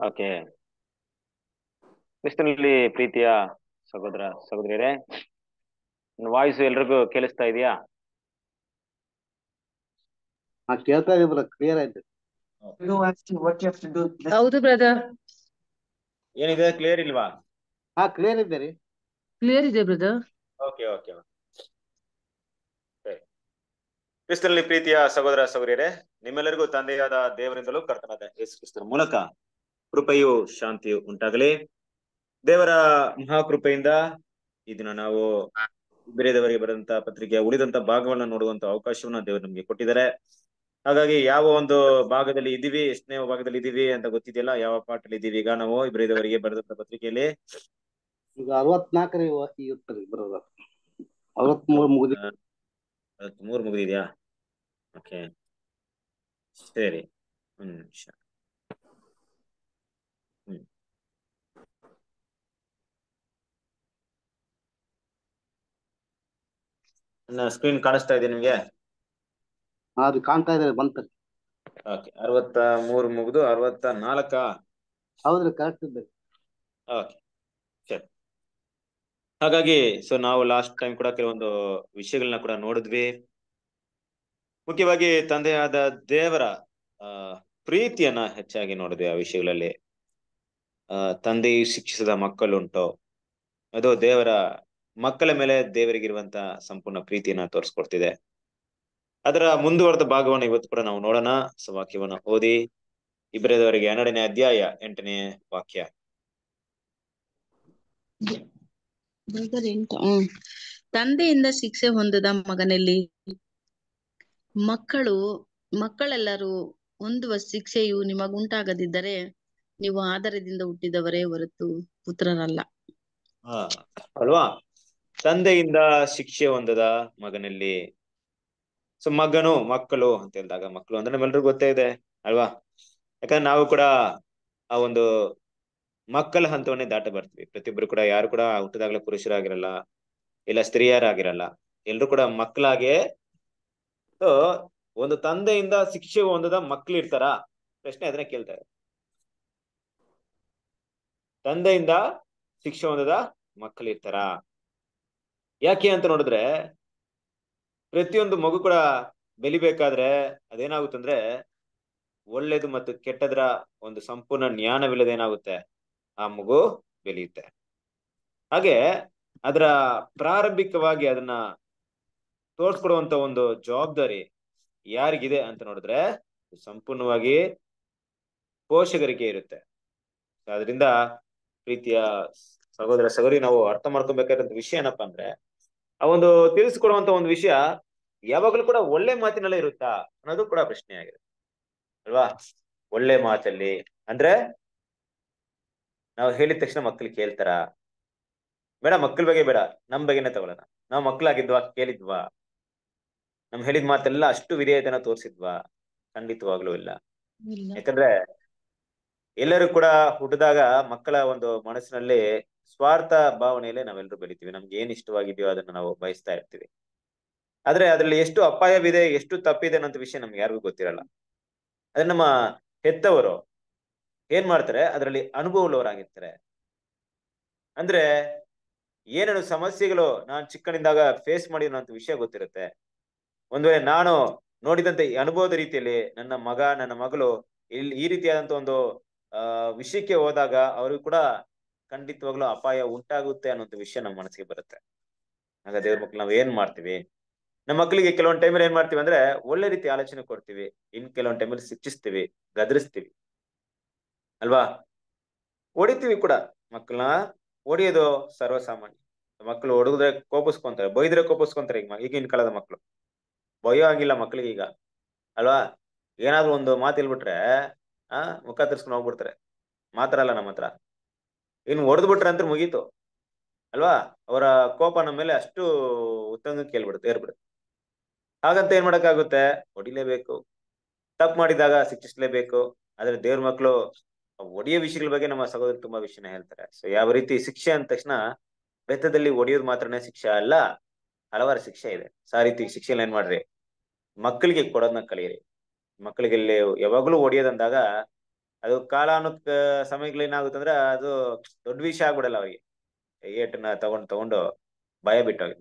Okay. ಕ್ರಿಸ್ತನಲ್ಲಿ ಪ್ರೀತಿಯ ಸಹೋದರ ಸಹೋದರಿಯರೇ ವಾಯ್ಸ್ ಎಲ್ರಿಗೂ ಕೇಳಿಸ್ತಾ ಇದೆಯಾ? ಕೇಳ್ತಾ ಇದೆ ಕ್ಲಿಯರ್ ಆಯ್ತು. ಹೌದು ಬ್ರದರ್ ಏನಿದೆ ಕ್ಲಿಯರ್ ಇಲ್ವಾ? ಹಾ ಕ್ಲಿಯರ್ ಇದೆ ರೀ. ಕ್ಲಿಯರ್ ಇದೆ ಬ್ರದರ್ ಓಕೆ ಓಕೆ ಕ್ರಿಸ್ತನಲ್ಲಿ ಪ್ರೀತಿಯ ಸಹೋದರ ಸಹೋದರಿಯರೇ ನಿಮ್ಮೆಲ್ಲರಿಗೂ ತಂದೆಯಾದ ದೇವರಿಂದಲೂ ಕರ್ತನಾದ ಯೇಸು ಕ್ರಿಸ್ತನ ಮೂಲಕ ಕೃಪೆಯು ಶಾಂತಿಯು ಉಂಟಾಗಲಿ. ದೇವರ ಮಹಾಕೃಪೆಯಿಂದ ಈ ದಿನ ನಾವು ಬೇರೆದವರಿಗೆ ಬರೆದಂತ ಪತ್ರಿಕೆಯ ಉಳಿದಂತ ಭಾಗವನ್ನ ನೋಡುವಂತ ಅವಕಾಶವನ್ನ ದೇವರು ನಮ್ಗೆ ಕೊಟ್ಟಿದ್ದಾರೆ. ಹಾಗಾಗಿ ಯಾವ ಒಂದು ಭಾಗದಲ್ಲಿ ಇದೀವಿ ಎಷ್ಟನೇ ಭಾಗದಲ್ಲಿ ಇದೀವಿ ಅಂತ ಗೊತ್ತಿದೆಯಲ್ಲ ಯಾವ ಪಾಠಲ್ಲಿ ಇದೀವಿ ಈಗ ನಾವು ಇಬ್ಬರಿದವರಿಗೆ ಬರೆದಂತ ಪತ್ರಿಕೆಯಲ್ಲಿ? ಈಗ ಅರವತ್ನಾಲ್ಕರಿ ಈ ಬರೋದ? ಅರವತ್ಮೂರು ಮುಗಿದ ಮೂರು ಮುಗಿದಿದ್ಯಾ? ಓಕೆ ಸರಿ ಹ್ಮ್ ನಿಮಿಷ. ಸ್ಕ್ರೀನ್ ಕಾಣಿಸ್ತಾ ಇದೆ ನಿಮ್ಗೆ? ಅದು ಕಾಣ್ತಾ ಇದೆ ಬಂತು. ಓಕೆ ಅರವತ್ತ ಮೂರು ಮುಗಿದು ಅರವತ್ತ ನಾಲ್ಕ ಹೌದ್ರಿ ಕರೆಕ್ಟ್ ಇದೆ ಓಕೆ ಸರಿ. ಹಾಗಾಗಿ ಸೊ ನಾವು ಲಾಸ್ಟ್ ಟೈಮ್ ಕೂಡ ಕೆಲವೊಂದು ವಿಷಯಗಳನ್ನ ಕೂಡ ನೋಡಿದ್ವಿ. ಮುಖ್ಯವಾಗಿ ತಂದೆಯಾದ ದೇವರ ಪ್ರೀತಿಯನ್ನ ಹೆಚ್ಚಾಗಿ ನೋಡಿದ್ವಿ ಆ ವಿಷಯಗಳಲ್ಲಿ. ತಂದೆಯು ಶಿಕ್ಷಿಸಿದ ಮಕ್ಕಳುಂಟು. ಅದು ದೇವರ ಮಕ್ಕಳ ಮೇಲೆ ದೇವರಿಗಿರುವಂತ ಸಂಪೂರ್ಣ ಪ್ರೀತಿಯನ್ನ ತೋರಿಸ್ಕೊಡ್ತಿದೆ. ಅದರ ಮುಂದುವರೆದ ಭಾಗವನ್ನು ಇವತ್ತು ಕೂಡ ನಾವು ನೋಡೋಣ. ಸೊ ವಾಕ್ಯವನ್ನ ಓದಿ ಇಬ್ಬರದವರಿಗೆ ಹನ್ನೆರಡನೇ ಅಧ್ಯಾಯ ಎಂಟನೇ ವಾಕ್ಯ. ತಂದೆಯಿಂದ ಶಿಕ್ಷೆ ಹೊಂದದ ಮಗನಲ್ಲಿ ಮಕ್ಕಳು ಮಕ್ಕಳೆಲ್ಲರೂ ಹೊಂದುವ ಶಿಕ್ಷೆಯು ನಿಮಗುಂಟಾಗದಿದ್ದರೆ ನೀವು ಆಧಾರದಿಂದ ಹುಟ್ಟಿದವರೇ ಹೊರತು ಪುತ್ರರಲ್ಲ. ಅಲ್ವಾ? ತಂದೆಯಿಂದ ಶಿಕ್ಷೆ ಹೊಂದದ ಮಗನಲ್ಲಿ. ಸೊ ಮಗನು, ಮಕ್ಕಳು ಅಂತ ಹೇಳಿದಾಗ ಮಕ್ಕಳು ಅಂದ್ರೆ ನಮ್ಮೆಲ್ರಿಗೂ ಗೊತ್ತೇ ಇದೆ ಅಲ್ವಾ? ಯಾಕಂದ್ರೆ ನಾವು ಕೂಡ ಆ ಒಂದು ಮಕ್ಕಳ ಹಂತವನ್ನೇ ದಾಟ ಬರ್ತೀವಿ. ಪ್ರತಿಯೊಬ್ರು ಕೂಡ ಯಾರು ಕೂಡ ಹುಟ್ಟದಾಗಲೇ ಪುರುಷರಾಗಿರಲ್ಲ, ಇಲ್ಲ ಸ್ತ್ರೀಯರಾಗಿರಲ್ಲ, ಎಲ್ರು ಕೂಡ ಮಕ್ಕಳಾಗೆ. ಸೊ ಒಂದು ತಂದೆಯಿಂದ ಶಿಕ್ಷೆ ಹೊಂದದ ಮಕ್ಳು ಇರ್ತಾರ? ಪ್ರಶ್ನೆ ಅದನ್ನ ಕೇಳ್ತಾರೆ ತಂದೆಯಿಂದ ಶಿಕ್ಷೆ ಹೊಂದದ ಮಕ್ಕಳು ಇರ್ತಾರ? ಯಾಕೆ ಅಂತ ನೋಡಿದ್ರೆ, ಪ್ರತಿಯೊಂದು ಮಗು ಕೂಡ ಬೆಲಿಬೇಕಾದ್ರೆ ಅದೇನಾಗುತ್ತಂದ್ರೆ, ಒಳ್ಳೇದು ಮತ್ತು ಕೆಟ್ಟದ್ರ ಒಂದು ಸಂಪೂರ್ಣ ಜ್ಞಾನವಿಲ್ಲದೆ ಏನಾಗುತ್ತೆ? ಆ ಮಗು ಬೆಳೆಯುತ್ತೆ ಹಾಗೆ ಅದರ ಪ್ರಾರಂಭಿಕವಾಗಿ ಅದನ್ನ ತೋರ್ಸ್ಕೊಡುವಂತ ಒಂದು ಜವಾಬ್ದಾರಿ ಯಾರಿಗಿದೆ ಅಂತ ನೋಡಿದ್ರೆ ಸಂಪೂರ್ಣವಾಗಿ ಪೋಷಕರಿಗೆ ಇರುತ್ತೆ. ಅದರಿಂದ ಪ್ರೀತಿಯ ಸಹೋದರ ಸಹೋದರಿ, ನಾವು ಅರ್ಥ ಮಾಡ್ಕೊಬೇಕಾದಂತ ವಿಷಯ ಏನಪ್ಪಾ ಅಂದ್ರೆ ಆ ಒಂದು ತಿಳಿಸಿಕೊಡುವಂತ ಒಂದು ವಿಷಯ ಯಾವಾಗಲೂ ಕೂಡ ಒಳ್ಳೆ ಮಾತಿನಲ್ಲೇ ಇರುತ್ತಾ ಅನ್ನೋದು ಕೂಡ ಪ್ರಶ್ನೆ ಆಗಿದೆ ಅಲ್ವಾ? ಒಳ್ಳೆ ಮಾತಲ್ಲಿ. ಅಂದ್ರೆ ನಾವು ಹೇಳಿದ ತಕ್ಷಣ ಮಕ್ಳು ಕೇಳ್ತಾರ? ಬೇಡ ಮಕ್ಕಳ ಬಗ್ಗೆ ಬೇಡ. ನಮ್ ಬಗ್ಗೆನೆ ತಗೊಳ್ಳೋಣ. ನಾವು ಮಕ್ಳಾಗಿದ್ವಾ? ಕೇಳಿದ್ವಾ? ನಮ್ ಹೇಳಿದ ಮಾತೆಲ್ಲ ಅಷ್ಟು ವಿಧೇಯತೆನ ತೋರಿಸಿದ್ವಾ? ಖಂಡಿತವಾಗ್ಲೂ ಇಲ್ಲ. ಇಲ್ಲ. ಯಾಕಂದ್ರೆ ಎಲ್ಲರೂ ಕೂಡ ಹುಟ್ಟಿದಾಗ ಮಕ್ಕಳ ಒಂದು ಮನಸ್ಸಿನಲ್ಲಿ ಸ್ವಾರ್ಥ ಭಾವನೆಯಲ್ಲೇ ನಾವೆಲ್ಲರೂ ಬೆಳಿತೀವಿ. ನಮ್ಗೆ ಏನ್ ಇಷ್ಟವಾಗಿದೆಯೋ ಅದನ್ನ ನಾವು ಬಯಸ್ತಾ ಇರ್ತೀವಿ. ಆದ್ರೆ ಅದ್ರಲ್ಲಿ ಎಷ್ಟು ಅಪಾಯವಿದೆ, ಎಷ್ಟು ತಪ್ಪಿದೆ ಅನ್ನೋ ವಿಷಯ ನಮ್ಗೆ ಯಾರಿಗೂ ಗೊತ್ತಿರಲ್ಲ. ಅದ್ರ ನಮ್ಮ ಹೆತ್ತವರು ಏನ್ ಮಾಡ್ತಾರೆ, ಅದರಲ್ಲಿ ಅನುಭವವುಳ್ಳವರಾಗಿರ್ತಾರೆ ಅಂದ್ರೆ ಏನೇನು ಸಮಸ್ಯೆಗಳು ನಾನು ಚಿಕ್ಕನಿಂದಾಗ ಫೇಸ್ ಮಾಡಿರೋಂತ ವಿಷಯ ಗೊತ್ತಿರುತ್ತೆ. ಒಂದ್ ವೇಳೆ ನಾನು ನೋಡಿದಂತ ಅನುಭವದ ರೀತಿಯಲ್ಲಿ ನನ್ನ ಮಗ, ನನ್ನ ಮಗಳು ಇಲ್ಲಿ ಈ ರೀತಿಯಾದಂತ ಒಂದು ವಿಷಯಕ್ಕೆ ಹೋದಾಗ ಅವ್ರಿಗೂ ಕೂಡ ಖಂಡಿತವಾಗ್ಲೂ ಅಪಾಯ ಉಂಟಾಗುತ್ತೆ ಅನ್ನೋಂಥ ವಿಷಯ ನಮ್ಮ ಮನಸ್ಸಿಗೆ ಬರುತ್ತೆ. ಆಗ ದೇವ್ರ ಮಕ್ಳು ನಾವ್ ಏನ್ ಮಾಡ್ತೀವಿ? ನಮ್ಮ ಮಕ್ಳಿಗೆ ಕೆಲವೊಂದ್ ಟೈಮಲ್ಲಿ ಏನ್ ಮಾಡ್ತೀವಿ ಅಂದ್ರೆ ಒಳ್ಳೆ ರೀತಿ ಆಲೋಚನೆ ಕೊಡ್ತೀವಿ. ಇನ್ ಕೆಲವೊಂದ್ ಟೈಮಲ್ಲಿ ಶಿಕ್ಷಿಸ್ತೀವಿ ಗದರಿಸ್ತೀವಿ. ಅಲ್ವಾ? ಹೊಡಿತೀವಿ ಕೂಡ. ಮಕ್ಕಳನ್ನ ಹೊಡಿಯೋದು ಸರ್ವಸಾಮಾನ್ಯ. ಮಕ್ಕಳು ಹೊಡೆದ್ರೆ ಕೋಪಿಸ್ಕೊಂತಾರೆ ಬೈದ್ರೆ ಕೋಪಿಸ್ಕೊಂತಾರೆ ಈಗ ಈಗಿನ ಕಾಲದ ಮಕ್ಕಳು ಭಯ ಆಗಿಲ್ಲ ಮಕ್ಳಿಗೆ ಈಗ. ಅಲ್ವಾ? ಏನಾದ್ರು ಒಂದು ಮಾತು ಹೇಳ್ಬಿಟ್ರೆ ಆ ಮುಖ ತಿರ್ಸ್ಕೊಂಡು ಹೋಗ್ಬಿಡ್ತಾರೆ. ಮಾತಾಡಲ್ಲ ನಮ್ಮ ಹತ್ರ. ಇನ್ನು ಹೊಡೆದು ಬಿಟ್ರೆ ಅಂತ ಮುಗೀತು. ಅಲ್ವಾ? ಅವರ ಕೋಪ ನಮ್ಮ ಮೇಲೆ ಅಷ್ಟು ಉತ್ತಂಗ ಕೇಳ್ಬಿಡುತ್ತೆ, ಏರ್ಬಿಡುತ್ತೆ. ಹಾಗಂತ ಏನ್ ಮಾಡಕ್ಕಾಗುತ್ತೆ? ಹೊಡಿಲೇಬೇಕು. ತಪ್ಪು ಮಾಡಿದಾಗ ಶಿಕ್ಷಿಸ್ಲೇಬೇಕು. ಆದ್ರೆ ದೇವ್ರ ಮಕ್ಕಳು ಒಡೆಯೋ ವಿಷಯಗಳ ಬಗ್ಗೆ ನಮ್ಮ ಸಹೋದರ ತುಂಬಾ ವಿಷಯನ ಹೇಳ್ತಾರೆ. ಸೊ ಯಾವ ರೀತಿ ಶಿಕ್ಷೆ ಅಂದ ತಕ್ಷಣ ಬೆತ್ತದಲ್ಲಿ ಒಡೆಯೋದು ಮಾತ್ರನೇ ಶಿಕ್ಷೆ ಅಲ್ಲ, ಹಲವಾರು ಶಿಕ್ಷೆ ಇದೆ. ಆ ರೀತಿ ಶಿಕ್ಷೆನ ಏನ್ ಮಾಡ್ರಿ? ಮಕ್ಕಳಿಗೆ ಕೊಡೋದನ್ನ ಕಲಿಯಿರಿ. ಮಕ್ಕಳಿಗೆ ಯಾವಾಗ್ಲೂ ಹೊಡಿಯೋದಂದಾಗ ಅದು ಕಾಲಾನು ಸಮಯಗಳು ಏನಾಗುತ್ತೆ ಅಂದ್ರೆ ಅದು ದೊಡ್ಡ ವಿಷಯ ಆಗ್ಬಿಡಲ್ಲ ಅವ್ರಿಗೆ. ಏಟನ್ನ ತಗೊಂಡು ತಗೊಂಡು ಭಯ ಬಿಟ್ಟೋಗಿ.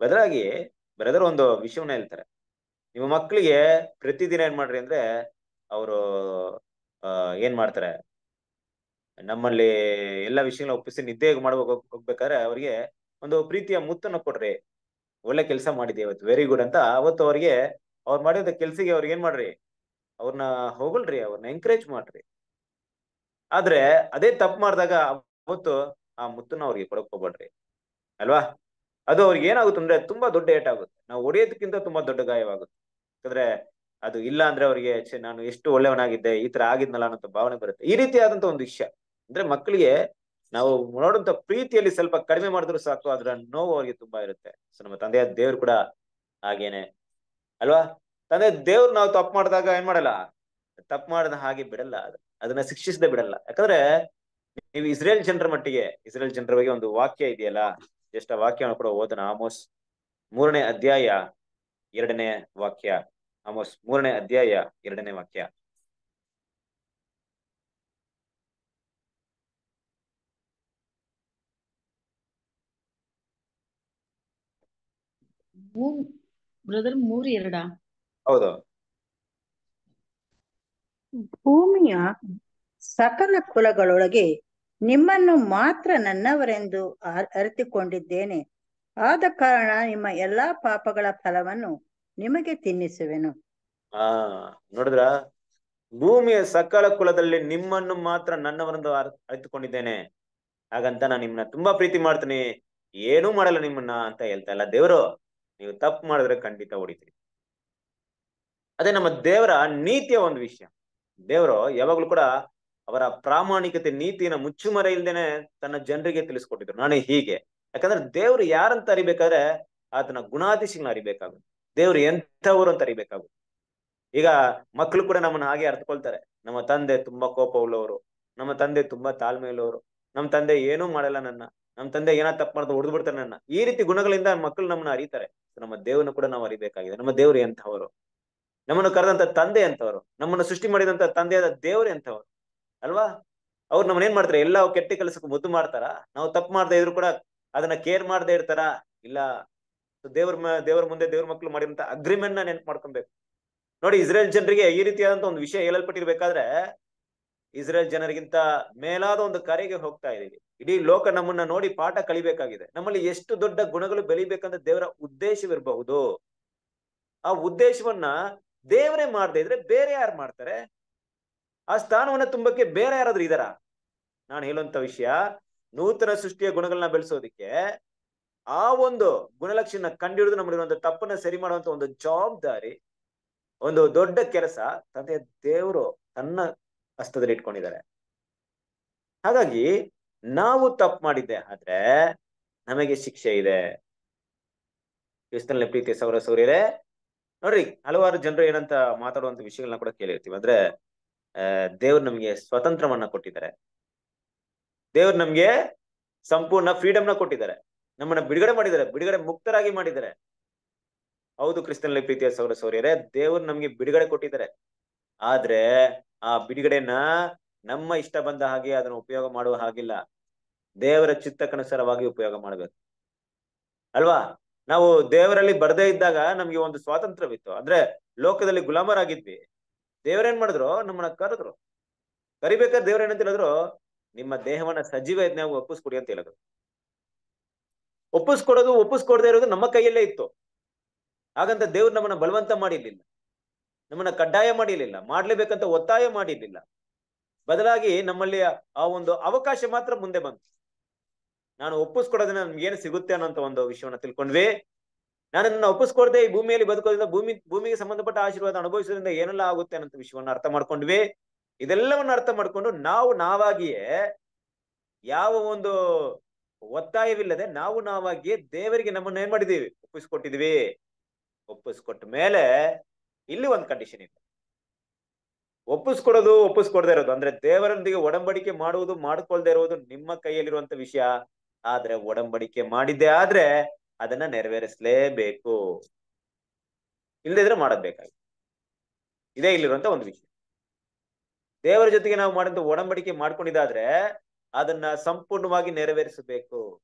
ಬದಲಾಗಿ ಬ್ರದರ್ ಒಂದು ವಿಷಯವನ್ನ ಹೇಳ್ತಾರೆ. ನಿಮ್ಮ ಮಕ್ಕಳಿಗೆ ಪ್ರತಿದಿನ ಏನ್ ಮಾಡ್ರಿ ಅಂದ್ರೆ ಅವರು ಏನ್ ಮಾಡ್ತಾರೆ? ನಮ್ಮಲ್ಲಿ ಎಲ್ಲ ವಿಷಯಗಳನ್ನ ಒಪ್ಪಿಸಿ ನಿದ್ದೆ ಮಾಡ್ಬೇಕು ಹೋಗ್ಬೇಕಾದ್ರೆ ಅವ್ರಿಗೆ ಒಂದು ಪ್ರೀತಿಯ ಮುತ್ತನ್ನು ಕೊಡ್ರಿ. ಒಳ್ಳೆ ಕೆಲಸ ಮಾಡಿದೆ ಇವತ್ತು ವೆರಿ ಗುಡ್ ಅಂತ. ಅವತ್ತು ಅವ್ರಿಗೆ ಅವ್ರು ಮಾಡಿದ ಕೆಲ್ಸಿಗೆ ಅವ್ರಿಗೆ ಏನ್ ಮಾಡ್ರಿ? ಅವ್ರನ್ನ ಹೋಗಲ್ರಿ ಅವ್ರನ್ನ ಎಂಕರೇಜ್ ಮಾಡ್ರಿ. ಆದ್ರೆ ಅದೇ ತಪ್ಪು ಮಾಡಿದಾಗ ಅವತ್ತು ಆ ಮುತ್ತನ್ನ ಅವ್ರಿಗೆ ಕೊಡಕ್ ಅಲ್ವಾ? ಅದು ಅವ್ರಿಗೆ ಏನಾಗುತ್ತೆ ಅಂದ್ರೆ ತುಂಬಾ ದೊಡ್ಡ ಏಟ್ ಆಗುತ್ತೆ. ನಾವು ಹೊಡೆಯೋದಕ್ಕಿಂತ ತುಂಬಾ ದೊಡ್ಡ ಗಾಯವಾಗುತ್ತೆ. ಯಾಕಂದ್ರೆ ಅದು ಇಲ್ಲ ಅಂದ್ರೆ ಅವ್ರಿಗೆ ನಾನು ಎಷ್ಟು ಒಳ್ಳೆಯವನಾಗಿದ್ದೆ, ಈ ತರ ಆಗಿದ್ನಲ್ಲ ಅನ್ನೋ ಭಾವನೆ ಬರುತ್ತೆ. ಈ ರೀತಿಯಾದಂತ ಒಂದು ವಿಷಯ. ಅಂದ್ರೆ ಮಕ್ಕಳಿಗೆ ನಾವು ನೋಡುವಂತ ಪ್ರೀತಿಯಲ್ಲಿ ಸ್ವಲ್ಪ ಕಡಿಮೆ ಮಾಡಿದ್ರು ಸಾಕು ಅದ್ರ ನೋವು ಅವ್ರಿಗೆ ತುಂಬಾ ಇರುತ್ತೆ. ಸೊ, ನಮ್ಮ ತಂದೆಯ ದೇವ್ರು ಕೂಡ ಹಾಗೇನೆ. ಅಲ್ವಾ? ತಂದೆ ದೇವ್ರು ನಾವು ತಪ್ಪು ಮಾಡಿದಾಗ ಏನ್ ಮಾಡಲ್ಲ? ತಪ್ಪು ಮಾಡಿದ ಹಾಗೆ ಬಿಡಲ್ಲ ಅದು. ಅದನ್ನ ಶಿಕ್ಷಿಸದೆ ಬಿಡಲ್ಲ. ಯಾಕಂದ್ರೆ ನೀವು ಇಸ್ರೇಲ್ ಜನರ ಮಟ್ಟಿಗೆ, ಇಸ್ರೇಲ್ ಜನರ ಬಗ್ಗೆ ಒಂದು ವಾಕ್ಯ ಇದೆಯಲ್ಲ? ಎಷ್ಟ ಆ ಕೂಡ ಓದೋಣ. ಆಮೋಸ್ ಮೂರನೇ ಅಧ್ಯಾಯ ಎರಡನೇ ವಾಕ್ಯ. ಆಮೋಸ್ ಮೂರನೇ ಅಧ್ಯಾಯ ಎರಡನೇ ವಾಕ್ಯ. ಬ್ರದರ್ ಮೂರ್ ಎರಡಾ? ಹೌದು. ಭೂಮಿಯ ಸಕಲ ಕುಲಗಳೊಳಗೆ ನಿಮ್ಮನ್ನು ಮಾತ್ರ ನನ್ನವರೆಂದು ಅರ್- ಅರಿತುಕೊಂಡಿದ್ದೇನೆ. ಆದ ಕಾರಣ ನಿಮ್ಮ ಎಲ್ಲಾ ಪಾಪಗಳ ಫಲವನ್ನು ನಿಮಗೆ ತಿನ್ನಿಸುವೆನು. ಆ ನೋಡಿದ್ರ? ಭೂಮಿಯ ಸಕಲ ಕುಲದಲ್ಲಿ ನಿಮ್ಮನ್ನು ಮಾತ್ರ ನನ್ನವರೆಂದು ಅರ್- ಅರಿತುಕೊಂಡಿದ್ದೇನೆ. ಹಾಗಂತ ನಾನು ನಿಮ್ಮನ್ನ ತುಂಬಾ ಪ್ರೀತಿ ಮಾಡ್ತೀನಿ. ಏನೂ ಮಾಡಲ್ಲ ನಿಮ್ಮನ್ನ ಅಂತ ಹೇಳ್ತಾ ಇಲ್ಲ ದೇವರು. ನೀವು ತಪ್ಪು ಮಾಡಿದ್ರೆ ಖಂಡಿತ ಹೊಡಿತೀರಿ. ಅದೇ ನಮ್ಮ ದೇವರ ನೀತಿಯ ಒಂದು ವಿಷಯ. ದೇವರು ಯಾವಾಗ್ಲೂ ಕೂಡ ಅವರ ಪ್ರಾಮಾಣಿಕತೆ ನೀತಿನ ಮುಚ್ಚುಮರೆ ಇಲ್ದೇನೆ ತನ್ನ ಜನರಿಗೆ ತಿಳಿಸ್ಕೊಟ್ಟಿದ್ರು. ನಾನು ಹೀಗೆ. ಯಾಕಂದ್ರೆ ದೇವ್ರು ಯಾರಂತ ಅರಿಬೇಕಾದ್ರೆ ಆತನ ಗುಣಾತಿಶಿಗಳನ್ನ ಅರಿಬೇಕಾಗುತ್ತೆ. ದೇವ್ರು ಎಂಥವ್ರು ಅಂತ ಅರಿಬೇಕಾಗುತ್ತೆ. ಈಗ ಮಕ್ಕಳು ಕೂಡ ನಮ್ಮನ್ನ ಹಾಗೆ ಅರ್ಥಕೊಳ್ತಾರೆ ನಮ್ಮ ತಂದೆ ತುಂಬಾ ಕೋಪ ಉಳ್ಳವರು, ನಮ್ಮ ತಂದೆ ತುಂಬಾ ತಾಳ್ಮೆ ಉಳ್ಳವರು ನಮ್ಮ ತಂದೆ ಏನೂ ಮಾಡಲ್ಲ ನನ್ನ, ನಮ್ಮ ತಂದೆ ಏನೋ ತಪ್ಪು ಮಾಡ್ದು ಹೊಡೆದು ಬಿಡ್ತಾರೆ ನನ್ನ. ಈ ರೀತಿ ಗುಣಗಳಿಂದ ಮಕ್ಕಳು ನಮ್ಮನ್ನ ಅರಿತಾರೆ. ನಮ್ಮ ದೇವ್ರನ್ನ ಕೂಡ ನಾವು ಅರಿಬೇಕಾಗಿದೆ. ನಮ್ಮ ದೇವ್ರು ಎಂಥವರು? ನಮ್ಮನ್ನು ಕರೆದಂತ ತಂದೆ ಅಂತವರು, ನಮ್ಮನ್ನು ಸೃಷ್ಟಿ ಮಾಡಿದಂತ ತಂದೆಯಾದ ದೇವ್ರೆ ಅಂತವರು, ಅಲ್ವಾ? ಅವ್ರು ನಮ್ಮನ್ನ ಏನ್ ಮಾಡ್ತಾರೆ? ಎಲ್ಲ ಕೆಟ್ಟ ಕೆಲಸಕ್ಕೆ ಮುದ್ದು ಮಾಡ್ತಾರ? ನಾವು ತಪ್ಪು ಮಾಡದೆ ಇದ್ರು ಕೂಡ ಅದನ್ನ ಕೇರ್ ಮಾಡದೆ ಇರ್ತಾರ? ಇಲ್ಲ, ದೇವ್ರ ದೇವ್ರ ಮುಂದೆ ದೇವ್ರ ಮಕ್ಕಳು ಮಾಡಿದಂತ ಅಗ್ರಿಮೆಂಟ್ನ ನೆನ್ಪು ಮಾಡ್ಕೊಬೇಕು. ನೋಡಿ, ಇಸ್ರೇಲ್ ಜನರಿಗೆ ಈ ರೀತಿಯಾದಂತ ಒಂದು ವಿಷಯ ಹೇಳಲ್ಪಟ್ಟಿರ್ಬೇಕಾದ್ರೆ, ಇಸ್ರೇಲ್ ಜನರಿಗಿಂತ ಮೇಲಾದ ಒಂದು ಕರೆಗೆ ಹೋಗ್ತಾ ಇದೀವಿ. ಇಡೀ ಲೋಕ ನಮ್ಮನ್ನ ನೋಡಿ ಪಾಠ ಕಲಿಬೇಕಾಗಿದೆ. ನಮ್ಮಲ್ಲಿ ಎಷ್ಟು ದೊಡ್ಡ ಗುಣಗಳು ಬೆಳಿಬೇಕಂತ ದೇವರ ಉದ್ದೇಶವಿರಬಹುದು. ಆ ಉದ್ದೇಶವನ್ನ ದೇವರೇ ಮಾಡದೆ ಇದ್ರೆ ಬೇರೆ ಯಾರು ಮಾಡ್ತಾರೆ? ಆ ಸ್ಥಾನವನ್ನ ತುಂಬಕ್ಕೆ ಬೇರೆ ಯಾರಾದ್ರೂ ಇದಾರ? ನಾನು ಹೇಳುವಂತ ವಿಷಯ, ನೂತನ ಸೃಷ್ಟಿಯ ಗುಣಗಳನ್ನ ಬೆಳೆಸೋದಿಕ್ಕೆ ಆ ಒಂದು ಗುಣಲಕ್ಷಣ ಕಂಡಿಡಿದು ನಮ್ಮಲ್ಲಿರುವಂತ ತಪ್ಪನ್ನ ಸರಿ ಮಾಡುವಂತ ಒಂದು ಜವಾಬ್ದಾರಿ, ಒಂದು ದೊಡ್ಡ ಕೆಲಸ ತಂದೆ ದೇವರು ತನ್ನ ಹಸ್ತದಲ್ಲಿ ಇಟ್ಕೊಂಡಿದ್ದಾರೆ. ಹಾಗಾಗಿ ನಾವು ತಪ್ಪು ಮಾಡಿದ್ದೆ ಆದ್ರೆ ನಮಗೆ ಶಿಕ್ಷೆ ಇದೆ. ಕ್ರಿಸ್ತನಲ್ಲಿ ಪ್ರೀತಿ ಸೌರ ಸೂರ್ಯರೇ ನೋಡ್ರಿ, ಹಲವಾರು ಜನರು ಏನಂತ ಮಾತಾಡುವಂತ ವಿಷಯಗಳನ್ನ ಕೂಡ ಕೇಳಿರ್ತೀವಿ. ಅಂದ್ರೆ ದೇವ್ರು ನಮ್ಗೆ ಸ್ವತಂತ್ರವನ್ನ ಕೊಟ್ಟಿದ್ದಾರೆ. ದೇವ್ರು ನಮ್ಗೆ ಸಂಪೂರ್ಣ ಫ್ರೀಡಮ್ನ ಕೊಟ್ಟಿದ್ದಾರೆ. ನಮ್ಮನ್ನ ಬಿಡುಗಡೆ ಮಾಡಿದ್ದಾರೆ, ಬಿಡುಗಡೆ ಮುಕ್ತರಾಗಿ ಮಾಡಿದ್ದಾರೆ. ಹೌದು, ಕ್ರಿಸ್ತನಲ್ಲಿ ಪ್ರೀತಿಯ ಸೌರ ಸೌರ್ಯರೇ ದೇವ್ರು ನಮ್ಗೆ ಬಿಡುಗಡೆ ಕೊಟ್ಟಿದ್ದಾರೆ. ಆದ್ರೆ, ಆ ಬಿಡುಗಡೆನ ನಮ್ಮ ಇಷ್ಟ ಬಂದ ಹಾಗೆ ಅದನ್ನ ಉಪಯೋಗ ಮಾಡುವ ಹಾಗಿಲ್ಲ. ದೇವರ ಚಿತ್ತಕ್ಕನುಸಾರವಾಗಿ ಉಪಯೋಗ ಮಾಡ್ಬೇಕು. ಅಲ್ವಾ? ನಾವು ದೇವರಲ್ಲಿ ಬರದೇ ಇದ್ದಾಗ ನಮ್ಗೆ ಒಂದು ಸ್ವಾತಂತ್ರ್ಯವಿತ್ತು. ಅಂದ್ರೆ ಲೋಕದಲ್ಲಿ ಗುಲಾಮರಾಗಿದ್ವಿ. ದೇವರೇನ್ ಮಾಡಿದ್ರು? ನಮ್ಮನ್ನ ಕರೆದ್ರು. ಕರಿಬೇಕಾದ್ರೆ ದೇವ್ರ ಏನಂತ ಹೇಳಿದ್ರು? ನಿಮ್ಮ ದೇಹವನ್ನ ಸಜೀವ ಯಜ್ಞವಾಗಿ ಒಪ್ಪಿಸ್ಕೊಡಿ ಅಂತ ಹೇಳಿದ್ರು. ಒಪ್ಪಿಸ್ಕೊಡೋದು, ಒಪ್ಪಿಸ್ಕೊಡದೆ ಇರೋದು ನಮ್ಮ ಕೈಯಲ್ಲೇ ಇತ್ತು. ಹಾಗಂತ ದೇವ್ರು ನಮ್ಮನ್ನ ಬಲವಂತ ಮಾಡಿರ್ಲಿಲ್ಲ. ನಮ್ಮನ್ನ ಕಡ್ಡಾಯ ಮಾಡಿರ್ಲಿಲ್ಲ. ಮಾಡ್ಲೇಬೇಕಂತ ಒತ್ತಾಯ ಮಾಡಿರ್ಲಿಲ್ಲ. ಬದಲಾಗಿ ನಮ್ಮಲ್ಲಿ ಆ ಒಂದು ಅವಕಾಶ ಮಾತ್ರ ಮುಂದೆ ಬಂತು. ನಾನು ಒಪ್ಪಿಸ್ಕೊಡೋದನ್ನ ನಮ್ಗೆ ಏನು ಸಿಗುತ್ತೆ ಅನ್ನೋಂತ ಒಂದು ವಿಷಯವನ್ನ ತಿಳ್ಕೊಂಡ್ವಿ. ನಾನು ನನ್ನ ಒಪ್ಪಿಸ್ಕೊಡದೆ ಈ ಭೂಮಿಯಲ್ಲಿ ಬದುಕೋದ್ರಿಂದ ಭೂಮಿ, ಭೂಮಿಗೆ ಸಂಬಂಧಪಟ್ಟ ಆಶೀರ್ವಾದ ಅನುಭವಿಸೋದ್ರಿಂದ ಏನೆಲ್ಲ ಆಗುತ್ತೆ ಅನ್ನೋ ವಿಷಯವನ್ನ ಅರ್ಥ ಮಾಡ್ಕೊಂಡ್ವಿ. ಇದೆಲ್ಲವನ್ನ ಅರ್ಥ ಮಾಡ್ಕೊಂಡು ನಾವು ನಾವಾಗಿಯೇ ಯಾವ ಒಂದು ಒತ್ತಾಯವಿಲ್ಲದೆ ನಾವು ನಾವಾಗಿಯೇ ದೇವರಿಗೆ ನಮ್ಮನ್ನ ಏನ್ ಮಾಡಿದೀವಿ ಒಪ್ಪಿಸ್ಕೊಟ್ಟಿದ್ವಿ ಒಪ್ಪಿಸ್ಕೊಟ್ಟ ಮೇಲೆ ಇಲ್ಲಿ ಒಂದು ಕಂಡೀಷನ್ ಇದೆ. ಒಪ್ಪಿಸ್ಕೊಡೋದು, ಒಪ್ಪಿಸ್ಕೊಡದೆ ಇರೋದು. ಅಂದ್ರೆ ದೇವರೊಂದಿಗೆ ಒಡಂಬಡಿಕೆ ಮಾಡುವುದು, ಮಾಡ್ಕೊಳ್ದೆ ಇರುವುದು ನಿಮ್ಮ ಕೈಯಲ್ಲಿರುವಂತ ವಿಷಯ. ಆದ್ರೆ ಒಡಂಬಡಿಕೆ ಮಾಡಿದ್ದೆ ಆದ್ರೆ ಅದನ್ನ ನೆರವೇರಿಸಲೇಬೇಕು. ಇಲ್ಲದಿದ್ರೆ ಮಾಡಬೇಕಾಗಿ ಇದೇ ಇಲ್ಲಿರುವಂತ ಒಂದು ವಿಷಯ. ದೇವರ ಜೊತೆಗೆ ನಾವು ಮಾಡಿದ ಒಡಂಬಡಿಕೆ ಮಾಡ್ಕೊಂಡಿದ್ದಾದ್ರೆ ಅದನ್ನ ಸಂಪೂರ್ಣವಾಗಿ ನೆರವೇರಿಸಬೇಕು.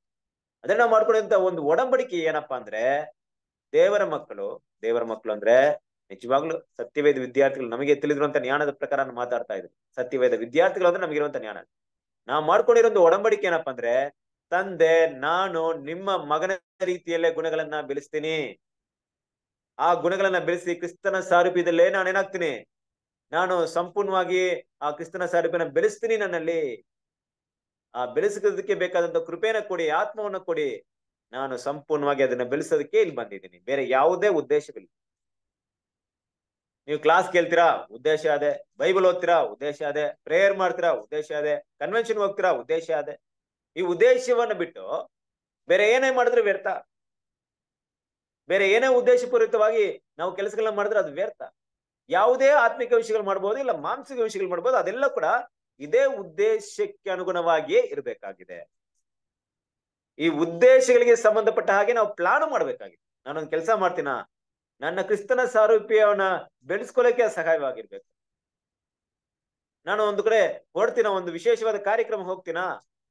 ಅದನ್ನ ನಾವು ಮಾಡ್ಕೊಂಡಿದ್ದ ಒಂದು ಒಡಂಬಡಿಕೆ ಏನಪ್ಪಾ ಅಂದ್ರೆ ದೇವರ ಮಕ್ಕಳು ದೇವರ ಮಕ್ಕಳು ಅಂದ್ರೆ ನಿಜವಾಗ್ಲೂ ಸತ್ಯವೇದ ವಿದ್ಯಾರ್ಥಿಗಳು ನಮಗೆ ತಿಳಿದಿರುವಂತ ಜ್ಞಾನದ ಪ್ರಕಾರ ಮಾತಾಡ್ತಾ ಇದ್ರು. ಸತ್ಯವೇದ ವಿದ್ಯಾರ್ಥಿಗಳು ಅಂದ್ರೆ ನಮಗಿರುವಂತ ಜ್ಞಾನ. ನಾವು ಮಾಡ್ಕೊಂಡಿರೋ ಒಂದು ಒಡಂಬಡಿಕೆ ಏನಪ್ಪಾ ಅಂದ್ರೆ ತಂದೆ, ನಾನು ನಿಮ್ಮ ಮಗನ ರೀತಿಯಲ್ಲೇ ಗುಣಗಳನ್ನ ಬೆಳೆಸ್ತೀನಿ. ಆ ಗುಣಗಳನ್ನ ಬೆಳೆಸಿ ಕ್ರಿಸ್ತನ ಸಾರೂಪ್ಯದಲ್ಲೇ ನಾನೇನಾಗ್ತೀನಿ? ನಾನು ಸಂಪೂರ್ಣವಾಗಿ ಆ ಕ್ರಿಸ್ತನ ಸಾರೂಪ್ಯನ ಬೆಳೆಸ್ತೀನಿ ನನ್ನಲ್ಲಿ. ಆ ಬೆಳೆಸೋದಕ್ಕೆ ಬೇಕಾದಂತ ಕೃಪೆನ ಕೊಡಿ, ಆತ್ಮವನ್ನ ಕೊಡಿ. ನಾನು ಸಂಪೂರ್ಣವಾಗಿ ಅದನ್ನ ಬೆಳೆಸೋದಕ್ಕೆ ಇಲ್ಲಿ ಬಂದಿದ್ದೀನಿ. ಬೇರೆ ಯಾವುದೇ ಉದ್ದೇಶವಿಲ್ಲ. ನೀವು ಕ್ಲಾಸ್ ಕೇಳ್ತೀರಾ? ಉದ್ದೇಶ ಅದೇ. ಬೈಬಲ್ ಓದ್ತೀರಾ? ಉದ್ದೇಶ ಅದೇ. ಪ್ರೇಯರ್ ಮಾಡ್ತೀರಾ? ಉದ್ದೇಶ ಅದೇ. ಕನ್ವೆನ್ಷನ್ ಹೋಗ್ತೀರಾ? ಉದ್ದೇಶ ಅದೇ. ಈ ಉದ್ದೇಶವನ್ನು ಬಿಟ್ಟು ಬೇರೆ ಏನೇ ಮಾಡಿದ್ರೆ ವ್ಯರ್ಥ. ಬೇರೆ ಏನೇ ಉದ್ದೇಶಪೂರಿತವಾಗಿ ನಾವು ಕೆಲಸಗಳನ್ನ ಮಾಡಿದ್ರೆ ಅದು ವ್ಯರ್ಥ. ಯಾವುದೇ ಆತ್ಮಿಕ ವಿಷಯಗಳು ಮಾಡ್ಬೋದು, ಇಲ್ಲ ಮಾನಸಿಕ ವಿಷಯಗಳು ಮಾಡ್ಬೋದು, ಅದೆಲ್ಲ ಕೂಡ ಇದೇ ಉದ್ದೇಶಕ್ಕೆ ಅನುಗುಣವಾಗಿಯೇ ಇರಬೇಕಾಗಿದೆ. ಈ ಉದ್ದೇಶಗಳಿಗೆ ಸಂಬಂಧಪಟ್ಟ ಹಾಗೆ ನಾವು ಪ್ಲಾನ್ ಮಾಡ್ಬೇಕಾಗಿದೆ. ನಾನೊಂದು ಕೆಲಸ ಮಾಡ್ತೀನ? ನನ್ನ ಕ್ರಿಸ್ತನ ಸಾರೂಪ್ಯವನ್ನ ಬೆಳೆಸ್ಕೊಳ್ಳಕ್ಕೆ ಸಹಾಯವಾಗಿರ್ಬೇಕು. ನಾನು ಒಂದು ಕಡೆ ಹೊಡ್ತೀನ ಒಂದು ವಿಶೇಷವಾದ ಕಾರ್ಯಕ್ರಮ ಹೋಗ್ತೀನ?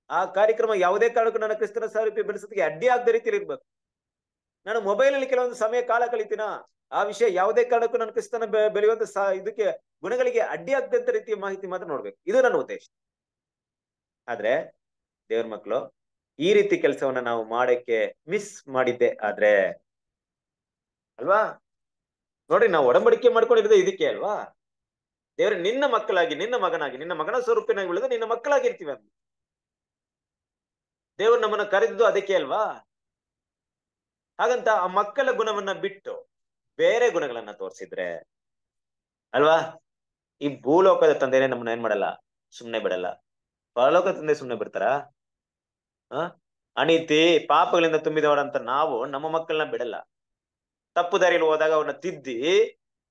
ಆ ಕಾರ್ಯಕ್ರಮ ಯಾವುದೇ ಕಾರಣಕ್ಕೂ ನನ್ನ ಕ್ರಿಸ್ತನ ಸಾರೂಪ್ಯ ಬೆಳೆಸೋದಕ್ಕೆ ಅಡ್ಡಿ ಆಗದ ರೀತಿಯಲ್ಲಿ ಇರ್ಬೇಕು ನಾನು ಮೊಬೈಲ್ ಅಲ್ಲಿ ಕೆಲವೊಂದು ಸಮಯ ಕಾಲ ಕಳಿತೀನ? ಆ ವಿಷಯ ಯಾವುದೇ ಕಾರಣಕ್ಕೂ ನನ್ನ ಕ್ರಿಸ್ತನ ಬೆಳೆಯುವಂತ ಇದಕ್ಕೆ ಗುಣಗಳಿಗೆ ಅಡ್ಡಿ ಆಗದಂತ ರೀತಿಯ ಮಾಹಿತಿ ಮಾತ್ರ ನೋಡ್ಬೇಕು. ಇದು ನನ್ನ ಉದ್ದೇಶ. ಆದ್ರೆ ದೇವ್ರ ಮಕ್ಕಳು ಈ ರೀತಿ ಕೆಲಸವನ್ನ ನಾವು ಮಾಡಕ್ಕೆ ಮಿಸ್ ಮಾಡಿದ್ದೆ ಆದ್ರೆ ಅಲ್ವಾ? ನೋಡ್ರಿ ನಾವು ಒಡಂಬಡಿಕೆ ಮಾಡ್ಕೊಂಡಿರೋದು ಇದಕ್ಕೆ ಅಲ್ವಾ? ದೇವ್ರ, ನಿನ್ನ ಮಕ್ಕಳಾಗಿ, ನಿನ್ನ ಮಗನಾಗಿ, ನಿನ್ನ ಮಗನ ಸ್ವರೂಪಿನಾಗಿ ಬೆಳೆದು ನಿನ್ನ ಮಕ್ಕಳಾಗಿರ್ತೀವಿ ಅಂತ ದೇವ್ರು ನಮ್ಮನ್ನ ಕರೆದಿದ್ದು ಅದಕ್ಕೆ ಅಲ್ವಾ? ಹಾಗಂತ ಆ ಮಕ್ಕಳ ಗುಣವನ್ನ ಬಿಟ್ಟು ಬೇರೆ ಗುಣಗಳನ್ನ ತೋರಿಸಿದ್ರೆ ಅಲ್ವಾ? ಈ ಭೂಲೋಕದ ತಂದೆನೆ ನಮ್ಮನ್ನ ಏನ್ ಮಾಡಲ್ಲ? ಸುಮ್ಮನೆ ಬಿಡಲ್ಲ. ಪರಲೋಕದ ತಂದೆ ಸುಮ್ನೆ ಬಿಡ್ತಾರ? ಅನೀತಿ, ಪಾಪಗಳಿಂದ ತುಂಬಿದವರಂತ ನಾವು ನಮ್ಮ ಮಕ್ಕಳನ್ನ ಬಿಡಲ್ಲ. ತಪ್ಪು ದಾರಿಯಲ್ಲಿ ಹೋದಾಗ ಅವ್ರನ್ನ ತಿದ್ದಿ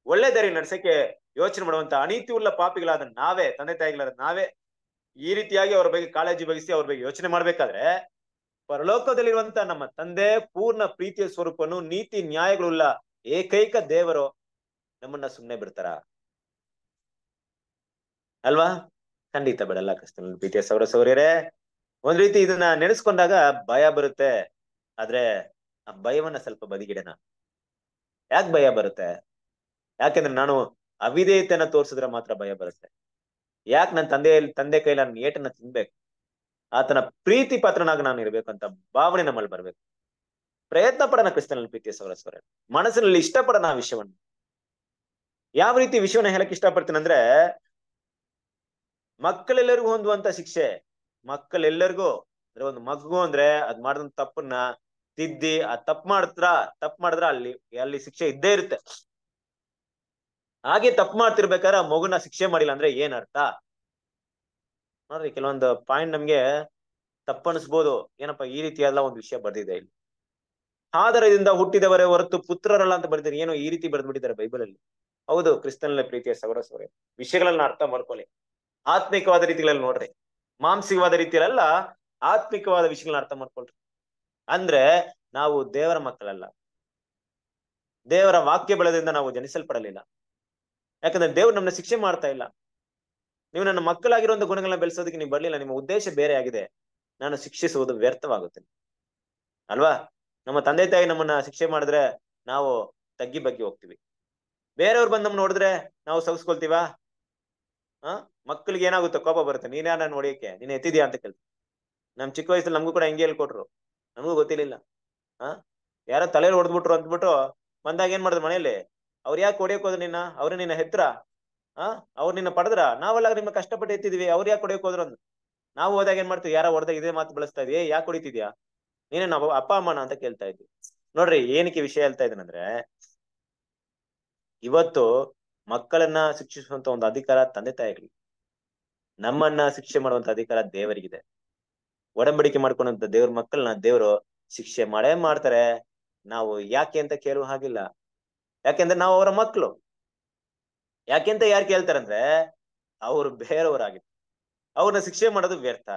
ಒಳ್ಳೆ ದಾರಿ ನಡ್ಸಕ್ಕೆ ಯೋಚನೆ ಮಾಡುವಂತ ಅನೀತಿ ಉಳ್ಳ ಪಾಪಿಗಳಾದ ನಾವೇ, ತಂದೆ ತಾಯಿಗಳಾದ ನಾವೇ ಈ ರೀತಿಯಾಗಿ ಅವ್ರ ಬಗ್ಗೆ ಕಾಳಜಿ ವಹಿಸಿ ಅವ್ರ ಬಗ್ಗೆ ಯೋಚನೆ ಮಾಡ್ಬೇಕಾದ್ರೆ ಪರಲೋಕದಲ್ಲಿರುವಂತ ನಮ್ಮ ತಂದೆ ಪೂರ್ಣ ಪ್ರೀತಿಯ ಸ್ವರೂಪನು ನೀತಿ ನ್ಯಾಯಗಳುಳ್ಳ ಏಕೈಕ ದೇವರು ನಮ್ಮನ್ನ ಸುಮ್ಮನೆ ಬಿಡ್ತಾರ? ಅಲ್ವಾ? ಖಂಡಿತ ಬಿಡಲ್ಲ ಕಷ್ಟ ಪ್ರೀತಿಯ ಸೌರ ಸೌರ್ಯರೇ ಒಂದ್ ರೀತಿ ಇದನ್ನ ನೆನೆಸ್ಕೊಂಡಾಗ ಭಯ ಬರುತ್ತೆ. ಆದ್ರೆ ಆ ಭಯವನ್ನ ಸ್ವಲ್ಪ ಬದಿಗಿಡೋಣ. ಯಾಕೆ ಭಯ ಬರುತ್ತೆ? ಯಾಕೆಂದ್ರೆ ನಾನು ಅವಿಧೇಯತೆಯನ್ನ ತೋರಿಸಿದ್ರೆ ಮಾತ್ರ ಭಯ ಬರುತ್ತೆ. ಯಾಕೆ ನನ್ನ ತಂದೆ ತಂದೆ ಕೈಲಿ ನನ್ನ ಏಟನ್ನ ತಿನ್ಬೇಕು? ಆತನ ಪ್ರೀತಿ ಪಾತ್ರನಾಗ ನಾನು ಅಂತ ಭಾವನೆ ನಮ್ಮಲ್ಲಿ ಬರ್ಬೇಕು. ಪ್ರಯತ್ನ ಪಡೋಣ ಕ್ರಿಸ್ತನಲ್ಲಿ ಪ್ರೀತಿಯ ಸೌರ ಸೌರ್ಯ ಮನಸ್ಸಿನಲ್ಲಿ ಇಷ್ಟಪಡೋಣ ಆ ವಿಷಯವನ್ನು. ಯಾವ ರೀತಿ ವಿಷಯವನ್ನ ಹೇಳಕ್ ಇಷ್ಟಪಡ್ತೀನಿ ಅಂದ್ರೆ, ಮಕ್ಕಳೆಲ್ಲರಿಗೂ ಹೊಂದುವಂತ ಶಿಕ್ಷೆ. ಮಕ್ಕಳೆಲ್ಲರಿಗೂ, ಅಂದ್ರೆ ಒಂದು ಮಗು ಅಂದ್ರೆ ಅದ್ ಮಾಡಿದಂತ ತಪ್ಪನ್ನ ತಿದ್ದಿ, ಆ ತಪ್ಪು ಮಾಡಿದ್ರ ತಪ್ಪು ಮಾಡಿದ್ರ ಅಲ್ಲಿ ಅಲ್ಲಿ ಶಿಕ್ಷೆ ಇದ್ದೇ ಇರುತ್ತೆ. ಹಾಗೆ ತಪ್ಪು ಮಾಡ್ತಿರ್ಬೇಕಾದ್ರೆ ಆ ಮಗುನ ಶಿಕ್ಷೆ ಮಾಡಿಲ್ಲ ಅಂದ್ರೆ ಏನ್ ಅರ್ಥ? ನೋಡ್ರಿ, ಕೆಲವೊಂದು ಪಾಯಿಂಟ್ ನಮ್ಗೆ ತಪ್ಪನಿಸ್ಬೋದು. ಏನಪ್ಪಾ, ಈ ರೀತಿಯಾದ ಒಂದು ವಿಷಯ ಬರ್ದಿದೆ ಇಲ್ಲಿ. ಆದರದಿಂದ ಹುಟ್ಟಿದವರೇ ಹೊರತು ಪುತ್ರರಲ್ಲ ಅಂತ ಬರ್ದಿದ್ದಾರೆ ಏನೋ ಈ ರೀತಿ ಬರ್ದ್ಬಿಟ್ಟಿದ್ದಾರೆ ಬೈಬಲ್ ಅಲ್ಲಿ ಹೌದು, ಕ್ರಿಸ್ತನಲ್ಲಿ ಪ್ರೀತಿಯ ಸೌರ ಸೌರ ವಿಷಯಗಳನ್ನ ಅರ್ಥ ಮಾಡ್ಕೊಳ್ಳಿ. ಆತ್ಮಿಕವಾದ ರೀತಿಗಳಲ್ಲಿ ನೋಡ್ರಿ. ಮಾಂಸಿಕವಾದ ರೀತಿಯಲ್ಲ, ಆತ್ಮಿಕವಾದ ವಿಷಯಗಳನ್ನ ಅರ್ಥ ಮಾಡ್ಕೊಳ್ರಿ. ಅಂದ್ರೆ, ನಾವು ದೇವರ ಮಕ್ಕಳಲ್ಲ. ದೇವರ ವಾಕ್ಯ ಬಲದಿಂದ ನಾವು ಜನಿಸಲ್ಪಡಲಿಲ್ಲ. ಯಾಕಂದ್ರೆ ದೇವ್ರು ನಮ್ಮನ್ನ ಶಿಕ್ಷೆ ಮಾಡ್ತಾ ಇಲ್ಲ. ನೀವು ನನ್ನ ಮಕ್ಕಳಾಗಿರುವಂತ ಗುಣಗಳನ್ನ ಬೆಳೆಸೋದಕ್ಕೆ ನೀವು ಬರ್ಲಿಲ್ಲ, ನಿಮ್ಮ ಉದ್ದೇಶ ಬೇರೆ ಆಗಿದೆ. ನಾನು ಶಿಕ್ಷಿಸುವುದು ವ್ಯರ್ಥವಾಗುತ್ತೆ. ಅಲ್ವಾ? ನಮ್ಮ ತಂದೆ ತಾಯಿ ನಮ್ಮನ್ನ ಶಿಕ್ಷೆ ಮಾಡಿದ್ರೆ ನಾವು ತಗ್ಗಿ ಬಗ್ಗಿ ಹೋಗ್ತೀವಿ. ಬೇರೆಯವ್ರು ಬಂದ್ ನಮ್ಮನ್ನ ನೋಡಿದ್ರೆ ನಾವು ಸವಿಸ್ಕೊಳ್ತೀವ ಆ ಮಕ್ಕಳಿಗೆ ಏನಾಗುತ್ತೆ? ಕೋಪ ಬರುತ್ತೆ. ನೀನ್ ಯಾರ ನೋಡಿಯಕ್ಕೆ? ನೀನ್ ಎತ್ತಿದ್ಯಾ ಅಂತ ಕೇಳ್ತೀವಿ ನಮ್ ಚಿಕ್ಕ ವಯಸ್ಸಲ್ಲಿ ನಮಗೂ ಕೂಡ ಹೆಂಗೆ ಹೇಳ್ಕೊಟ್ರು. ನಮಗೂ ಗೊತ್ತಿರ್ಲಿಲ್ಲ. ಆ ಯಾರೋ ತಲೆಯಲ್ಲಿ ಹೊಡೆದ್ಬಿಟ್ರು ಅಂದ್ಬಿಟ್ಟು ಬಂದಾಗ ಏನ್ ಮಾಡಿದ್ರು ಮನೇಲಿ ಅವ್ರು ಯಾಕೆ ಹೊಡಿಯಕ್ ಹೋದ್ರು ನಿನ್ನ? ಅವ್ರು ನಿನ್ನ ಹೆತ್ರ? ಆ? ಅವ್ರು ನಿನ್ನ ಪಡೆದ್ರ? ನಾವೆಲ್ಲ ನಿಮ್ಮ ಕಷ್ಟಪಟ್ಟು ಎತ್ತಿದ್ವಿ ಅವ್ರು ಯಾಕೆ ಹೊಡೆಯಕ್ ಹೋದ್ರು ಅಂದ್ ನಾವು ಹೋದಾಗ ಏನ್ ಮಾಡ್ತೀವಿ? ಯಾರ ಹೊಡೆದಾಗ ಇದೇ ಮಾತು ಬಳಸ್ತಾ ಇದೆಯಾ? ಯಾಕೆ ಹೊಡಿತಿದ್ಯಾ? ನೀನೇ ನಾವು ಅಪ್ಪ ಅಮ್ಮನ ಅಂತ ಕೇಳ್ತಾ ಇದ್ವಿ. ನೋಡ್ರಿ, ಏನಕ್ಕೆ ವಿಷಯ ಹೇಳ್ತಾ ಇದ್ರೆ ಇವತ್ತು ಮಕ್ಕಳನ್ನ ಶಿಕ್ಷಿಸುವಂತ ಒಂದು ಅಧಿಕಾರ ತಂದೆ ತಾಯಿಗಳಿಗೆ, ನಮ್ಮನ್ನ ಶಿಕ್ಷೆ ಮಾಡುವಂತ ಅಧಿಕಾರ ದೇವರಿಗಿದೆ. ಒಡಂಬಡಿಕೆ ಮಾಡ್ಕೊಂಡಂತ ದೇವ್ರ ಮಕ್ಕಳನ್ನ ದೇವರು ಶಿಕ್ಷೆ ಮಾಡೇ ಮಾಡ್ತಾರೆ. ನಾವು ಯಾಕೆ ಅಂತ ಕೇಳುವ ಹಾಗಿಲ್ಲ. ಯಾಕೆಂದ್ರೆ ನಾವು ಅವರ ಮಕ್ಕಳು ಯಾಕೆಂತ ಯಾರು ಕೇಳ್ತಾರಂದ್ರೆ ಅವರು ಬೇರೆಯವರಾಗಿತ್ತು ಅವ್ರನ್ನ ಶಿಕ್ಷೆ ಮಾಡೋದು ವ್ಯರ್ಥ.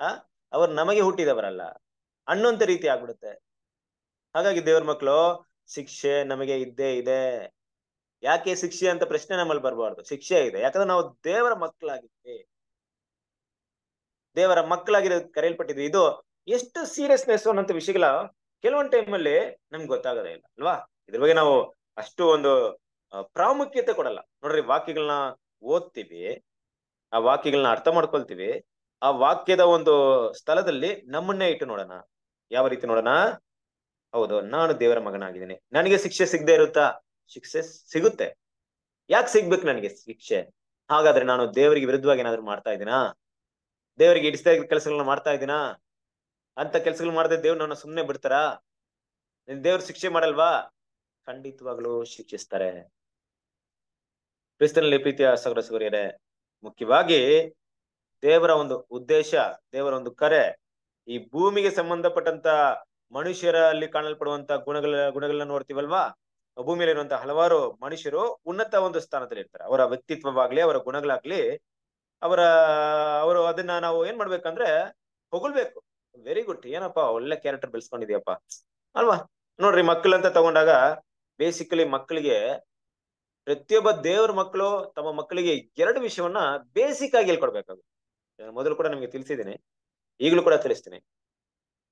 ಆ? ಅವ್ರು ನಮಗೆ ಹುಟ್ಟಿದವರಲ್ಲ. ಅಣ್ಣಂತ ರೀತಿ ಆಗ್ಬಿಡುತ್ತೆ. ಹಾಗಾಗಿ ದೇವ್ರ ಮಕ್ಕಳು ಶಿಕ್ಷೆ ನಮಗೆ ಇದ್ದೇ ಇದೆ. ಯಾಕೆ ಶಿಕ್ಷೆ ಅಂತ ಪ್ರಶ್ನೆ ನಮ್ಮಲ್ಲಿ ಬರಬಾರ್ದು. ಶಿಕ್ಷೆ ಇದೆ. ಯಾಕಂದ್ರೆ ನಾವು ದೇವರ ಮಕ್ಕಳಾಗಿದ್ವಿ ದೇವರ ಮಕ್ಕಳಾಗಿರೋ ಕರೆಯಲ್ಪಟ್ಟಿದ್ವಿ ಇದು ಎಷ್ಟು ಸೀರಿಯಸ್ನೆಸ್ ಅನ್ನೋಂಥ ವಿಷಯಗಳ ಕೆಲವೊಂದು ಟೈಮ್ ಅಲ್ಲಿ ನಮ್ಗೆ ಗೊತ್ತಾಗೋದೇ ಇಲ್ಲ. ಅಲ್ವಾ? ಇದ್ರ ಬಗ್ಗೆ ನಾವು ಅಷ್ಟು ಒಂದು ಪ್ರಾಮುಖ್ಯತೆ ಕೊಡಲ್ಲ. ನೋಡ್ರಿ ವಾಕ್ಯಗಳನ್ನ ಓದ್ತೀವಿ, ಆ ವಾಕ್ಯಗಳನ್ನ ಅರ್ಥ ಮಾಡ್ಕೊಳ್ತೀವಿ, ಆ ವಾಕ್ಯದ ಒಂದು ಸ್ಥಳದಲ್ಲಿ ನಮ್ಮನ್ನೇ ಇಟ್ಟು ನೋಡೋಣ. ಯಾವ ರೀತಿ ನೋಡೋಣ? ಹೌದು, ನಾನು ದೇವರ ಮಗನಾಗಿದ್ದೀನಿ. ನನಗೆ ಶಿಕ್ಷೆ ಸಿಗದೆ ಇರುತ್ತಾ? ಶಿಕ್ಷೆ ಸಿಗುತ್ತೆ. ಯಾಕೆ ಸಿಗ್ಬೇಕು ನನಗೆ ಶಿಕ್ಷೆ? ಹಾಗಾದ್ರೆ ನಾನು ದೇವರಿಗೆ ವಿರುದ್ಧವಾಗಿ ಏನಾದ್ರು ಮಾಡ್ತಾ ಇದ್ದೀನಾ? ದೇವರಿಗೆ ಇಡಿಸ್ತಾ ಇದ್ದ ಕೆಲಸಗಳನ್ನ ಮಾಡ್ತಾ ಇದ್ದೀನಾ? ಅಂತ ಕೆಲಸಗಳು ಮಾಡದೆ ದೇವ್ರು ನನ್ನ ಸುಮ್ಮನೆ ಬಿಡ್ತಾರಾ? ದೇವ್ರ ಶಿಕ್ಷೆ ಮಾಡಲ್ವಾ? ಖಂಡಿತವಾಗ್ಲೂ ಶಿಕ್ಷಿಸ್ತಾರೆ. ಕ್ರಿಸ್ತನಲ್ಲಿ ಪ್ರೀತಿಯ ಸಗರ ಸಗರಿಯರೇ ಮುಖ್ಯವಾಗಿ ದೇವರ ಒಂದು ಉದ್ದೇಶ, ದೇವರ ಒಂದು ಕರೆ, ಈ ಭೂಮಿಗೆ ಸಂಬಂಧಪಟ್ಟಂತ ಮನುಷ್ಯರಲ್ಲಿ ಕಾಣಲ್ಪಡುವಂತ ಗುಣಗಳ, ಗುಣಗಳನ್ನ ನೋಡ್ತೀವಲ್ವಾ? ಭೂಮಿಯಲ್ಲಿ ಇರುವಂತಹ ಹಲವಾರು ಮನುಷ್ಯರು ಉನ್ನತ ಒಂದು ಸ್ಥಾನದಲ್ಲಿ ಇರ್ತಾರೆ. ಅವರ ವ್ಯಕ್ತಿತ್ವವಾಗ್ಲಿ, ಅವರ ಗುಣಗಳಾಗ್ಲಿ, ಅವರ, ಅವರು ಅದನ್ನ ನಾವು ಏನ್ ಮಾಡ್ಬೇಕಂದ್ರೆ ಹೊಗಳ್ಬೇಕು. ವೆರಿ ಗುಡ್ ಏನಪ್ಪಾ ಒಳ್ಳೆ ಕ್ಯಾರೆಕ್ಟರ್ ಬೆಳೆಸ್ಕೊಂಡಿದ್ಯಪ್ಪ. ಅಲ್ವಾ? ನೋಡ್ರಿ ಮಕ್ಕಳಂತ ತಗೊಂಡಾಗ ಬೇಸಿಕಲಿ ಮಕ್ಕಳಿಗೆ ಪ್ರತಿಯೊಬ್ಬ ದೇವ್ರ ಮಕ್ಕಳು ತಮ್ಮ ಮಕ್ಕಳಿಗೆ ಎರಡು ವಿಷಯವನ್ನ ಬೇಸಿಕ್ ಆಗಿ ಹೇಳ್ಕೊಡ್ಬೇಕಾಗುತ್ತೆ. ಮೊದಲು ಕೂಡ ನಿಮ್ಗೆ ತಿಳಿಸಿದ್ದೀನಿ. ಈಗಲೂ ಕೂಡ ತಿಳಿಸ್ತೀನಿ.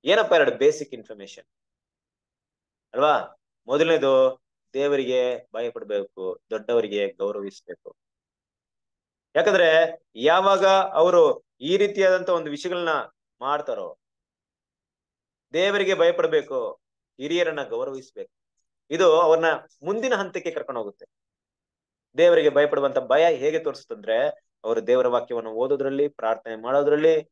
ಏನಪ್ಪಾ ಎರಡು ಬೇಸಿಕ್ ಇನ್ಫಾರ್ಮೇಶನ್ ಅಲ್ವಾ? ಮೊದಲನೇದು, ದೇವರಿಗೆ ಭಯ ಪಡ್ಬೇಕು, ದೊಡ್ಡವರಿಗೆ ಗೌರವಿಸ್ಬೇಕು. ಯಾಕಂದ್ರೆ ಯಾವಾಗ ಅವರು ಈ ರೀತಿಯಾದಂತ ಒಂದು ವಿಷಯಗಳನ್ನ ಮಾಡ್ತಾರೋ, ದೇವರಿಗೆ ಭಯಪಡ್ಬೇಕು, ಹಿರಿಯರನ್ನ ಗೌರವಿಸ್ಬೇಕು. ಇದು ಅವ್ರನ್ನ ಮುಂದಿನ ಹಂತಕ್ಕೆ ಕರ್ಕೊಂಡು ಹೋಗುತ್ತೆ. ದೇವರಿಗೆ ಭಯಪಡುವಂತ ಭಯ ಹೇಗೆ ತೋರಿಸ್ತಂದ್ರೆ ಅವರು ದೇವರ ವಾಕ್ಯವನ್ನು ಓದೋದ್ರಲ್ಲಿ, ಪ್ರಾರ್ಥನೆ ಮಾಡೋದ್ರಲ್ಲಿ,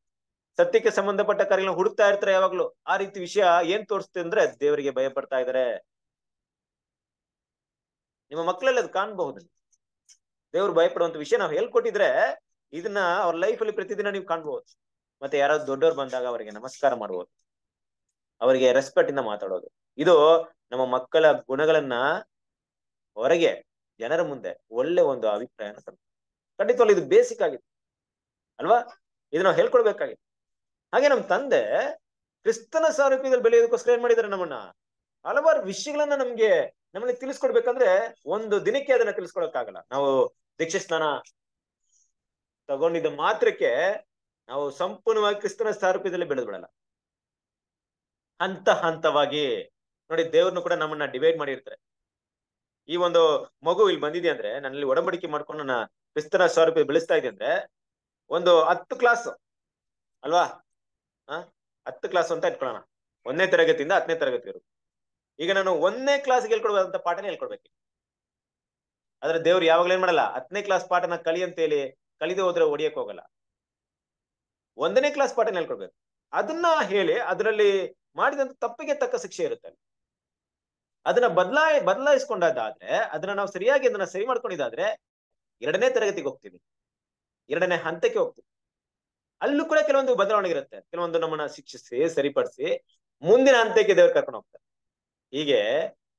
ಸತ್ಯಕ್ಕೆ ಸಂಬಂಧಪಟ್ಟ ಕಾರ್ಯಗಳನ್ನ ಹುಡುಕ್ತಾ ಇರ್ತಾರೆ ಯಾವಾಗ್ಲೂ. ಆ ರೀತಿ ವಿಷಯ ಏನ್ ತೋರಿಸುತ್ತೆ ಅಂದ್ರೆ ದೇವರಿಗೆ ಭಯ ಪಡ್ತಾ ಇದಾರೆ. ನಿಮ್ಮ ಮಕ್ಕಳಲ್ಲಿ ಅದು ಕಾಣಬಹುದು. ದೇವ್ರು ಭಯಪಡುವಂತ ವಿಷಯ ನಾವು ಹೇಳ್ಕೊಟ್ಟಿದ್ರೆ ಇದನ್ನ ಅವ್ರ ಲೈಫ್ ಅಲ್ಲಿ ಪ್ರತಿದಿನ ನೀವು ಕಾಣ್ಬಹುದು. ಮತ್ತೆ ಯಾರಾದ್ರು ದೊಡ್ಡವ್ರು ಬಂದಾಗ ಅವರಿಗೆ ನಮಸ್ಕಾರ ಮಾಡ್ಬೋದು. ಅವರಿಗೆ ರೆಸ್ಪೆಕ್ಟ್ ಇಂದ ಮಾತಾಡೋದು. ಇದು ನಮ್ಮ ಮಕ್ಕಳ ಗುಣಗಳನ್ನ ಹೊರಗೆ ಜನರ ಮುಂದೆ ಒಳ್ಳೆ ಒಂದು ಅಭಿಪ್ರಾಯನ ತಂದು ಖಂಡಿತವಲ್ಲ ಇದು ಬೇಸಿಕ್ ಆಗಿದೆ. ಅಲ್ವಾ? ಇದು ನಾವು ಹಾಗೆ ನಮ್ಮ ತಂದೆ ಕ್ರಿಸ್ತನ ಸಾರೂಪ್ಯದಲ್ಲಿ ಬೆಳೆಯೋದಕ್ಕೋಸ್ಕರ ಏನ್ ಮಾಡಿದಾರೆ ನಮ್ಮನ್ನ? ಹಲವಾರು ವಿಷಯಗಳನ್ನ ನಮ್ಗೆ ನಮಗೆ ತಿಳಿಸ್ಕೊಡ್ಬೇಕಂದ್ರೆ ಒಂದು ದಿನಕ್ಕೆ ಅದನ್ನ ತಿಳಿಸ್ಕೊಡಕ್ಕಾಗಲ್ಲ ನಾವು ದೀಕ್ಷೆ ಸ್ನಾನ ತಗೊಂಡಿದ್ದ ಮಾತ್ರಕ್ಕೆ ನಾವು ಸಂಪೂರ್ಣವಾಗಿ ಕ್ರಿಸ್ತನ ಸಾರೂಪ್ಯದಲ್ಲಿ ಬೆಳೆದ್ಬಿಡಲ್ಲ ಹಂತ ಹಂತವಾಗಿ ನೋಡಿ ದೇವ್ರನ್ನು ಕೂಡ ನಮ್ಮನ್ನ ಡಿವೈಡ್ ಮಾಡಿರ್ತಾರೆ. ಈ ಒಂದು ಮಗು ಇಲ್ಲಿ ಬಂದಿದೆ ಅಂದ್ರೆ, ನನ್ನಲ್ಲಿ ಒಡಂಬಡಿಕೆ ಮಾಡ್ಕೊಂಡು ನನ್ನ ಕ್ರಿಸ್ತನ ಸ್ವರೂಪ ಬೆಳೆಸ್ತಾ ಇದೆ ಅಂದ್ರೆ, ಒಂದು ಹತ್ತು ಕ್ಲಾಸ್ ಅಲ್ವಾ? ಹತ್ತು ಕ್ಲಾಸ್ ಅಂತ ಇಟ್ಕೊಳ್ಳೋಣ. ಒಂದನೇ ತರಗತಿಯಿಂದ ಹತ್ತನೇ ತರಗತಿವರೆಗೂ ಈಗ ನಾನು ಒಂದನೇ ಕ್ಲಾಸ್ಗೆ ಹೇಳ್ಕೊಡ್ಬೇಕಂತ ಪಾಠನೇ ಹೇಳ್ಕೊಡ್ಬೇಕು. ಆದ್ರೆ ದೇವ್ರು ಯಾವಾಗ್ಲೂ ಏನ್ ಮಾಡಲ್ಲ, ಹತ್ತನೇ ಕ್ಲಾಸ್ ಪಾಠನ ಕಲಿ ಅಂತ ಹೇಳಿ ಕಲಿದು ಹೋದ್ರೆ ಹೊಡಿಯಕ್ ಹೋಗಲ್ಲ. ಒಂದನೇ ಕ್ಲಾಸ್ ಪಾಠನ ಹೇಳ್ಕೊಡ್ಬೇಕು. ಅದನ್ನ ಹೇಳಿ, ಅದರಲ್ಲಿ ಮಾಡಿದಂತ ತಪ್ಪಿಗೆ ತಕ್ಕ ಶಿಕ್ಷೆ ಇರುತ್ತೆ ಅದನ್ನ ಬದಲಾಯ ಬದಲಾಯಿಸ್ಕೊಂಡಾದ್ರೆ ಅದನ್ನ ನಾವು ಸರಿಯಾಗಿ ಅದನ್ನ ಸರಿ ಮಾಡ್ಕೊಂಡಿದ್ದಾದ್ರೆ ಎರಡನೇ ತರಗತಿಗೆ ಹೋಗ್ತೀವಿ. ಎರಡನೇ ಹಂತಕ್ಕೆ ಹೋಗ್ತೀವಿ. ಅಲ್ಲೂ ಕೂಡ ಕೆಲವೊಂದು ಬದಲಾವಣೆ ಇರುತ್ತೆ. ಕೆಲವೊಂದು ನಮ್ಮನ್ನ ಶಿಕ್ಷಿಸಿ, ಸರಿಪಡಿಸಿ, ಮುಂದಿನ ಹಂತಕ್ಕೆ ದೇವ್ರು ಕರ್ಕೊಂಡು ಹೋಗ್ತಾರೆ. ಹೀಗೆ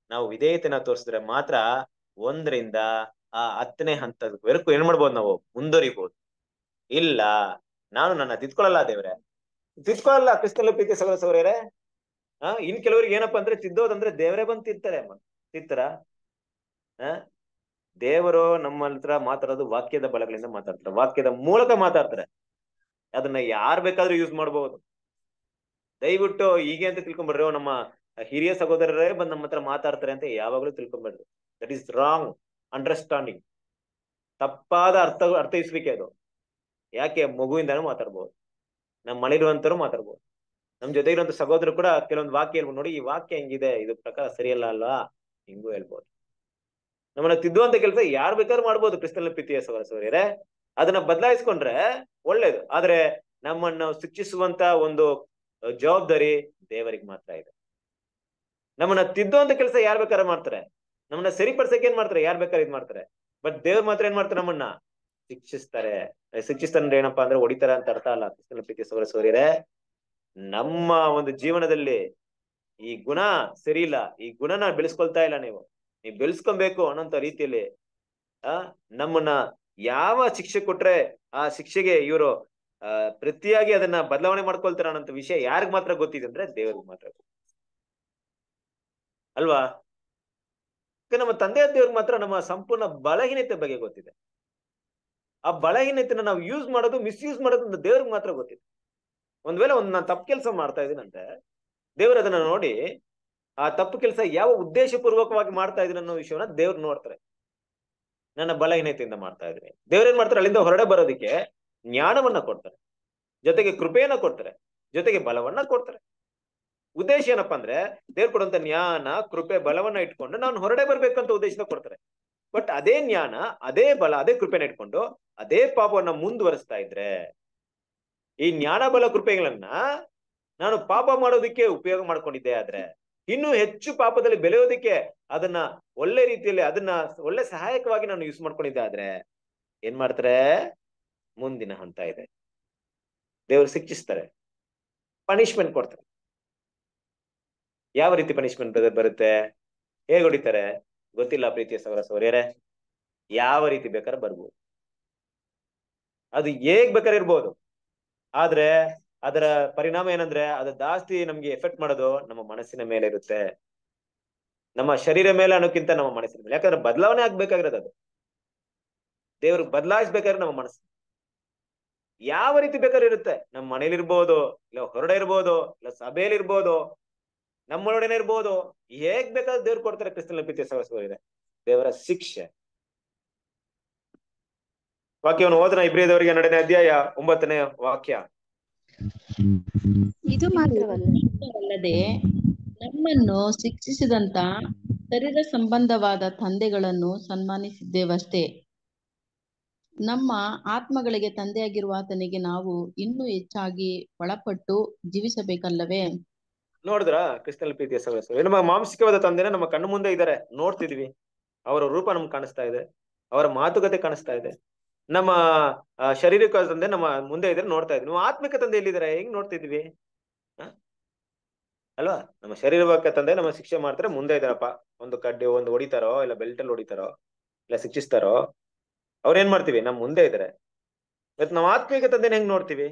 ನಾವು ವಿಧೇಯತೆನ ತೋರಿಸಿದ್ರೆ ಮಾತ್ರ ಒಂದರಿಂದ ಆ ಹತ್ತನೇ ಹಂತದವರೆಗೂ ಏನ್ ಮಾಡ್ಬೋದು ನಾವು? ಮುಂದುವರಿಬಹುದು ಇಲ್ಲ, ನಾನು ನನ್ನ ತಿದ್ಕೊಳ್ಳಲ್ಲ ದೇವ್ರೆ. ತಿದ್ಕೊಳ್ಳಲ್ಲ ಕ್ರಿಸ್ತಲ ಪ್ರೀತಿ ಸೌರ್ಯರೇ. ಆ ಇನ್ ಕೆಲವರಿಗೆ ಏನಪ್ಪಾ ಅಂದ್ರೆ ತಿದ್ದೋದಂದ್ರೆ ದೇವರೇ ಬಂದು ತಿಂತಾರೆ ತಿತ್ತರ ಆ ದೇವರು ನಮ್ಮ ಹತ್ರ ಮಾತಾಡೋದು ವಾಕ್ಯದ ಬಲಗಳಿಂದ ಮಾತಾಡ್ತಾರೆ. ವಾಕ್ಯದ ಮೂಲಕ ಮಾತಾಡ್ತಾರೆ. ಅದನ್ನ ಯಾರ್ ಬೇಕಾದ್ರೂ ಯೂಸ್ ಮಾಡಬಹುದು ದಯವಿಟ್ಟು ಹೀಗೆ ಅಂತ ತಿಳ್ಕೊಂಬಿಡ್ರಿ ನಮ್ಮ ಹಿರಿಯ ಸಹೋದರರೇ ಬಂದ್ ನಮ್ಮ ಹತ್ರ ಮಾತಾಡ್ತಾರೆ ಅಂತ ಯಾವಾಗ್ಲೂ ತಿಳ್ಕೊಂಬಿಡ್ರಿ ದಟ್ ಈಸ್ ರಾಂಗ್ ಅಂಡರ್ಸ್ಟ್ಯಾಂಡಿಂಗ್ ತಪ್ಪಾದ ಅರ್ಥ, ಅರ್ಥೈಸ್ಲಿಕ್ಕೆ ಅದು. ಯಾಕೆ? ಮಗುವಿಂದಾನು ಮಾತಾಡ್ಬೋದು. ನಮ್ಮ ಮನೆಯಿರುವಂತರು ಮಾತಾಡ್ಬೋದು. ನಮ್ ಜೊತೆ ಇರುವಂತ ಸಹೋದರರು ಕೂಡ ಕೆಲವೊಂದು ವಾಕ್ಯ ಹೇಳ್ಬೋದು ನೋಡಿ, ಈ ವಾಕ್ಯ ಹೆಂಗಿದೆ? ಇದು ಪ್ರಕಾರ ಸರಿಯಲ್ಲ ಅಲ್ವಾ? ಹಿಂಗೂ ಹೇಳ್ಬೋದು. ನಮ್ಮನ್ನ ತಿದ್ದುವಂತ ಕೆಲಸ ಯಾರು ಬೇಕಾದ್ರೂ ಮಾಡ್ಬೋದು, ಕ್ರಿಸ್ತನ ಪ್ರೀತಿಯ ಸವರ ಸಹೋದರಿಯರೇ. ಅದನ್ನ ಬದಲಾಯಿಸ್ಕೊಂಡ್ರೆ ಒಳ್ಳೇದು. ಆದ್ರೆ ನಮ್ಮನ್ನ ಶಿಕ್ಷಿಸುವಂತ ಒಂದು ಜವಾಬ್ದಾರಿ ದೇವರಿಗೆ ಮಾತ್ರ ಇದೆ. ನಮ್ಮನ್ನ ತಿದ್ದುವಂತ ಕೆಲಸ ಯಾರ್ ಬೇಕಾದ್ರೆ ಮಾಡ್ತಾರೆ. ನಮ್ಮನ್ನ ಸರಿಪಡಿಸಕ್ಕೆ ಏನ್ ಮಾಡ್ತಾರೆ? ಯಾರ್ ಬೇಕಾದ್ರೆ ಇದ್ ಮಾಡ್ತಾರೆ. ಬಟ್ ದೇವ್ರ ಮಾತ್ರ ಏನ್ ಮಾಡ್ತಾರೆ ನಮ್ಮನ್ನ? ಶಿಕ್ಷಿಸ್ತಾರೆ. ಶಿಕ್ಷಿಸ್ತಾರೆ ಏನಪ್ಪಾ ಅಂದ್ರೆ ಹೊಡಿತಾರೆ ಅಂತ ಅರ್ಥ ಅಲ್ಲ. ಕ್ರಿಸ್ತನ ಪ್ರೀತಿ ಸೌರ ಸೌರ್ಯರೇ ನಮ್ಮ ಒಂದು ಜೀವನದಲ್ಲಿ ಈ ಗುಣ ಸರಿ ಇಲ್ಲ, ಈ ಗುಣನ ಬೆಳೆಸ್ಕೊಳ್ತಾ ಇಲ್ಲ ನೀವು. ನೀವು ಬೆಳೆಸ್ಕೊಬೇಕು ಅನ್ನೋಂತ ರೀತಿಯಲ್ಲಿ, ಆ, ನಮ್ಮನ್ನ ಯಾವ ಶಿಕ್ಷೆ ಕೊಟ್ರೆ ಆ ಶಿಕ್ಷೆಗೆ ಇವರು ಪ್ರತಿಯಾಗಿ ಅದನ್ನ ಬದಲಾವಣೆ ಮಾಡ್ಕೊಳ್ತಾರ ಅನ್ನೋಂತ ವಿಷಯ ಯಾರಿಗ್ ಮಾತ್ರ ಗೊತ್ತಿದೆ ಅಂದ್ರೆ ದೇವ್ರಿಗೆ ಮಾತ್ರ ಅಲ್ವಾ? ನಮ್ಮ ತಂದೆ ದೇವ್ರಿಗೆ ಮಾತ್ರ ನಮ್ಮ ಸಂಪೂರ್ಣ ಬಲಹೀನತೆ ಬಗ್ಗೆ ಗೊತ್ತಿದೆ. ಆ ಬಲಹೀನತೆನ ನಾವು ಯೂಸ್ ಮಾಡೋದು ಮಿಸ್ಯೂಸ್ ಮಾಡೋದು ದೇವ್ರಿಗೆ ಮಾತ್ರ ಗೊತ್ತಿದೆ. ಒಂದ್ ವೇಳೆ ಒಂದ್ ನಾನು ತಪ್ಪು ಕೆಲಸ ಮಾಡ್ತಾ ಇದ್ದೀನಂತೆ, ದೇವ್ರ ಅದನ್ನ ನೋಡಿ, ಆ ತಪ್ಪು ಕೆಲಸ ಯಾವ ಉದ್ದೇಶ ಪೂರ್ವಕವಾಗಿ ಮಾಡ್ತಾ ಇದೀನಿ ಅನ್ನೋ ವಿಷಯವನ್ನ ದೇವ್ರು ನೋಡ್ತಾರೆ. ನನ್ನ ಬಲಹೀನತೆಯಿಂದ ಮಾಡ್ತಾ ಇದ್ದೀನಿ. ದೇವ್ರೇನ್ ಏನ್ ಮಾಡ್ತಾರೆ? ಅಲ್ಲಿಂದ ಹೊರಡೆ ಬರೋದಿಕ್ಕೆ ಜ್ಞಾನವನ್ನ ಕೊಡ್ತಾರೆ. ಜೊತೆಗೆ ಕೃಪೆಯನ್ನ ಕೊಡ್ತಾರೆ. ಜೊತೆಗೆ ಬಲವನ್ನ ಕೊಡ್ತಾರೆ. ಉದ್ದೇಶ ಏನಪ್ಪಾ ಅಂದ್ರೆ, ದೇವ್ರು ಕೊಡುವಂತ ಜ್ಞಾನ, ಕೃಪೆ, ಬಲವನ್ನ ಇಟ್ಕೊಂಡು ನಾನು ಹೊರಡೆ ಬರ್ಬೇಕಂತ ಉದ್ದೇಶದ ಕೊಡ್ತಾರೆ. ಬಟ್ ಅದೇ ಜ್ಞಾನ, ಅದೇ ಬಲ, ಅದೇ ಕೃಪೆನ ಇಟ್ಕೊಂಡು ಅದೇ ಪಾಪವನ್ನ ಮುಂದುವರಿಸ್ತಾ ಇದ್ರೆ ಈ ಜ್ಞಾನ ಬಲ ಕೃಪೆಗಳನ್ನ ನಾನು ಪಾಪ ಮಾಡೋದಕ್ಕೆ ಉಪಯೋಗ ಮಾಡ್ಕೊಂಡಿದ್ದೆ ಆದ್ರೆ ಇನ್ನು ಹೆಚ್ಚು ಪಾಪದಲ್ಲಿ ಬೆಳೆಯೋದಕ್ಕೆ ಅದನ್ನ ಒಳ್ಳೆ ರೀತಿಯಲ್ಲಿ ಅದನ್ನ ಒಳ್ಳೆ ಸಹಾಯಕವಾಗಿ ನಾನು ಯೂಸ್ ಮಾಡ್ಕೊಂಡಿದ್ದೆ ಆದ್ರೆ ಏನ್ ಮಾಡ್ತಾರೆ? ಮುಂದಿನ ಹಂತ ಇದೆ. ದೇವರು ಶಿಕ್ಷಿಸ್ತಾರೆ. ಪನಿಷ್ಮೆಂಟ್ ಕೊಡ್ತಾರೆ. ಯಾವ ರೀತಿ ಪನಿಷ್ಮೆಂಟ್ ಬರುತ್ತೆ? ಹೇಗೆ ಹೊಡಿತಾರೆ? ಗೊತ್ತಿಲ್ಲ ಪ್ರೀತಿಯ ಸೌರ ಸೌರ್ಯರೇ ಯಾವ ರೀತಿ ಬೇಕಾದ್ರೆ ಬರ್ಬೋದು. ಅದು ಹೇಗ್ ಬೇಕಾದ್ರೆ ಇರ್ಬೋದು. ಆದ್ರೆ ಅದರ ಪರಿಣಾಮ ಏನಂದ್ರೆ ಅದು ಜಾಸ್ತಿ ನಮ್ಗೆ ಎಫೆಕ್ಟ್ ಮಾಡೋದು ನಮ್ಮ ಮನಸ್ಸಿನ ಮೇಲೆ ಇರುತ್ತೆ. ನಮ್ಮ ಶರೀರ ಮೇಲೆ ಅನ್ನೋಕ್ಕಿಂತ ನಮ್ಮ ಮನಸ್ಸಿನ ಮೇಲೆ. ಯಾಕಂದ್ರೆ ಬದಲಾವಣೆ ಆಗ್ಬೇಕಾಗಿರೋದು ಅದು. ದೇವ್ರಿಗೆ ಬದಲಾಯಿಸ್ಬೇಕಾದ್ರೆ ನಮ್ಮ ಮನಸ್ಸು. ಯಾವ ರೀತಿ ಬೇಕಾದ್ರೆ ಇರುತ್ತೆ. ನಮ್ಮ ಮನೇಲಿ ಇರ್ಬೋದು, ಇಲ್ಲ ಹೊರಡೆ ಇರ್ಬೋದು, ಇಲ್ಲ ಸಭೆಯಲ್ಲಿ ಇರ್ಬೋದು ನಮ್ಮೊಡನೆ ಇರ್ಬೋದು. ಹೇಗ್ ಬೇಕಾದ್ರೆ ದೇವ್ರು ಕೊಡ್ತಾರೆ ಕ್ರಿಸ್ತನ ಸಹಸ್ರ ದೇವರ ಶಿಕ್ಷೆ. ವಾಕ್ಯವನ್ನು ಓದನ ಇಬ್ರಿಯದವರಿಗೆ ಎರಡನೇ ಅಧ್ಯಾಯ ಒಂಬತ್ತನೇ ವಾಕ್ಯ. ಇದು ಮಾತ್ರವಲ್ಲದೆ ನಮ್ಮನ್ನು ಶಿಕ್ಷಿಸಿದಂತ ಶರೀರ ಸಂಬಂಧವಾದ ತಂದೆಗಳನ್ನು ಸನ್ಮಾನಿಸಿದ್ದೇವಷ್ಟೇ. ನಮ್ಮ ಆತ್ಮಗಳಿಗೆ ತಂದೆಯಾಗಿರುವ ಆತನಿಗೆ ನಾವು ಇನ್ನೂ ಹೆಚ್ಚಾಗಿ ಒಳಪಟ್ಟು ಜೀವಿಸಬೇಕಲ್ಲವೇ? ನೋಡಿದ್ರ ಕೃಷ್ಣ ಪ್ರೀತಿಯ ಸಹಸ್ರ ನಮ್ಮ ಮಾಂಸಿಕವಾದ ತಂದೆನ ನಮ್ಮ ಕಣ್ಣು ಮುಂದೆ ಇದ್ದಾರೆ. ನೋಡ್ತಿದ್ವಿ. ಅವರ ರೂಪ ನಮ್ಗೆ ಕಾಣಿಸ್ತಾ ಇದೆ. ಅವರ ಮಾತುಕತೆ ಕಾಣಿಸ್ತಾ ಇದೆ. ನಮ್ಮ ಶಾರೀರಿಕ ತಂದೆ ನಮ್ಮ ಮುಂದೆ ಇದ್ರೆ ನೋಡ್ತಾ ಇದ್ವಿ ನಾವು ಆತ್ಮಿಕ ತಂದೆ ಎಲ್ಲಿದ್ದಾರೆ? ಹೆಂಗ್ ನೋಡ್ತಿದ್ವಿ ಅಲ್ವಾ? ನಮ್ಮ ಶರೀರವಾಕ ತಂದೆ ನಮ್ಮ ಶಿಕ್ಷೆ ಮಾಡ್ತಾರೆ, ಮುಂದೆ ಇದಾರಪ್ಪ ಒಂದು ಕಡ್ಡಿ, ಒಂದು ಹೊಡಿತಾರೋ, ಇಲ್ಲ ಬೆಲ್ಟ್ ಅಲ್ಲಿ ಹೊಡಿತಾರೋ, ಇಲ್ಲ ಶಿಕ್ಷಿಸ್ತಾರೋ, ಅವ್ರ ಏನ್ ಮಾಡ್ತೀವಿ? ನಮ್ ಮುಂದೆ ಇದಾರೆ. ಇವತ್ತು ನಾವು ಆತ್ಮೀಕ ತಂದೆ ಹೆಂಗ್ ನೋಡ್ತೀವಿ?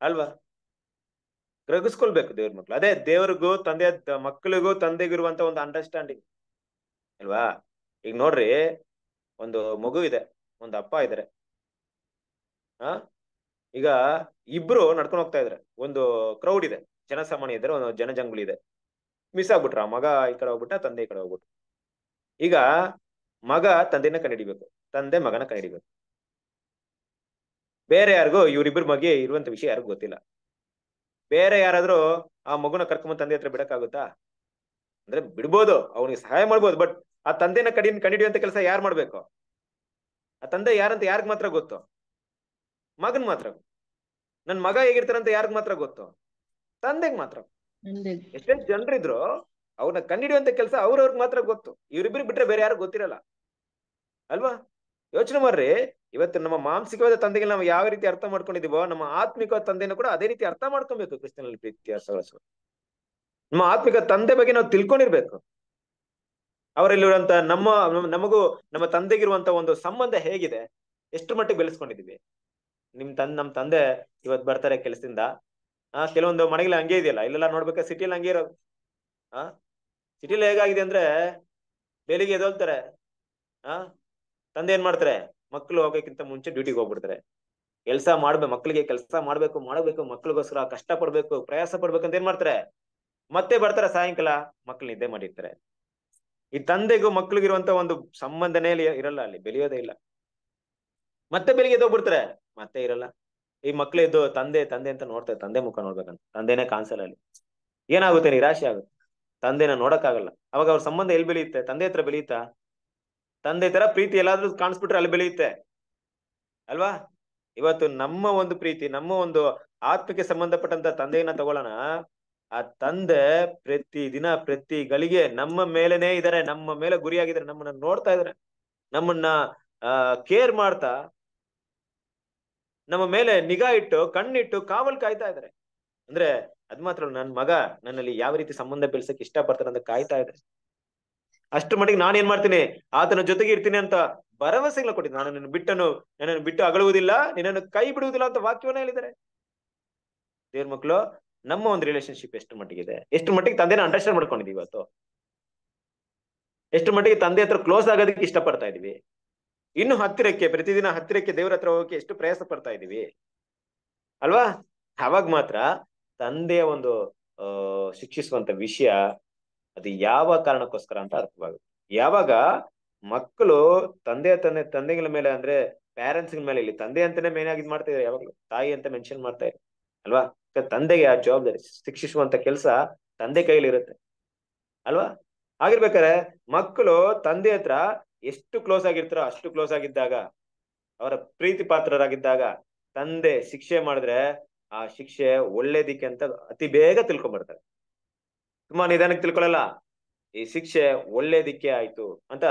ಅಲ್ವಾ? ಗ್ರಹಿಸ್ಕೊಳ್ಬೇಕು ದೇವ್ರ ಮಕ್ಳು. ಅದೇ ದೇವ್ರಿಗೂ, ತಂದೆ ಮಕ್ಕಳಿಗೂ ತಂದೆಗಿರುವಂತ ಒಂದು ಅಂಡರ್ಸ್ಟ್ಯಾಂಡಿಂಗ್ ಅಲ್ವಾ? ಈಗ ನೋಡ್ರಿ ಒಂದು ಮಗು ಇದೆ, ಒಂದು ಅಪ್ಪ ಇದಾರೆ. ಆ? ಈಗ ಇಬ್ರು ನಡ್ಕೊಂಡು ಹೋಗ್ತಾ ಇದ್ರೆ. ಒಂದು ಕ್ರೌಡ್ ಇದೆ, ಜನಸಾಮಾನ್ಯ ಇದ್ರೆ ಒಂದು ಜನಜಂಗುಳಿ ಇದೆ. ಮಿಸ್ ಆಗ್ಬಿಟ್ರ. ಮಗ ಈ ಕಡೆ ಹೋಗ್ಬಿಟ್ಟ ತಂದೆ ಈ ಕಡೆ ಹೋಗ್ಬಿಟ್ಟು ಈಗ ಮಗ ತಂದೆನ ಕಂಡಿಡಿಬೇಕು, ತಂದೆ ಮಗನ ಕಂಡಿಡಿಬೇಕು. ಬೇರೆ ಯಾರಿಗೂ ಇವ್ರಿಬ್ರ ಬಗ್ಗೆ ಇರುವಂತ ವಿಷಯ ಯಾರಿಗೂ ಗೊತ್ತಿಲ್ಲ. ಬೇರೆ ಯಾರಾದ್ರೂ ಆ ಮಗುನ ಕರ್ಕೊಂಬಂದ್ ತಂದೆ ಹತ್ರ ಬಿಡಕ್ಕಾಗುತ್ತಾ? ಅಂದ್ರೆ ಬಿಡ್ಬೋದು, ಅವನಿಗೆ ಸಹಾಯ ಮಾಡ್ಬೋದು ಬಟ್ ಆ ತಂದೆನ ಕಡಿ ಕಂಡಿಡಿಯುವಂತ ಕೆಲಸ ಯಾರು ಮಾಡ್ಬೇಕು? ಆ ತಂದೆ ಯಾರಂತ ಯಾರಿಗ್ ಮಾತ್ರ ಗೊತ್ತು? ಮಗನ್ ಮಾತ್ರ ನನ್ ಮಗ ಹೇಗಿರ್ತಾರಂತ ಯಾರಿಗ್ ಮಾತ್ರ ಗೊತ್ತು? ತಂದೆಗ್ ಮಾತ್ರ ಎಷ್ಟೇ ಜನರಿದ್ರು ಅವ್ರನ್ನ ಕಂಡಿಡಿಯುವಂತ ಕೆಲಸ ಅವ್ರವ್ರಿಗೆ ಮಾತ್ರ ಗೊತ್ತು. ಇವ್ರಿಬ್ರು ಬಿಟ್ರೆ ಬೇರೆ ಯಾರು ಗೊತ್ತಿರಲ್ಲ. ಅಲ್ವಾ? ಯೋಚನೆ ಮಾಡ್ರಿ. ಇವತ್ತು ನಮ್ಮ ಮಾನಸಿಕವಾದ ತಂದೆಗೆ ನಾವು ಯಾವ ರೀತಿ ಅರ್ಥ ಮಾಡ್ಕೊಂಡಿದೀವೋ ನಮ್ಮ ಆತ್ಮಿಕ ತಂದೆನ ಕೂಡ ಅದೇ ರೀತಿ ಅರ್ಥ ಮಾಡ್ಕೊಬೇಕು ಕ್ರಿಸ್ತನಲ್ಲಿ ಪ್ರೀತಿಯ ಸಹವಾಸ ನಮ್ಮ ಆತ್ಮಿಕ ತಂದೆ ಬಗ್ಗೆ ನಾವು ತಿಳ್ಕೊಂಡಿರ್ಬೇಕು. ಅವರಲ್ಲಿರುವಂತ ನಮ್ಮ, ನಮಗೂ, ನಮ್ಮ ತಂದೆಗಿರುವಂತ ಒಂದು ಸಂಬಂಧ ಹೇಗಿದೆ? ಎಷ್ಟು ಮಟ್ಟಿಗೆ ಬೆಳೆಸ್ಕೊಂಡಿದೀವಿ ನಿಮ್ ತಂದ್, ನಮ್ ತಂದೆ ಇವತ್ ಬರ್ತಾರೆ ಕೆಲಸದಿಂದ. ಆ, ಕೆಲವೊಂದು ಮನೆಗಳು ಹಂಗೆ ಇದೆಯಲ್ಲ? ಇಲ್ಲೆಲ್ಲ ನೋಡ್ಬೇಕಾ ಸಿಟಿಲಿ ಹಂಗೆ ಇರೋದು. ಆ, ಸಿಟಿಲಿ ಹೇಗಾಗಿದೆ ಅಂದ್ರೆ ಬೆಳಿಗ್ಗೆ ಎದೋಲ್ತಾರೆ. ಆ, ತಂದೆ ಏನ್ ಮಾಡ್ತಾರೆ? ಮಕ್ಕಳು ಹೋಗೋಕ್ಕಿಂತ ಮುಂಚೆ ಡ್ಯೂಟಿಗೆ ಹೋಗ್ಬಿಡ್ತಾರೆ. ಕೆಲಸ ಮಾಡ್ಬೇಕು ಮಕ್ಕಳಿಗೆ ಕೆಲಸ ಮಾಡ್ಬೇಕು, ಮಾಡಬೇಕು, ಮಕ್ಳಿಗೋಸ್ಕರ ಕಷ್ಟ ಪಡ್ಬೇಕು ಪ್ರಯಾಸ ಪಡ್ಬೇಕು ಅಂತ ಏನ್ ಮಾಡ್ತಾರೆ? ಮತ್ತೆ ಬರ್ತಾರೆ ಸಾಯಂಕಾಲ ಮಕ್ಳು ನಿದ್ದೆ ಮಾಡಿರ್ತಾರೆ. ಈ ತಂದೆಗೂ ಮಕ್ಳಿಗಿರುವಂತ ಒಂದು ಸಂಬಂಧನೇ ಇರಲ್ಲ ಅಲ್ಲಿ, ಬೆಳೆಯೋದೇ ಇಲ್ಲ. ಮತ್ತೆ ಬೆಳಿಗ್ಗೆ ಎದ್ದೋಗ್ಬಿಡ್ತಾರೆ ಮತ್ತೆ ಇರಲ್ಲ. ಈ ಮಕ್ಳು ಎದ್ದು ತಂದೆ ತಂದೆ ಅಂತ ನೋಡ್ತಾರೆ, ತಂದೆ ಮುಖ ನೋಡ್ಬೇಕಂತ. ತಂದೆನೇ ಕಾನ್ಸಲ್ ಅಲ್ಲಿ. ಏನಾಗುತ್ತೆ, ನಿರಾಶೆ ಆಗುತ್ತೆ. ತಂದೆನ ನೋಡಕ್ಕಾಗಲ್ಲ. ಅವಾಗ ಅವ್ರ ಸಂಬಂಧ ಎಲ್ಲಿ ಬೆಳೆಯುತ್ತೆ? ತಂದೆ ಹತ್ರ ಬೆಳೆಯುತ್ತಾ? ತಂದೆ ತರ ಪ್ರೀತಿ ಎಲ್ಲಾದ್ರೂ ಕಾಣಿಸ್ಬಿಟ್ರೆ ಅಲ್ಲಿ ಬೆಳೆಯುತ್ತೆ. ಅಲ್ವಾ? ಇವತ್ತು ನಮ್ಮ ಒಂದು ಪ್ರೀತಿ, ನಮ್ಮ ಒಂದು ಆತ್ಮಕ್ಕೆ ಸಂಬಂಧಪಟ್ಟಂತ ತಂದೆಯನ್ನ ತಗೊಳ್ಳೋಣ. ಆ ತಂದೆ ಪ್ರತಿ ದಿನ ಪ್ರತಿ ಗಳಿಗೆ ನಮ್ಮ ಮೇಲೆನೇ ಇದಾರೆ, ನಮ್ಮ ಮೇಲೆ ಗುರಿಯಾಗಿದ್ದಾರೆ ನಮ್ಮನ್ನ ನೋಡ್ತಾ ಇದಾರೆ, ನಮ್ಮನ್ನ ಕೇರ್ ಮಾಡ್ತಾ, ನಮ್ಮ ಮೇಲೆ ನಿಗಾ ಇಟ್ಟು, ಕಣ್ಣಿಟ್ಟು ಕಾವಲ್ ಕಾಯ್ತಾ ಇದಾರೆ. ಅಂದ್ರೆ ಅದ್ ಮಾತ್ರ ನನ್ನ ನನ್ ಮಗ ನನ್ನಲ್ಲಿ ಯಾವ ರೀತಿ ಸಂಬಂಧ ಬೆಳೆಸಕ್ ಇಷ್ಟ ಪಡ್ತಾನೆ ಅಂತ ಕಾಯ್ತಾ ಇದ್ದಾರೆ ಅಷ್ಟು ಮಟ್ಟಿಗೆ ನಾನು ಏನ್ ಮಾಡ್ತೀನಿ, ಆತನ ಜೊತೆಗೆ ಇರ್ತೀನಿ ಅಂತ ಭರವಸೆಗಳ ಕೊಟ್ಟಿದ್ದೆ ನಾನು ನಿನ್ನ ಬಿಟ್ಟನು, ನನ್ನನ್ನು ಬಿಟ್ಟು ಅಗಳುವುದಿಲ್ಲ, ನಿನ್ನನ್ನು ಕೈ ಬಿಡುವುದಿಲ್ಲ ಅಂತ ವಾಕ್ಯವನ್ನ ಹೇಳಿದ್ದಾರೆ. ದೇವ್ರ ಮಕ್ಕಳು ನಮ್ಮ ಒಂದು ರಿಲೇಶನ್ಶಿಪ್ ಎಷ್ಟು ಮಟ್ಟಿಗೆ ಇದೆ ಎಷ್ಟು ಮಟ್ಟಿಗೆ ತಂದೆನ ಅಂಡರ್ಸ್ಟ್ಯಾಂಡ್ ಮಾಡ್ಕೊಂಡಿದೀವಿ ಇವತ್ತು? ಎಷ್ಟು ಮಟ್ಟಿಗೆ ತಂದೆ ಹತ್ರ ಕ್ಲೋಸ್ ಆಗೋದಕ್ಕೆ ಇಷ್ಟಪಡ್ತಾ ಇದೀವಿ ಇನ್ನು ಹತ್ತಿರಕ್ಕೆ, ಪ್ರತಿದಿನ ಹತ್ತಿರಕ್ಕೆ ದೇವ್ರ ಹತ್ರ ಹೋಗಕ್ಕೆ ಎಷ್ಟು ಪ್ರಯಾಸ ಪಡ್ತಾ ಇದೀವಿ ಅಲ್ವಾ? ಅವಾಗ ಮಾತ್ರ ತಂದೆಯ ಒಂದು ಶಿಕ್ಷಿಸುವಂತ ವಿಷಯ ಅದು ಯಾವ ಕಾರಣಕ್ಕೋಸ್ಕರ ಅಂತ ಅರ್ಥವಾಗುತ್ತೆ. ಯಾವಾಗ ಮಕ್ಕಳು ತಂದೆ ತಂದೆ ತಂದೆಗಳ ಮೇಲೆ ಅಂದ್ರೆ ಪ್ಯಾರೆಂಟ್ಸ್ ಮೇಲೆ, ಇಲ್ಲಿ ತಂದೆ ಅಂತಾನೆ ಮೇನ್ ಆಗಿ ಮಾಡ್ತಾ ಇದ್ದಾರೆ ಯಾವಾಗ್ಲೂ, ತಾಯಿ ಅಂತ ಮೆನ್ಷನ್ ಮಾಡ್ತಾ ಇದ್ದಾರೆ. ಅಲ್ವಾ? ತಂದೆಗೆ ಆ ಜವಾಬ್ದಾರಿ ಶಿಕ್ಷಿಸುವಂತ ಕೆಲಸ ತಂದೆ ಕೈಯಲ್ಲಿ ಇರುತ್ತೆ ಅಲ್ವಾ? ಆಗಿರ್ಬೇಕಾದ್ರೆ ಮಕ್ಕಳು ತಂದೆ ಹತ್ರ ಎಷ್ಟು ಕ್ಲೋಸ್ ಆಗಿರ್ತಾರೋ ಅಷ್ಟು ಕ್ಲೋಸ್ ಆಗಿದ್ದಾಗ, ಅವರ ಪ್ರೀತಿ ಪಾತ್ರರಾಗಿದ್ದಾಗ ತಂದೆ ಶಿಕ್ಷೆ ಮಾಡಿದ್ರೆ ಆ ಶಿಕ್ಷೆ ಒಳ್ಳೇದಿಕ್ಕೆ ಅಂತ ಅತಿ ಬೇಗ ತಿಳ್ಕೊಂಡ್ಬಿಡ್ತಾರೆ. ತುಂಬಾ ನಿಧಾನಕ್ಕೆ ತಿಳ್ಕೊಳ್ಳಲ್ಲ? ಈ ಶಿಕ್ಷೆ ಒಳ್ಳೇದಿಕ್ಕೆ ಆಯ್ತು ಅಂತ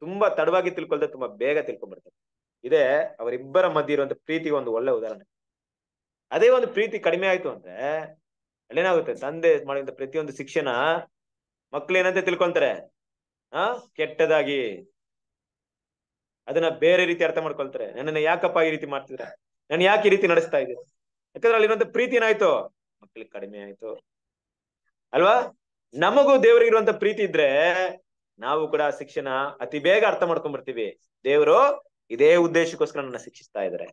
ತುಂಬಾ ತಡವಾಗಿ ತಿಳ್ಕೊಳ್ದೆ ತುಂಬಾ ಬೇಗ ತಿಳ್ಕೊಂಡ್ಬಿಡ್ತಾರೆ. ಇದೇ ಅವರಿಬ್ಬರ ಮಧ್ಯ ಇರುವಂತ ಪ್ರೀತಿಗೆ ಒಂದು ಒಳ್ಳೆ ಉದಾಹರಣೆ. ಅದೇ ಒಂದು ಪ್ರೀತಿ ಕಡಿಮೆ ಆಯ್ತು ಅಂದ್ರೆ ಅಲ್ಲೇನಾಗುತ್ತೆ ತಂದೆ ಮಾಡಿದಂತ ಪ್ರತಿಯೊಂದು ಶಿಕ್ಷಣ ಮಕ್ಳು ಏನಂತ ತಿಳ್ಕೊಂತಾರೆ? ಆ, ಕೆಟ್ಟದಾಗಿ. ಅದನ್ನ ಬೇರೆ ರೀತಿ ಅರ್ಥ ಮಾಡ್ಕೊಳ್ತಾರೆ. ನನ್ನನ್ನ ಯಾಕಪ್ಪ ಈ ರೀತಿ ಮಾಡ್ತಿದ್ರೆ? ನಾನು ಯಾಕೆ ಈ ರೀತಿ ನಡೆಸ್ತಾ ಇದ್ದೀನಿ ಯಾಕಂದ್ರೆ ಅಲ್ಲಿರುವಂತ ಪ್ರೀತಿ ಏನಾಯ್ತು ಮಕ್ಳಿಗೆ ಕಡಿಮೆ ಆಯ್ತು. ಅಲ್ವಾ? ನಮಗೂ ದೇವ್ರಿಗೆ ಇರುವಂತ ಪ್ರೀತಿ ಇದ್ರೆ ನಾವು ಕೂಡ ಶಿಕ್ಷಣ ಅತಿ ಬೇಗ ಅರ್ಥ ಮಾಡ್ಕೊಂಡ್ ಬರ್ತೀವಿ ದೇವರು ಇದೇ ಉದ್ದೇಶಕ್ಕೋಸ್ಕರ ನನ್ನ ಶಿಕ್ಷಿಸ್ತಾ ಇದಾರೆ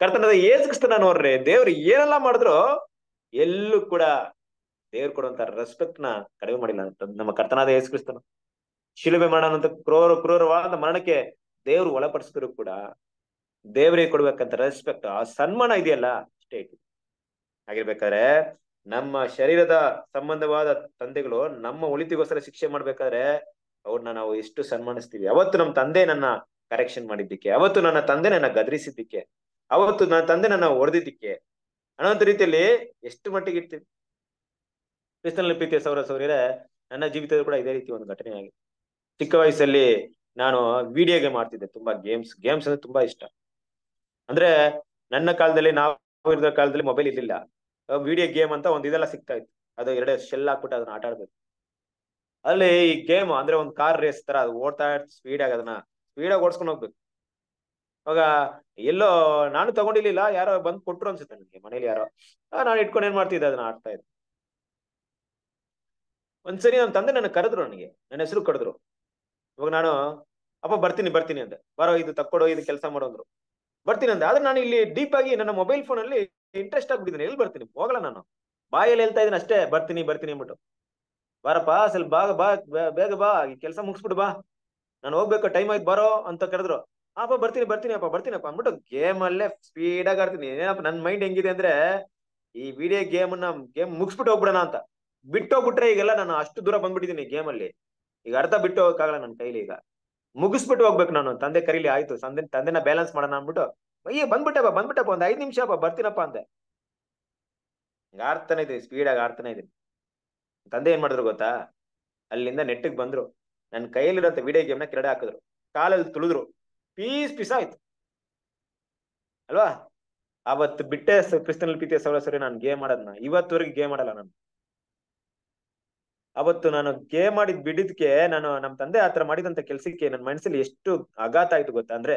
ಕರ್ತನದ ಏಸು ಕ್ರಿಸ್ತನ ನೋಡ್ರಿ, ದೇವ್ರು ಏನೆಲ್ಲ ಮಾಡಿದ್ರು ಎಲ್ಲೂ ಕೂಡ ದೇವ್ರು ಕೊಡುವಂತ ರೆಸ್ಪೆಕ್ಟ್ನ ಕಡಿಮೆ ಮಾಡಿಲ್ಲ ಅಂತ ನಮ್ಮ ಕರ್ತನಾದ ಏಸು ಶಿಲುಬೆ ಮಾಡೋಣ ಕ್ರೂರ, ಕ್ರೂರವಾದ ಮರಣಕ್ಕೆ ದೇವ್ರು ಒಳಪಡಿಸಿದ್ರು ಕೂಡ ದೇವರಿಗೆ ಕೊಡ್ಬೇಕಂತ ರೆಸ್ಪೆಕ್ಟ್ ಆ ಸನ್ಮಾನ ಇದೆಯಲ್ಲ ಆಗಿರ್ಬೇಕಾದ್ರೆ ಹಾಗಿರ್ಬೇಕಾದ್ರೆ ನಮ್ಮ ಶರೀರದ ಸಂಬಂಧವಾದ ತಂದೆಗಳು ನಮ್ಮ ಉಳಿತಿಗೋಸ್ಕರ ಶಿಕ್ಷೆ ಮಾಡ್ಬೇಕಾದ್ರೆ ಅವ್ರನ್ನ ನಾವು ಎಷ್ಟು ಸನ್ಮಾನಿಸ್ತೀವಿ. ಅವತ್ತು ನಮ್ಮ ತಂದೆ ನನ್ನ ಕರೆಕ್ಷನ್ ಮಾಡಿದ್ದಕ್ಕೆ, ಅವತ್ತು ನನ್ನ ತಂದೆ ನನ್ನ ಗದರಿಸಿದ್ದಕ್ಕೆ ಅವತ್ತು ನನ್ನ ತಂದೆ ನನ್ನ ಹೊಡೆದಿದ್ದಕ್ಕೆ ಅನ್ನೋಂಥ ರೀತಿಯಲ್ಲಿ ಎಷ್ಟು ಮಟ್ಟಿಗೆ ಇರ್ತೀವಿ ಕ್ರಿಸ್ತನಲ್ಲಿ ಪ್ರೀತಿಯ ಸೌರ ಸೌರ್ಯರೇ ನನ್ನ ಜೀವಿತದ ಕೂಡ ಇದೇ ರೀತಿ ಒಂದು ಘಟನೆ ಆಗಿದೆ. ಚಿಕ್ಕ ವಯಸ್ಸಲ್ಲಿ ನಾನು ವಿಡಿಯೋ ಗೇಮ್ ಆಡ್ತಿದ್ದೆ, ತುಂಬಾ ಗೇಮ್ಸ್ ಗೇಮ್ಸ್ ಅಂದ್ರೆ ತುಂಬಾ ಇಷ್ಟ. ಅಂದ್ರೆ ನನ್ನ ಕಾಲದಲ್ಲಿ ನಾವು ಇರೋ ಕಾಲದಲ್ಲಿ ಮೊಬೈಲ್ ಇರ್ಲಿಲ್ಲ. ವಿಡಿಯೋ ಗೇಮ್ ಅಂತ ಒಂದು ಇದೆಲ್ಲ ಸಿಗ್ತಾ ಇತ್ತು. ಅದು ಎರಡೇ ಶೆಲ್ ಹಾಕ್ಬಿಟ್ಟು ಅದನ್ನ ಆಟ ಆಡ್ಬೇಕು. ಅಲ್ಲಿ ಈ ಗೇಮ್ ಅಂದ್ರೆ ಒಂದು ಕಾರ್ ರೇಸ್ ತರ, ಅದು ಓಡ್ತಾ ಸ್ಪೀಡ್ ಆಗಿ ಅದನ್ನ ಸ್ಪೀಡ್ ಆಗಿ ಓಡಿಸ್ಕೊಂಡು ಹೋಗ್ಬೇಕು. ಅವಾಗ ಎಲ್ಲೋ ನಾನು ತಗೊಂಡಿರ್ಲಿಲ್ಲ, ಯಾರೋ ಬಂದ್ ಕೊಟ್ರು ಅನ್ಸುತ್ತೆ ನನಗೆ, ಮನೇಲಿ ಯಾರೋ. ನಾನು ಇಟ್ಕೊಂಡು ಏನ್ ಮಾಡ್ತಿದ್ದೆ ಅದನ್ನ ಆಡ್ತಾ ಇದ್ದೆ. ಒಂದ್ಸರಿ ನನ್ನ ತಂದೆ ನನ್ನ ಕರೆದ್ರು ನನಗೆ, ನನ್ನ ಹೆಸರು ಕರೆದ್ರು. ಇವಾಗ ನಾನು, ಅಪ್ಪ, ಬರ್ತೀನಿ ಬರ್ತೀನಿ ಅಂದೆ. ಬರೋ, ಇದು ತಕ್ಕೊಡೋ, ಇದು ಕೆಲಸ ಮಾಡೋಂದ್ರು ಬರ್ತೀನಿ ಅಂದೆ. ಆದ್ರೆ ನಾನು ಇಲ್ಲಿ ಡೀಪ್ ಆಗಿ ನನ್ನ ಮೊಬೈಲ್ ಫೋನ್ ಅಲ್ಲಿ ಇಂಟ್ರೆಸ್ಟ್ ಆಗ್ಬಿಟ್ಟಿದ್ದೀನಿ. ಎಲ್ಲಿ ಬರ್ತೀನಿ? ಹೋಗಲ್ಲ ನಾನು. ಬಾಯಲ್ಲಿ ಹೇಳ್ತಾ ಇದ್ದೀನಿ ಅಷ್ಟೇ, ಬರ್ತೀನಿ ಬರ್ತೀನಿ ಅಂದ್ಬಿಟ್ಟು. ಬಾರಪ್ಪ, ಸ್ವಲ್ಪ ಬಾ ಬಾ, ಬೇಗ ಬಾ, ಈ ಕೆಲಸ ಮುಗಿಸ್ಬಿಡು, ಬಾ. ನಾನು ಹೋಗ್ಬೇಕು, ಟೈಮ್ ಆಯ್ತು, ಬರೋ ಅಂತ ಕರೆದ್ರು. ಅಪ್ಪ ಬರ್ತೀನಿ ಬರ್ತೀನಿ ಅಪ್ಪ ಬರ್ತೀನಪ್ಪ ಅಂದ್ಬಿಟ್ಟು ಗೇಮ್ ಅಲ್ಲೇ ಸ್ಪೀಡ್ ಆಗಿ ಆಡ್ತೀನಿ. ಏನಪ್ಪ ನನ್ನ ಮೈಂಡ್ ಹೆಂಗಿದೆ ಅಂದ್ರೆ ಈ ವಿಡಿಯೋ ಗೇಮ್ ಗೇಮ್ ಮುಗಿಸ್ಬಿಟ್ಟು ಹೋಗ್ಬಿಡೋಣ ಅಂತ. ಬಿಟ್ಟೋಗ್ಬಿಟ್ರೆ ಈಗೆಲ್ಲ ನಾನು ಅಷ್ಟು ದೂರ ಬಂದ್ಬಿಟ್ಟಿದ್ದೀನಿ ಗೇಮ್ ಅಲ್ಲಿ. ಈಗ ಅರ್ಧ ಬಿಟ್ಟು ಹೋಗಕ್ಕಾಗಲ್ಲ ನನ್ನ ಕೈಲಿ ಈಗ. ಮುಗಿಸ್ಬಿಟ್ಟು ಹೋಗ್ಬೇಕು ನಾನು. ತಂದೆ ಕರೀಲಿ, ಆಯ್ತು ತಂದೆ ತಂದೆನ ಬ್ಯಾಲೆನ್ಸ್ ಮಾಡೋಣ ಅಂದ್ಬಿಟ್ಟು. ಅಯ್ಯ, ಬಂದ್ಬಿಟ್ಟಪ್ಪ ಬಂದ್ಬಿಟ್ಟಪ್ಪ, ಒಂದ್ ಐದ್ ನಿಮಿಷ ಅಪ್ಪ ಬರ್ತೀನಪ್ಪ ಅಂದೆ. ಆಡ್ತಾನೆ ಇದೀನಿ ಸ್ಪೀಡ್ ಆಗಿ ಆಡ್ತಾನೆ ಇದೀನಿ ತಂದೆ ಏನ್ ಮಾಡಿದ್ರು ಗೊತ್ತಾ? ಅಲ್ಲಿಂದ ನೆಟ್ಟಿಗೆ ಬಂದ್ರು. ನನ್ನ ಕೈಯಲ್ಲಿರೋ ವಿಡಿಯೋ ಗೇಮ್ನ ಕೆರಡೆ ಹಾಕಿದ್ರು. ಕಾಲಲ್ಲಿ ತುಳಿದ್ರು. ಪೀಸ್ ಪೀಸ್ ಆಯ್ತು. ಅಲ್ವಾ? ಅವತ್ತು ಬಿಟ್ಟೆ ಕ್ರಿಸ್ತನಲ್ಲಿ ಪ್ರೀತಿಯ ಸೌರ ಸರಿ ನಾನು ಗೇಮ್ ಆಡೋದ್ನ. ಇವತ್ತುವರೆಗೆ ಗೇಮ್ ಆಡಲ್ಲ ನಾನು. ಅವತ್ತು ನಾನು ಗೇಮ್ ಮಾಡಿದ್ ಬಿಡಿದ್ಕೆ ನಾನು ನಮ್ಮ ತಂದೆ ಆತರ ಮಾಡಿದಂತ ಕೆಲ್ಸಕ್ಕೆ ನನ್ನ ಮನಸ್ಸಲ್ಲಿ ಎಷ್ಟು ಆಘಾತ ಆಯ್ತು ಗೊತ್ತಾ? ಅಂದ್ರೆ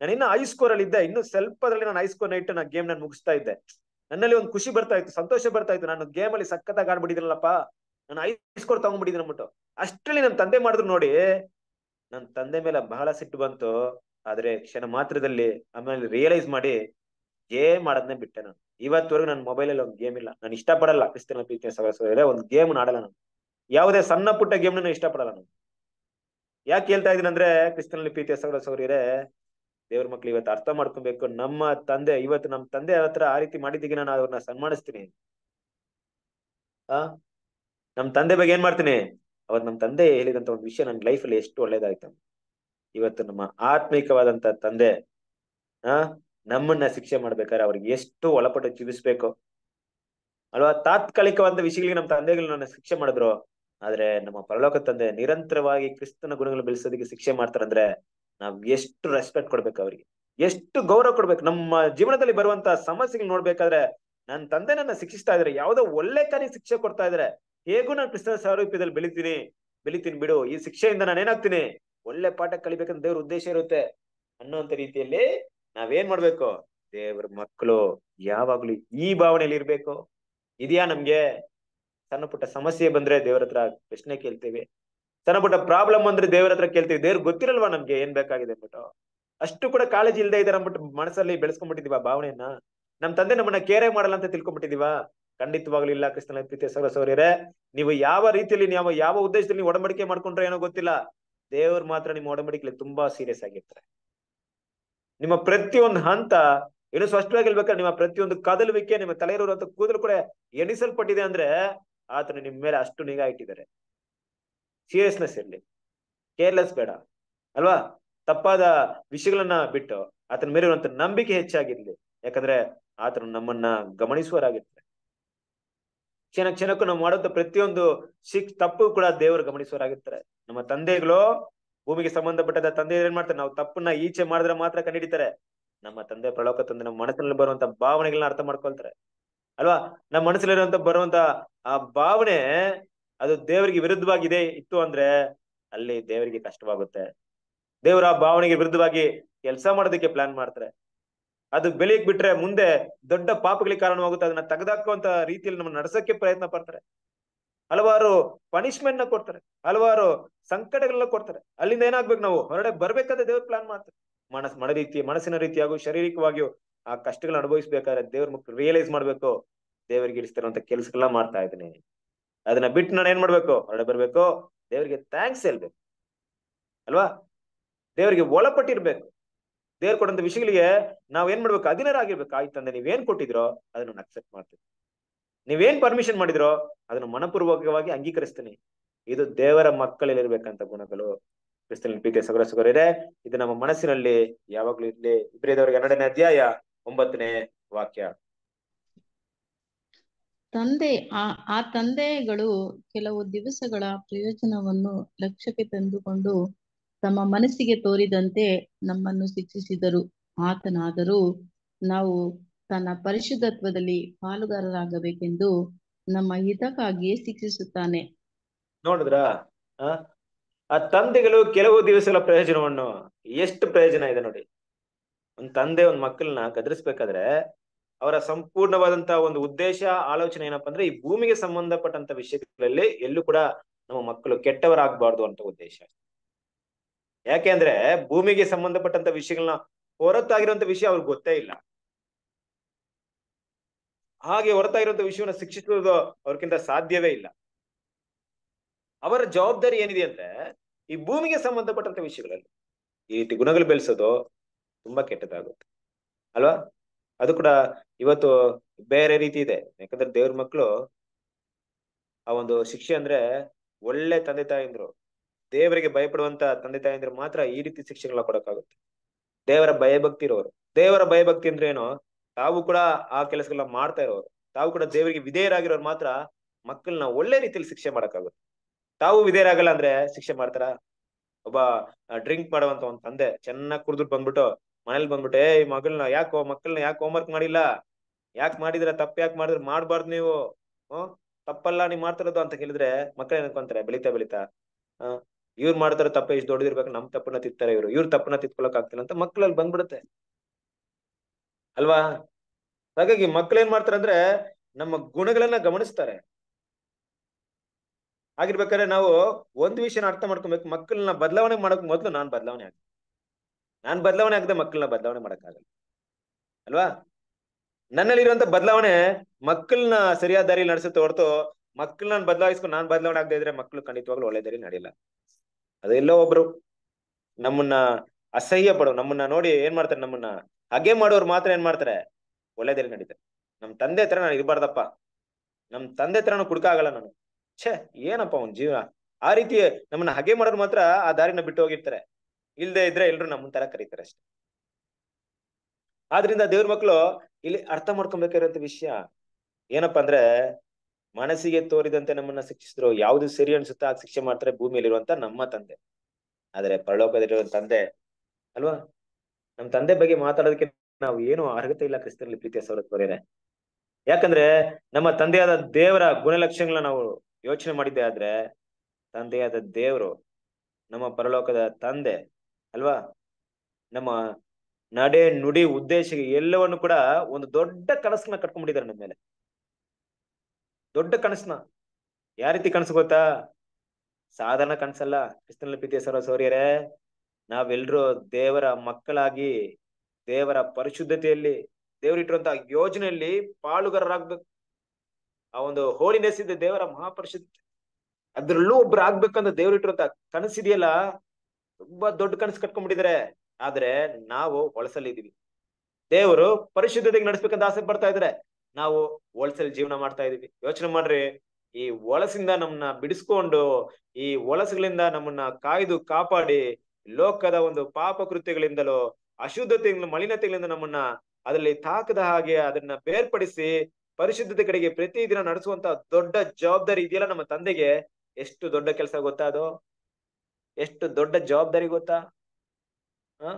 ನಾನು ಇನ್ನು ಐ ಸ್ಕೋರ್ ಅಲ್ಲಿ ಇದ್ದೆ. ಇನ್ನು ಸ್ವಲ್ಪದಲ್ಲಿ ನಾನು ಐ ಸ್ಕೋರ್ ಇಟ್ಟು ನಾನು ಗೇಮ್ ನಾನು ಮುಗಿಸ್ತಾ ಇದ್ದೆ. ನನ್ನಲ್ಲಿ ಒಂದು ಖುಷಿ ಬರ್ತಾ ಇತ್ತು, ಸಂತೋಷ ಬರ್ತಾ ಇತ್ತು. ನಾನು ಗೇಮ್ ಅಲ್ಲಿ ಸಖತ್ತಾಗಿ ಆಡ್ಬಿಟ್ಟಿದ್ರಲ್ಲಪ್ಪ ನಾನು ಐ ಸ್ಕೋರ್ ತಗೊಂಡ್ಬಿಟ್ಟಿದ್ದೀನಿ ಅಂದ್ಬಿಟ್ಟು. ಅಷ್ಟರಲ್ಲಿ ನನ್ನ ತಂದೆ ಮಾಡಿದ್ರು ನೋಡಿ, ನನ್ನ ತಂದೆ ಮೇಲೆ ಬಹಳ ಸಿಟ್ಟು ಬಂತು. ಆದ್ರೆ ಕ್ಷಣ ಮಾತ್ರದಲ್ಲಿ ಆಮೇಲೆ ರಿಯಲೈಸ್ ಮಾಡಿ ಗೇಮ್ ಮಾಡೋದನ್ನೇ ಬಿಟ್ಟೆ ನಾನು. ಇವತ್ತವರೆಗೂ ನನ್ನ ಮೊಬೈಲ್ ಅಲ್ಲಿ ಒಂದು ಗೇಮ್ ಇಲ್ಲ. ನಾನು ಇಷ್ಟಪಡಲ್ಲ ಕ್ರಿಸ್ತನ ಪ್ರೀತಿಯ ಇದೆ ಒಂದು ಗೇಮ್ ಆಡಲ್ಲ ನಾನು. ಯಾವುದೇ ಸಣ್ಣ ಪುಟ್ಟ ಗೇಮ್ ನಾನು ಇಷ್ಟಪಡಲ್ಲ ನಾನು. ಯಾಕೆ ಹೇಳ್ತಾ ಇದೀನಿ ಅಂದ್ರೆ ಕ್ರಿಸ್ತನಲ್ಲಿ ಪ್ರೀತಿಯ ಸಹೋದರ ಸೌರ್ಯರೇ ದೇವ್ರ ಮಕ್ಳು ಇವತ್ತು ಅರ್ಥ ಮಾಡ್ಕೊಬೇಕು. ನಮ್ಮ ತಂದೆ, ಇವತ್ತು ನಮ್ಮ ತಂದೆ ಹತ್ರ ಆ ರೀತಿ ಮಾಡಿದ್ದೀಗ ನಾನು ಅವ್ರನ್ನ ಸನ್ಮಾನಿಸ್ತೀನಿ. ಆ? ನಮ್ಮ ತಂದೆ ಬಗ್ಗೆ ಏನ್ ಮಾಡ್ತೀನಿ? ಅವತ್ ನಮ್ಮ ತಂದೆ ಹೇಳಿದಂತ ಒಂದು ವಿಷಯ ನನ್ನ ಲೈಫ್ ಅಲ್ಲಿ ಎಷ್ಟು ಒಳ್ಳೇದಾಯ್ತು ಇವತ್ತು ನಮ್ಮ ಆತ್ಮಿಕವಾದಂತ ತಂದೆ, ಆ, ನಮ್ಮನ್ನ ಶಿಕ್ಷೆ ಮಾಡ್ಬೇಕಾದ್ರೆ ಅವ್ರಿಗೆ ಎಷ್ಟು ಒಳಪಟ್ಟು ಜೀವಿಸ್ಬೇಕು? ಅಲ್ವಾ? ತಾತ್ಕಾಲಿಕವಾದ ವಿಷಯಗಳಿಗೆ ನಮ್ಮ ತಂದೆಗಳು ನನ್ನ ಶಿಕ್ಷೆ ಮಾಡಿದ್ರು. ಆದ್ರೆ ನಮ್ಮ ಪರಲೋಕ ತಂದೆ ನಿರಂತರವಾಗಿ ಕ್ರಿಸ್ತನ ಗುಣಗಳು ಬೆಳೆಸೋದಕ್ಕೆ ಶಿಕ್ಷೆ ಮಾಡ್ತಾರಂದ್ರೆ ನಾವ್ ಎಷ್ಟು ರೆಸ್ಪೆಕ್ಟ್ ಕೊಡ್ಬೇಕು ಅವ್ರಿಗೆ? ಎಷ್ಟು ಗೌರವ ಕೊಡ್ಬೇಕು? ನಮ್ಮ ಜೀವನದಲ್ಲಿ ಬರುವಂತ ಸಮಸ್ಯೆಗಳು ನೋಡ್ಬೇಕಾದ್ರೆ ನನ್ನ ತಂದೆ ನನ್ನ ಶಿಕ್ಷಿಸ್ತಾ ಇದ್ರೆ. ಯಾವ್ದೋ ಒಳ್ಳೆ ಕಾರ್ಯ ಶಿಕ್ಷೆ ಕೊಡ್ತಾ ಇದ್ರೆ. ಹೇಗೂ ನಾನು ಕ್ರಿಸ್ತನ ಸ್ವರೂಪದಲ್ಲಿ ಬೆಳಿತೀನಿ? ಬೆಳಿತೀನಿ ಬಿಡು. ಈ ಶಿಕ್ಷೆಯಿಂದ ನಾನು ಏನಾಗ್ತೀನಿ ಒಳ್ಳೆ ಪಾಠ ಕಲಿಬೇಕಂತ ದೇವ್ರ ಉದ್ದೇಶ ಇರುತ್ತೆ ಅನ್ನೋಂತ ರೀತಿಯಲ್ಲಿ ನಾವೇನ್ ಮಾಡ್ಬೇಕು? ದೇವ್ರ ಮಕ್ಕಳು ಯಾವಾಗ್ಲೂ ಈ ಭಾವನೆಯಲ್ಲಿ ಇರ್ಬೇಕು. ಇದೆಯಾ ನಮ್ಗೆ? ಸಣ್ಣ ಪುಟ್ಟ ಸಮಸ್ಯೆ ಬಂದ್ರೆ ದೇವ್ರ ಹತ್ರ ಪ್ರಶ್ನೆ ಕೇಳ್ತೇವೆ. ಸಣ್ಣ ಪುಟ್ಟ ಪ್ರಾಬ್ಲಮ್ ಅಂದ್ರೆ ದೇವ್ರ ಹತ್ರ ಕೇಳ್ತೀವಿ. ದೇವ್ರ ಗೊತ್ತಿರಲ್ವಾ ನಮ್ಗೆ ಏನ್ ಬೇಕಾಗಿದೆ ಅಂದ್ಬಿಟ್ಟು? ಅಷ್ಟು ಕೂಡ ಕಾಳಜಿ ಇಲ್ಲದೆ ಇದಾರೆ ಅಂದ್ಬಿಟ್ಟು ಮನಸ್ಸಲ್ಲಿ ಬೆಳೆಸ್ಕೊಂಡ್ಬಿಟ್ಟಿದೀವ ಭಾವನೆಯನ್ನ? ನಮ್ ತಂದೆ ನಮ್ಮನ್ನ ಕೇರೆ ಮಾಡಲ್ಲ ಅಂತ ತಿಳ್ಕೊಂಡ್ಬಿಟ್ಟಿದೀವ ಖಂಡಿತವಾಗ್ಲೂ ಇಲ್ಲ ಕ್ರಿಸ್ತನ ಪ್ರೀತಿಯ ಸೌರ ಸೌರ್ಯರೇ ನೀವು ಯಾವ ರೀತಿಯಲ್ಲಿ ನೀವು ಯಾವ ಉದ್ದೇಶದಲ್ಲಿ ನೀವು ಒಡಂಬಡಿಕೆ ಮಾಡ್ಕೊಂಡ್ರೆ ಏನೋ ಗೊತ್ತಿಲ್ಲ. ದೇವ್ರು ಮಾತ್ರ ನಿಮ್ಮ ಒಡಂಬಡಿಕೆಲಿ ತುಂಬಾ ಸೀರಿಯಸ್ ಆಗಿರ್ತಾರೆ. ನಿಮ್ಮ ಪ್ರತಿಯೊಂದು ಹಂತ ಏನು ಸ್ಪಷ್ಟವಾಗಿ ಹೇಳ್ಬೇಕಾದ್ರೆ ನಿಮ್ಮ ಪ್ರತಿಯೊಂದು ಕದಲುವಿಕೆ, ನಿಮ್ಮ ತಲೆ ಇರುವಂತ ಕೂದಲು ಕೂಡ ಎಣಿಸಲ್ಪಟ್ಟಿದೆ ಅಂದ್ರೆ ಆತನು ನಿಮ್ಮ ಮೇಲೆ ಅಷ್ಟು ನಿಗಾ ಇಟ್ಟಿದ್ದಾರೆ. ಸೀರಿಯಸ್ನೆಸ್ ಇರಲಿ. ಕೇರ್ಲೆಸ್ ಬೇಡ. ಅಲ್ವಾ? ತಪ್ಪಾದ ವಿಷಯಗಳನ್ನ ಬಿಟ್ಟು ಆತನ ಮೇಲೆ ಇರುವಂತ ನಂಬಿಕೆ ಹೆಚ್ಚಾಗಿರ್ಲಿ. ಯಾಕಂದ್ರೆ ಆತನು ನಮ್ಮನ್ನ ಗಮನಿಸುವರಾಗಿರ್ತಾರೆ ಕ್ಷಣ ಕ್ಷಣಕ್ಕೂ ನಾವು ಮಾಡುವಂತ ಪ್ರತಿಯೊಂದು ಶಿಕ್ ತಪ್ಪು ಕೂಡ ದೇವರು ಗಮನಿಸುವರಾಗಿರ್ತಾರೆ ನಮ್ಮ ತಂದೆಗಳು ಭೂಮಿಗೆ ಸಂಬಂಧಪಟ್ಟದ ತಂದೆ ಏನ್ ಮಾಡ್ತಾರೆ? ನಾವು ತಪ್ಪನ್ನ ಈಚೆ ಮಾಡಿದ್ರೆ ಮಾತ್ರ ಕಂಡಿಡಿತಾರೆ. ನಮ್ಮ ತಂದೆ ಪ್ರಲೋಕ ತಂದೆ ನಮ್ಮ ಮನಸ್ಸಿನಲ್ಲಿ ಬರುವಂತ ಭಾವನೆಗಳನ್ನ ಅರ್ಥ ಮಾಡ್ಕೊಳ್ತಾರೆ. ಅಲ್ವಾ? ನಮ್ಮ ಮನಸ್ಸಲ್ಲಿರುವಂತ ಬರುವಂತ ಆ ಭಾವನೆ ಅದು ದೇವರಿಗೆ ವಿರುದ್ಧವಾಗಿದೆ. ಇತ್ತು ಅಂದ್ರೆ ಅಲ್ಲಿ ದೇವರಿಗೆ ಕಷ್ಟವಾಗುತ್ತೆ. ದೇವರ ಆ ಭಾವನೆಗೆ ವಿರುದ್ಧವಾಗಿ ಕೆಲಸ ಮಾಡೋದಕ್ಕೆ ಪ್ಲಾನ್ ಮಾಡ್ತಾರೆ. ಅದು ಬೆಳೆಯಕ್ ಬಿಟ್ರೆ ಮುಂದೆ ದೊಡ್ಡ ಪಾಪಗಳಿಗೆ ಕಾರಣವಾಗುತ್ತೆ. ಅದನ್ನ ತೆಗೆದಾಕುವಂತ ರೀತಿಯಲ್ಲಿ ನಮ್ಮ ನಡೆಸಕ್ಕೆ ಪ್ರಯತ್ನ ಪಡ್ತಾರೆ. ಹಲವಾರು ಪನಿಷ್ಮೆಂಟ್ನ ಕೊಡ್ತಾರೆ. ಹಲವಾರು ಸಂಕಟಗಳನ್ನ ಕೊಡ್ತಾರೆ. ಅಲ್ಲಿಂದ ಏನಾಗ್ಬೇಕು ನಾವು? ಹೊರಡೆ ಬರ್ಬೇಕಾದ್ರೆ ದೇವ್ರ ಪ್ಲಾನ್ ಮಾಡ್ತಾರೆ ಮನಸ್ ಮನ ರೀತಿ, ಮನಸ್ಸಿನ ರೀತಿಯಾಗೂ ಶಾರೀರಿಕವಾಗಿಯೂ ಆ ಕಷ್ಟಗಳನ್ನ ಅನುಭವಿಸ್ಬೇಕಾದ್ರೆ ದೇವ್ರ ಮುಖ ರಿಯಲೈಸ್ ಮಾಡ್ಬೇಕು. ದೇವರಿಗೆ ಇಳಿಸ್ತಿರುವಂತ ಕೆಲಸಗಳನ್ನ ಮಾಡ್ತಾ ಇದ್ದೀನಿ. ಅದನ್ನ ಬಿಟ್ಟು ನಾನು ಏನ್ ಮಾಡ್ಬೇಕು? ಹೊರಡೆ ಬರ್ಬೇಕು. ದೇವರಿಗೆ ಥ್ಯಾಂಕ್ಸ್ ಹೇಳ್ಬೇಕು. ಅಲ್ವಾ? ದೇವರಿಗೆ ಒಳಪಟ್ಟಿರ್ಬೇಕು. ದೇವ್ರು ಕೊಡಂತ ವಿಷಯಗಳಿಗೆ ನಾವ್ ಏನ್ ಮಾಡ್ಬೇಕು? ಅಧೀನರಾಗಿರ್ಬೇಕು. ಆಯ್ತಂದ್ರೆ ನೀವೇನ್ ಕೊಟ್ಟಿದ್ರೋ ಅದನ್ನ ನಾನು ಅಕ್ಸೆಪ್ಟ್ ಮಾಡ್ತೀನಿ ನೀವೇನ್ ಪರ್ಮಿಷನ್ ಮಾಡಿದ್ರೋ ಅದನ್ನ ಮನಪೂರ್ವಕವಾಗಿ ಅಂಗೀಕರಿಸ್ತೀನಿ. ಇದು ದೇವರ ಮಕ್ಕಳಲ್ಲಿರ್ಬೇಕಂತ ಗುಣಗಳು. ಕ್ರಿಸ್ತನ ಪ್ರೀತಿಯ ಸಗರ ಸಗರೇ ಇದು ನಮ್ಮ ಮನಸ್ಸಿನಲ್ಲಿ ಯಾವಾಗ್ಲೂ ಇರ್ಲಿ. ಇಬ್ರಿಯದವರಿಗೆ ಎರಡನೇ ಅಧ್ಯಾಯ ಒಂಬತ್ತನೇ ವಾಕ್ಯ. ತಂದೆ, ಆ ಆ ತಂದೆಗಳು ಕೆಲವು ದಿವಸಗಳ ಪ್ರಯೋಜನವನ್ನು ಲಕ್ಷ್ಯಕ್ಕೆ ತಂದುಕೊಂಡು ತಮ್ಮ ಮನಸ್ಸಿಗೆ ತೋರಿದಂತೆ ನಮ್ಮನ್ನು ಶಿಕ್ಷಿಸಿದರು. ಆತನಾದರೂ ನಾವು ತನ್ನ ಪರಿಶುದ್ಧತ್ವದಲ್ಲಿ ಪಾಲುಗಾರರಾಗಬೇಕೆಂದು ನಮ್ಮ ಹಿತಕ್ಕಾಗಿಯೇ ಶಿಕ್ಷಿಸುತ್ತಾನೆ. ನೋಡಿದ್ರ? ಆ? ತಂದೆಗಳು ಕೆಲವು ದಿವಸಗಳ ಪ್ರಯೋಜನವನ್ನು ಎಷ್ಟು ಪ್ರಯೋಜನ ಇದೆ ನೋಡಿ. ಒಂದ್ ತಂದೆ, ಒಂದ್ ಮಕ್ಕಳನ್ನ ಗದರಿಸ್ಬೇಕಾದ್ರೆ ಅವರ ಸಂಪೂರ್ಣವಾದಂತ ಒಂದು ಉದ್ದೇಶ, ಆಲೋಚನೆ ಏನಪ್ಪಾ ಅಂದ್ರೆ ಈ ಭೂಮಿಗೆ ಸಂಬಂಧಪಟ್ಟಂತ ವಿಷಯಗಳಲ್ಲಿ ಎಲ್ಲೂ ಕೂಡ ನಮ್ಮ ಮಕ್ಕಳು ಕೆಟ್ಟವರಾಗಬಾರ್ದು ಅಂತ ಉದ್ದೇಶ. ಯಾಕೆ ಅಂದ್ರೆ ಭೂಮಿಗೆ ಸಂಬಂಧಪಟ್ಟಂತ ವಿಷಯಗಳನ್ನ ಹೊರತಾಗಿರುವಂತ ವಿಷಯ ಅವ್ರಿಗೆ ಗೊತ್ತೇ ಇಲ್ಲ. ಹಾಗೆ ಹೊರತಾಗಿರುವಂತ ವಿಷಯವನ್ನ ಶಿಕ್ಷಿಸುವುದು ಅವ್ರಕ್ಕಿಂತ ಸಾಧ್ಯವೇ ಇಲ್ಲ. ಅವರ ಜವಾಬ್ದಾರಿ ಏನಿದೆ ಅಂದ್ರೆ ಈ ಭೂಮಿಗೆ ಸಂಬಂಧಪಟ್ಟಂತ ವಿಷಯಗಳಲ್ಲಿ ಈ ರೀತಿ ಗುಣಗಳು ಬೆಳೆಸೋದು ತುಂಬಾ ಕೆಟ್ಟದಾಗುತ್ತೆ. ಅಲ್ವಾ? ಅದು ಕೂಡ ಇವತ್ತು ಬೇರೆ ರೀತಿ ಇದೆ. ಯಾಕಂದ್ರೆ ದೇವ್ರ ಮಕ್ಕಳು ಆ ಒಂದು ಶಿಕ್ಷೆ ಅಂದ್ರೆ ಒಳ್ಳೆ ತಂದೆ ತಾಯಿಂದ್ರು. ದೇವರಿಗೆ ಭಯಪಡುವಂತ ತಂದೆ ತಾಯಿಂದ್ರೆ ಮಾತ್ರ ಈ ರೀತಿ ಶಿಕ್ಷೆಗಳನ್ನ ಕೊಡಕ್ಕಾಗುತ್ತೆ. ದೇವರ ಭಯಭಕ್ತಿ ಇರೋರು. ದೇವರ ಭಯಭಕ್ತಿ ಅಂದ್ರೆ ಏನು? ತಾವು ಕೂಡ ಆ ಕೆಲಸಗಳನ್ನ ಮಾಡ್ತಾ ಇರೋರು. ತಾವು ಕೂಡ ದೇವರಿಗೆ ವಿಧೇಯರಾಗಿರೋರು ಮಾತ್ರ ಮಕ್ಕಳನ್ನ ಒಳ್ಳೆ ರೀತಿಯಲ್ಲಿ ಶಿಕ್ಷೆ ಮಾಡಕ್ಕಾಗುತ್ತೆ. ತಾವು ವಿಧೇಯರಾಗಲ್ಲ ಅಂದ್ರೆ ಶಿಕ್ಷೆ ಮಾಡ್ತಾರ? ಒಬ್ಬ ಡ್ರಿಂಕ್ ಮಾಡುವಂತ ಒಂದ್ ತಂದೆ ಚೆನ್ನಾಗ್ ಕುಡಿದ್ರು ಬಂದ್ಬಿಟ್ಟು ಮನೇಲಿ ಬಂದ್ಬಿಟ್ಟು ಏ ಮಗಳನ್ನ ಯಾಕೋ ಮಕ್ಕಳನ್ನ ಯಾಕೆ ಹೋಮ್ವರ್ಕ್ ಮಾಡಿಲ್ಲ? ಯಾಕೆ ಮಾಡಿದ್ರ? ತಪ್ಪು ಯಾಕೆ ಮಾಡಿದ್ರೆ? ಮಾಡ್ಬಾರ್ದು ನೀವು. ಹ್ಮ್? ತಪ್ಪಲ್ಲ, ನೀವ್ ಮಾಡ್ತಿರೋದು ಅಂತ ಕೇಳಿದ್ರೆ ಮಕ್ಕಳು ಅಂತಾರೆ ಬೆಳಿತಾ ಬೆಳಿತಾ ಇವ್ರು ಮಾಡ್ತಾರೆ ತಪ್ಪ, ಇಷ್ಟು ದೊಡ್ಡದಿರ್ಬೇಕು ನಮ್ ತಪ್ಪನ್ನ ತಿತ್ತಾರೆ ಇವ್ರು. ಇವ್ರ ತಪ್ಪನ್ನ ತಿತ್ಕೊಳಕ್ ಆಗ್ತಿಲ್ಲ ಅಂತ ಮಕ್ಕಳಲ್ಲಿ ಬಂದ್ಬಿಡುತ್ತೆ. ಅಲ್ವಾ? ಹಾಗಾಗಿ ಮಕ್ಳು ಏನ್ ಮಾಡ್ತಾರೆ ಅಂದ್ರೆ ನಮ್ಮ ಗುಣಗಳನ್ನ ಗಮನಿಸ್ತಾರೆ. ಆಗಿರ್ಬೇಕಾದ್ರೆ ನಾವು ಒಂದ್ ವಿಷಯನ ಅರ್ಥ ಮಾಡ್ಕೊಬೇಕು. ಮಕ್ಕಳನ್ನ ಬದಲಾವಣೆ ಮಾಡಕ್ ಮೊದ್ಲು ನಾನ್ ಬದಲಾವಣೆ ಆಗ ನಾನ್ ಬದಲಾವಣೆ ಆಗದೆ ಮಕ್ಕಳನ್ನ ಬದಲಾವಣೆ ಮಾಡಕ್ಕಾಗಲ್ಲ. ಅಲ್ವಾ? ನನ್ನಲ್ಲಿರುವಂತ ಬದಲಾವಣೆ ಮಕ್ಕಳನ್ನ ಸರಿಯಾದ ದಾರಿ ನಡೆಸುತ್ತೆ ಹೊರತು ಮಕ್ಕಳನ್ನ ಬದಲಾಯಿಸ್ಕೊಂಡು ನಾನ್ ಬದಲಾವಣೆ ಆಗದೆ ಇದ್ರೆ ಮಕ್ಕಳು ಖಂಡಿತವಾಗ್ಲೂ ಒಳ್ಳೆ ದಾರಿ ನಡೆಯಲ್ಲ. ಅದೆಲ್ಲೋ ಒಬ್ರು ನಮ್ಮನ್ನ ಅಸಹ್ಯ ಪಡೋ, ನಮ್ಮನ್ನ ನೋಡಿ ಏನ್ ಮಾಡ್ತಾರೆ, ನಮ್ಮನ್ನ ಹಗೆ ಮಾಡೋರು ಮಾತ್ರ ಏನ್ ಮಾಡ್ತಾರೆ? ಒಳ್ಳೆ ನಡೀತಾರೆ. ನಮ್ ತಂದೆ ತರ ನಾನು ಇರಬಾರ್ದಪ್ಪ. ನಮ್ ತಂದೆ ತರ ನಾನು ಕುಡ್ಕಾಗಲ್ಲ ನಾನು. ಛೇ, ಏನಪ್ಪ ಅವ್ನ ಜೀವನ? ಆ ರೀತಿ ನಮ್ಮನ್ನ ಹಗೆ ಮಾಡೋರು ಮಾತ್ರ ಆ ದಾರಿನ ಬಿಟ್ಟು ಹೋಗಿರ್ತಾರೆ. ಇಲ್ದೆ ಇದ್ರೆ ಎಲ್ರು ನಮ್ಮನ್ ತರ ಕರೀತಾರೆ ಅಷ್ಟೇ. ಆದ್ರಿಂದ ದೇವ್ರ ಮಕ್ಕಳು ಇಲ್ಲಿ ಅರ್ಥ ಮಾಡ್ಕೊಬೇಕಾಗಿರೋಂತ ವಿಷಯ ಏನಪ್ಪಾ ಅಂದ್ರೆ ಮನಸ್ಸಿಗೆ ತೋರಿದಂತೆ ನಮ್ಮನ್ನ ಶಿಕ್ಷಿಸಿದ್ರು, ಯಾವ್ದು ಸರಿ ಅನ್ಸುತ್ತಾ ಆ ಶಿಕ್ಷೆ ಮಾಡ್ತಾರೆ ಭೂಮಿಯಲ್ಲಿರುವಂತ ನಮ್ಮ ತಂದೆ. ಆದ್ರೆ ಪರಲೋಕದಲ್ಲಿರುವ ತಂದೆ, ಅಲ್ವಾ? ನಮ್ ತಂದೆ ಬಗ್ಗೆ ಮಾತಾಡೋದಕ್ಕೆ ನಾವು ಏನು ಅರ್ಹತೆ ಇಲ್ಲ ಕ್ರಿಸ್ತನಲ್ಲಿ ಪ್ರೀತಿಯ ಸೌರತ್ವರೇನೆ ಯಾಕಂದ್ರೆ ನಮ್ಮ ತಂದೆಯಾದ ದೇವರ ಗುಣಲಕ್ಷಣಗಳನ್ನ ನಾವು ಯೋಚನೆ ಮಾಡಿದ್ದೆ ಆದ್ರೆ ತಂದೆಯಾದ ದೇವರು ನಮ್ಮ ಪರಲೋಕದ ತಂದೆ, ಅಲ್ವಾ? ನಮ್ಮ ನಡೆ ನುಡಿ ಉದ್ದೇಶ ಎಲ್ಲವನ್ನು ಕೂಡ ಒಂದು ದೊಡ್ಡ ಕನಸನ್ನ ಕಟ್ಕೊಂಡ್ಬಿಟ್ಟಿದ್ದಾರೆ ನಮ್ಮ ಮೇಲೆ. ದೊಡ್ಡ ಕನಸನ. ಯಾವ ರೀತಿ ಕನಸು ಗೊತ್ತಾ? ಸಾಧಾರಣ ಕನಸಲ್ಲ. ಕೃಷ್ಣ ಸರ್ವ ಸೌರ್ಯರೇ, ನಾವೆಲ್ರೂ ದೇವರ ಮಕ್ಕಳಾಗಿ, ದೇವರ ಪರಿಶುದ್ಧತೆಯಲ್ಲಿ ದೇವರಿಟ್ಟಿರುವಂತಹ ಯೋಜನೆಯಲ್ಲಿ ಪಾಲುಗಾರರಾಗ್ಬೇಕು. ಆ ಒಂದು ಹೋಲಿನೆಸ್ ಇದೆ ದೇವರ ಮಹಾಪರಿಶುದ್ಧ ಅದ್ರಲ್ಲೂ ಒಬ್ರು ಆಗ್ಬೇಕಂತ ದೇವರಿಟ್ಟಿರುವಂತಹ ಕನಸಿದೆಯಲ್ಲ ತುಂಬಾ ದೊಡ್ಡ ಕನಸು ಕಟ್ಕೊಂಡ್ಬಿಟ್ಟಿದ್ದಾರೆ ಆದ್ರೆ ನಾವು ಹೊಳಸಲ್ಲಿದೀವಿ ದೇವರು ಪರಿಶುದ್ಧತೆಗೆ ನಡೆಸ್ಬೇಕಂತ ಆಸೆ ಪಡ್ತಾ ಇದ್ರೆ. ನಾವು ಹೊಲಸಲ್ಲಿ ಜೀವನ ಮಾಡ್ತಾ ಇದೀವಿ. ಯೋಚನೆ ಮಾಡ್ರಿ, ಈ ಒಳಸಿಂದ ನಮ್ಮನ್ನ ಬಿಡಿಸ್ಕೊಂಡು, ಈ ಒಳಸುಗಳಿಂದ ನಮ್ಮನ್ನ ಕಾಯ್ದು ಕಾಪಾಡಿ, ಲೋಕದ ಒಂದು ಪಾಪ ಕೃತ್ಯಗಳಿಂದಲೋ, ಅಶುದ್ಧತೆಗಳಿಂದ, ಮಲಿನತೆಗಳಿಂದ ನಮ್ಮನ್ನ ಅದರಲ್ಲಿ ತಾಕದ ಹಾಗೆ ಅದನ್ನ ಬೇರ್ಪಡಿಸಿ, ಪರಿಶುದ್ಧತೆ ಕಡೆಗೆ ಪ್ರತಿದಿನ ನಡೆಸುವಂತ ದೊಡ್ಡ ಜವಾಬ್ದಾರಿ ಇದೆಯಲ್ಲ ನಮ್ಮ ತಂದೆಗೆ? ಎಷ್ಟು ದೊಡ್ಡ ಕೆಲಸ ಗೊತ್ತಾ ಅದು? ಎಷ್ಟು ದೊಡ್ಡ ಜವಾಬ್ದಾರಿ ಗೊತ್ತಾ? ಹ?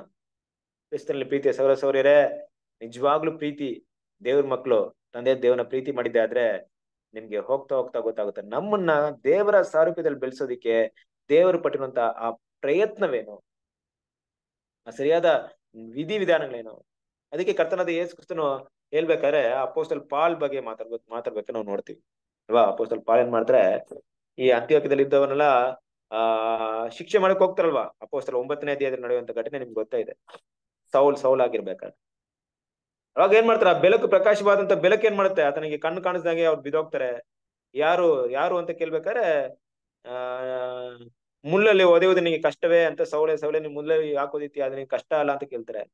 ಕ್ರಿಸ್ತನಲ್ಲಿ ಪ್ರೀತಿಯ ಸೌರ ಸೌರ್ಯರೇ ನಿಜವಾಗ್ಲೂ ಪ್ರೀತಿ ದೇವ್ರ ಮಕ್ಕಳು ತಂದೆ ದೇವನ ಪ್ರೀತಿ ಮಾಡಿದ್ದೆ ಆದ್ರೆ ನಿಮ್ಗೆ ಹೋಗ್ತಾ ಹೋಗ್ತಾ ಗೊತ್ತಾಗುತ್ತೆ. ನಮ್ಮನ್ನ ದೇವರ ಸಾರೂಪ್ಯದಲ್ಲಿ ಬೆಳೆಸೋದಿಕ್ಕೆ ದೇವರು ಪಟ್ಟಿರುವಂತ ಆ ಪ್ರಯತ್ನವೇನು? ಆ ಸರಿಯಾದ ವಿಧಿ ವಿಧಾನಗಳೇನು? ಅದಕ್ಕೆ ಕರ್ತನಾದ ಯೇಸು ಕ್ರಿಸ್ತನು ಹೇಳ್ಬೇಕಾದ್ರೆ ಅಪೋಸ್ಟಲ್ ಪಾಲ್ ಬಗ್ಗೆ ಮಾತಾಡ್ಬೇಕು ಮಾತಾಡ್ಬೇಕು ನಾವು ನೋಡ್ತೀವಿ. ಅಲ್ವಾ? ಅಪೋಸ್ಟಲ್ ಪಾಲ್ ಏನ್ ಮಾಡಿದ್ರೆ ಈ ಅಂತ್ಯೋಕ್ಯದಲ್ಲಿ ಇದ್ದವನ್ನೆಲ್ಲ, ಆ, ಶಿಕ್ಷೆ ಮಾಡಕ್ ಹೋಗ್ತಾರಲ್ವಾ? ಅಪೋಸ್ಟಲ್ ಒಂಬತ್ತನೇ ಅಧ್ಯಾಯದಲ್ಲಿ ನಡೆಯುವಂತ ಘಟನೆ ನಿಮ್ಗೆ ಗೊತ್ತಾ ಇದೆ. ಸೌಲ್ ಸೌಲ್ ಆಗಿರ್ಬೇಕಾದ್ರೆ. ಅವಾಗ ಏನ್ ಮಾಡ್ತಾರೆ? ಆ ಬೆಳಕು ಪ್ರಕಾಶವಾದಂತ ಬೆಳಕು ಏನ್ ಮಾಡುತ್ತೆ? ಆತನಿಗೆ ಕಣ್ಣು ಕಾಣಿಸಿದಾಗೆ ಅವ್ರು ಬಿದೋಗ್ತಾರೆ ಯಾರು ಯಾರು ಅಂತ ಕೇಳ್ಬೇಕಾದ್ರೆ, ಆ, ಮುಳ್ಳಲ್ಲಿ ಒದೆಯುವುದು ನಿಮಗೆ ಕಷ್ಟವೇ ಅಂತ ಸೌಳೆ ಸೌಳೆ ನೀವು ಮುಳ್ಳಲ್ಲಿ ಹಾಕೋದಿತ್ತಿ ಅದ್ ನಿಂಗೆ ಕಷ್ಟ ಅಲ್ಲ ಅಂತ ಕೇಳ್ತಾರೆ.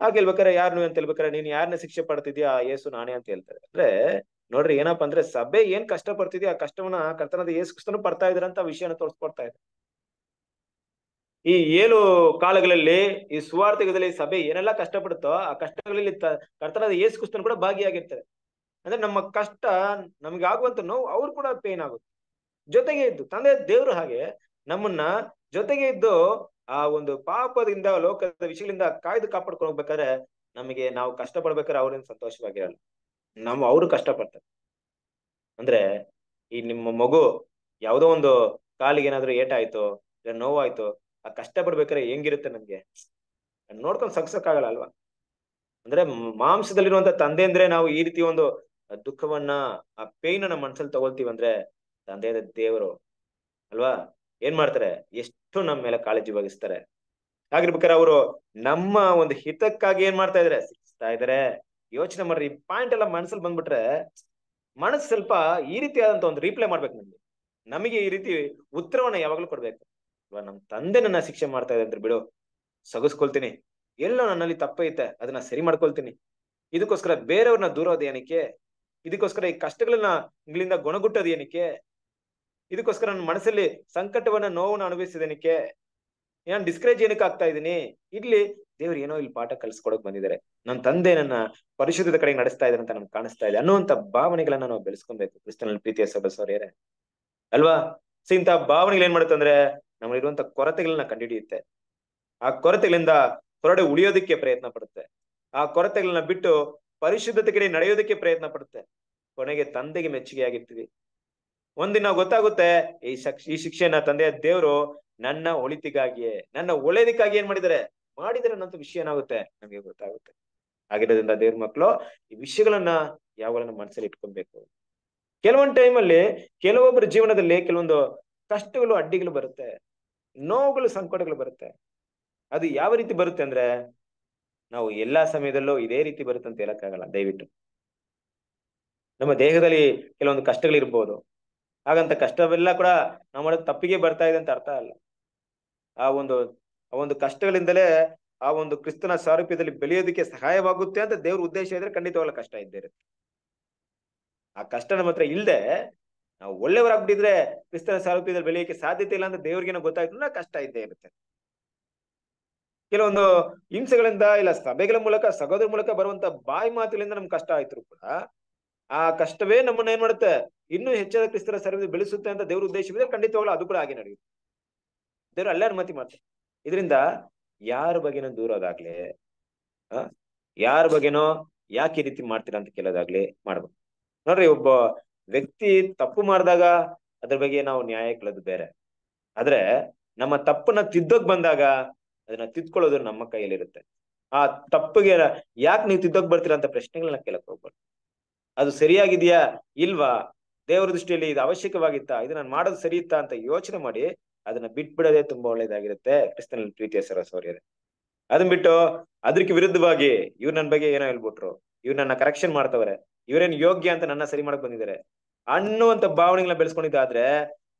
ಆ ಹೇಳ್ಬೇಕಾರೆ ಯಾರು ನೀವು ಅಂತ ಹೇಳ್ಬೇಕಾರೆ ನೀನ್ ಯಾರನ್ನ ಶಿಕ್ಷೆ ಪಡ್ತಿದ್ಯಾ? ಏಸು ನಾನೇ ಅಂತ ಹೇಳ್ತಾರೆ. ಅಂದ್ರೆ, ನೋಡ್ರಿ ಏನಪ್ಪಾ ಅಂದ್ರೆ ಸಭೆ ಏನ್ ಕಷ್ಟ ಪಡ್ತಿದ್ಯಾ ಆ ಕಷ್ಟವನ್ನ ಕರ್ತನದ ಏಸು ಕ್ರಿಸ್ತನು ಪಡ್ತಾ ಇದ್ರಂತ ವಿಷಯನ ತೋರಿಸ್ಕೊಡ್ತಾ ಇದೆ ಈ ಏಳು ಕಾಲಗಳಲ್ಲಿ, ಈ ಸುವಾರ್ಥಕದಲ್ಲಿ ಸಭೆ ಏನೆಲ್ಲ ಕಷ್ಟಪಡುತ್ತೋ, ಆ ಕಷ್ಟಗಳಲ್ಲಿ ಕರ್ತನಾದ ಏಸು ಕ್ರಿಸ್ತನ್ ಕೂಡ ಭಾಗಿಯಾಗಿರ್ತಾರೆ. ಅಂದ್ರೆ ನಮ್ಮ ಕಷ್ಟ, ನಮ್ಗೆ ಆಗುವಂತ ನೋವು ಅವ್ರು ಕೂಡ ಪೇನ್ ಆಗುತ್ತೆ. ಜೊತೆಗೆ ಇದ್ದು, ತಂದೆ ದೇವ್ರು ಹಾಗೆ, ನಮ್ಮನ್ನ ಜೊತೆಗೆ ಇದ್ದು, ಆ ಒಂದು ಪಾಪದಿಂದ, ಲೋಕದ ವಿಷಯಗಳಿಂದ ಕಾಯ್ದು ಕಾಪಾಡ್ಕೊಂಡು ಹೋಗ್ಬೇಕಾದ್ರೆ, ನಮಗೆ ನಾವು ಕಷ್ಟ ಪಡ್ಬೇಕಾದ್ರೆ ಅವ್ರೇನ್ ಸಂತೋಷವಾಗಿರಲ್ಲ. ನಾವು ಅವರು ಕಷ್ಟ ಪಡ್ತಾರೆ ಅಂದ್ರೆ, ಈ ನಿಮ್ಮ ಮಗು ಯಾವುದೋ ಒಂದು ಕಾಲಿಗೆ ಏನಾದ್ರು ಏಟಾಯ್ತು ನೋವಾಯ್ತು ಆ ಕಷ್ಟ ಪಡ್ಬೇಕಾರೆ ಹೆಂಗಿರುತ್ತೆ ನಮ್ಗೆ? ನೋಡ್ಕೊಂಡ್ ಸಗ್ಸಕ್ಕಾಗಲ್ಲ ಅಲ್ವಾ? ಅಂದ್ರೆ ಮಾಂಸದಲ್ಲಿರುವಂತ ತಂದೆ ಅಂದ್ರೆ ನಾವು ಈ ರೀತಿ ಒಂದು ದುಃಖವನ್ನ, ಆ ಪೇನ್ ನಮ್ಮ ಮನ್ಸಲ್ಲಿ ತಗೊಳ್ತೀವಿ ಅಂದ್ರೆ ತಂದೆ ದೇವರು. ಅಲ್ವಾ? ಏನ್ ಮಾಡ್ತಾರೆ? ಎಷ್ಟು ನಮ್ಮ ಮೇಲೆ ಕಾಳಜಿ ವಹಿಸ್ತಾರೆ. ಹಾಗಿರ್ಬೇಕಾದ್ರೆ ಅವರು ನಮ್ಮ ಒಂದು ಹಿತಕ್ಕಾಗಿ ಏನ್ ಮಾಡ್ತಾ ಇದಾರೆ? ಸಿಗ್ತಾ ಇದಾರೆ. ಯೋಚನೆ ಮಾಡ್ರಿ ಪಾಯಿಂಟ್ ಎಲ್ಲ ಮನಸ್ಸಲ್ಲಿ ಬಂದ್ಬಿಟ್ರೆ ಮನಸ್ಸು ಸ್ವಲ್ಪ ಈ ರೀತಿಯಾದಂತ ಒಂದು ರೀಪ್ಲೈ ಮಾಡ್ಬೇಕು ನಮ್ಗೆ. ನಮಗೆ ಈ ರೀತಿ ಉತ್ತರವನ್ನ ಯಾವಾಗ್ಲೂ ಕೊಡ್ಬೇಕು. ಇವಾಗ ನಮ್ಮ ತಂದೆ ನನ್ನ ಶಿಕ್ಷೆ ಮಾಡ್ತಾ ಇದೆ ಅಂದ್ರೆ ಬಿಡು, ಸಗಸ್ಕೊಳ್ತೀನಿ. ಎಲ್ಲೋ ನನ್ನಲ್ಲಿ ತಪ್ಪೈತೆ ಅದನ್ನ ಸರಿ ಮಾಡ್ಕೊಳ್ತೀನಿ. ಇದಕ್ಕೋಸ್ಕರ ಬೇರೆಯವ್ರನ್ನ ದೂರೋದು ಏನಕ್ಕೆ? ಇದಕ್ಕೋಸ್ಕರ ಈ ಕಷ್ಟಗಳನ್ನ ಇಲ್ಲಿಂದ ಗುಣಗುಟ್ಟೋದು ಏನಕ್ಕೆ? ಇದಕ್ಕೋಸ್ಕರ ನನ್ನ ಮನಸ್ಸಲ್ಲಿ ಸಂಕಟವನ್ನ, ನೋವನ್ನ ಅನುಭವಿಸಿದೇನಕ್ಕೆ ನಾನು ಡಿಸ್ಕರೇಜ್ ಏನಕ್ಕೆ ಆಗ್ತಾ ಇದ್ದೀನಿ? ಇಲ್ಲಿ ದೇವ್ರು ಏನೋ ಇಲ್ಲಿ ಪಾಠ ಕಲ್ಸ್ಕೊಡಕ್ ಬಂದಿದ್ದಾರೆ. ನನ್ನ ತಂದೆ ನನ್ನ ಪರಿಶುದ್ಧದ ಕಡೆಗೆ ನಡೆಸ್ತಾ ಇದ್ದಾರೆ ಅಂತ ನಮ್ಗೆ ಕಾಣಿಸ್ತಾ ಇದೆ ಅನ್ನುವಂತ ಭಾವನೆಗಳನ್ನ ನಾವು ಬೆಳೆಸ್ಕೊಬೇಕು ಕ್ರಿಸ್ತನಲ್ಲಿ ಪ್ರೀತಿಯ ಸದಸ್ಯರೇ ಅಲ್ವಾ? ಸೊ ಇಂಥ ಭಾವನೆಗಳು ಏನ್ ಮಾಡುತ್ತೆ ಅಂದ್ರೆ ನಮ್ಮಲ್ಲಿರುವಂತ ಕೊರತೆಗಳನ್ನ ಕಂಡುಹಿಡಿಯುತ್ತೆ. ಆ ಕೊರತೆಗಳಿಂದ ಹೊರಡೆ ಉಳಿಯೋದಕ್ಕೆ ಪ್ರಯತ್ನ ಪಡುತ್ತೆ. ಆ ಕೊರತೆಗಳನ್ನ ಬಿಟ್ಟು ಪರಿಶುದ್ಧತೆ ಕಡೆ ನಡೆಯೋದಕ್ಕೆ ಪ್ರಯತ್ನ ಪಡುತ್ತೆ. ಕೊನೆಗೆ ತಂದೆಗೆ ಮೆಚ್ಚುಗೆ ಆಗಿರ್ತೀವಿ ಒಂದಿನ ಗೊತ್ತಾಗುತ್ತೆ, ಈ ಶಕ್ಷ ಈ ಶಿಕ್ಷೆಯನ್ನ ತಂದೆಯ ದೇವರು ನನ್ನ ಒಳಿತಿಗಾಗಿಯೇ, ನನ್ನ ಒಳ್ಳೇದಕ್ಕಾಗಿ ಏನ್ ಮಾಡಿದರೆ ಮಾಡಿದರೆ ಅನ್ನೋ ವಿಷಯ ಏನಾಗುತ್ತೆ? ನಮಗೆ ಗೊತ್ತಾಗುತ್ತೆ. ಆಗಿರೋದ್ರಿಂದ ದೇವ್ರ ಮಕ್ಕಳು ಈ ವಿಷಯಗಳನ್ನ ಯಾವಾಗಲೂ ಮನಸ್ಸಲ್ಲಿ ಇಟ್ಕೊಬೇಕು ಕೆಲವೊಂದು ಟೈಮಲ್ಲಿ ಕೆಲವೊಬ್ಬರ ಜೀವನದಲ್ಲಿ ಕೆಲವೊಂದು ಕಷ್ಟಗಳು, ಅಡ್ಡಿಗಳು ಬರುತ್ತೆ. ನೋವುಗಳು ಸಂಕಟಗಳು ಬರುತ್ತೆ. ಅದು ಯಾವ ರೀತಿ ಬರುತ್ತೆ ಅಂದ್ರೆ ನಾವು ಎಲ್ಲಾ ಸಮಯದಲ್ಲೂ ಇದೇ ರೀತಿ ಬರುತ್ತೆ ಅಂತ ಹೇಳಕ್ಕಾಗಲ್ಲ ದಯವಿಟ್ಟು. ನಮ್ಮ ದೇಹದಲ್ಲಿ ಕೆಲವೊಂದು ಕಷ್ಟಗಳಿರ್ಬೋದು ಹಾಗಂತ ಕಷ್ಟವೆಲ್ಲ ಕೂಡ ನಾವು ಮಾಡೋದು ತಪ್ಪಿಗೆ ಬರ್ತಾ ಇದೆ ಅಂತ ಅರ್ಥ ಅಲ್ಲ. ಆ ಒಂದು ಆ ಒಂದು ಕಷ್ಟಗಳಿಂದಲೇ ಆ ಒಂದು ಕ್ರಿಸ್ತನ ಸಾರೂಪ್ಯದಲ್ಲಿ ಬೆಳೆಯೋದಕ್ಕೆ ಸಹಾಯವಾಗುತ್ತೆ ಅಂತ ದೇವ್ರ ಉದ್ದೇಶ ಇದ್ರೆ ಖಂಡಿತವಾಗ ಕಷ್ಟ ಇದ್ದೇ ಇರುತ್ತೆ. ಆ ಕಷ್ಟ ನಮ್ಮ ಹತ್ರ ಇಲ್ದೆ ನಾವು ಒಳ್ಳೆಯವರಾಗ್ಬಿಟ್ಟಿದ್ರೆ ಕ್ರಿಸ್ತನ ಸಾರೂಪ್ಯದಲ್ಲಿ ಬೆಳೆಯಕ್ಕೆ ಸಾಧ್ಯತೆ ಇಲ್ಲ ಅಂತ ದೇವ್ರಿಗೇನೋ ಗೊತ್ತಾಯ್ತು ಕಷ್ಟ ಇದ್ದೇ ಇರುತ್ತೆ. ಕೆಲವೊಂದು ಹಿಂಸೆಗಳಿಂದ ಇಲ್ಲ ಸಭೆಗಳ ಮೂಲಕ ಸಗೋದರ ಮೂಲಕ ಬರುವಂತ ಬಾಯಿ ಮಾತುಗಳಿಂದ ನಮ್ಗೆ ಕಷ್ಟ ಆಯ್ತು ಕೂಡ ಆ ಕಷ್ಟವೇ ನಮ್ಮನ್ನ ಏನ್ ಮಾಡುತ್ತೆ? ಇನ್ನೂ ಹೆಚ್ಚಾದ ಕ್ರಿಸ್ತರ ಸರ್ವಿಸ್ ಬೆಳೆಸುತ್ತೆ ಅಂತ ದೇವ್ರ ಉದ್ದೇಶವಿದೆ, ಖಂಡಿತವಾಗ್ಲೂ ಅದು ಕೂಡ ಆಗಿ ನಡೆಯುತ್ತೆ. ದೇವ್ರು ಅಲ್ಲೇ ಅನುಮತಿ ಮಾಡ್ತಾರೆ. ಇದರಿಂದ ಯಾರ ಬಗ್ಗೆನೋ ದೂರೋದಾಗ್ಲಿ ಆ ಯಾರ ಬಗ್ಗೆನೋ ಯಾಕೆ ಈ ರೀತಿ ಮಾಡ್ತೀರಾ ಅಂತ ಕೇಳೋದಾಗ್ಲಿ ಮಾಡ್ಬೇಕು ನೋಡ್ರಿ ಒಬ್ಬ ವ್ಯಕ್ತಿ ತಪ್ಪು ಮಾಡಿದಾಗ ಅದ್ರ ಬಗ್ಗೆ ನಾವು ನ್ಯಾಯ ಕೇಳೋದು ಬೇರೆ. ಆದ್ರೆ ನಮ್ಮ ತಪ್ಪನ್ನ ತಿದ್ದೋಕ್ ಬಂದಾಗ ಅದನ್ನ ತಿದ್ಕೊಳ್ಳೋದು ನಮ್ಮ ಕೈಯಲ್ಲಿರುತ್ತೆ. ಆ ತಪ್ಪಿಗೆ ಯಾಕೆ ನೀವು ತಿದ್ದೋಕ್ ಬರ್ತೀರಾ ಅಂತ ಪ್ರಶ್ನೆಗಳನ್ನ ಕೇಳಕ್ ಹೋಗ್ಬಾರ್ದು ಅದು ಸರಿಯಾಗಿದೆಯಾ ಇಲ್ವಾ? ದೇವರ ದೃಷ್ಟಿಯಲ್ಲಿ ಇದು ಅವಶ್ಯಕವಾಗಿತ್ತಾ? ಇದು ನಾನು ಮಾಡೋದು ಸರಿ ಇತ್ತಾ ಅಂತ ಯೋಚನೆ ಮಾಡಿ ಅದನ್ನ ಬಿಟ್ಬಿಡೋದೇ ತುಂಬಾ ಒಳ್ಳೇದಾಗಿರುತ್ತೆ ಕ್ರಿಸ್ತನಲ್ಲಿ ಪ್ರೀತಿಯ ಸರಸೌರ್ಯರೇ. ಅದನ್ ಬಿಟ್ಟು ಅದಕ್ಕೆ ವಿರುದ್ಧವಾಗಿ ಇವ್ರು ನನ್ನ ಬಗ್ಗೆ ಏನೋ ಹೇಳ್ಬಿಟ್ರು. ಇವ್ರು ನನ್ನ ಕರೆಕ್ಷನ್ ಮಾಡ್ತವ್ರೆ. ಇವ್ರೇನ್ ಯೋಗ್ಯ ಅಂತ ನನ್ನ ಸರಿ ಮಾಡಕ್ ಬಂದಿದ್ದಾರೆ. ಅನ್ನುವಂತ ಭಾವನೆಗಳನ್ನ ಬೆಳೆಸ್ಕೊಂಡಿದ್ದಾದ್ರೆ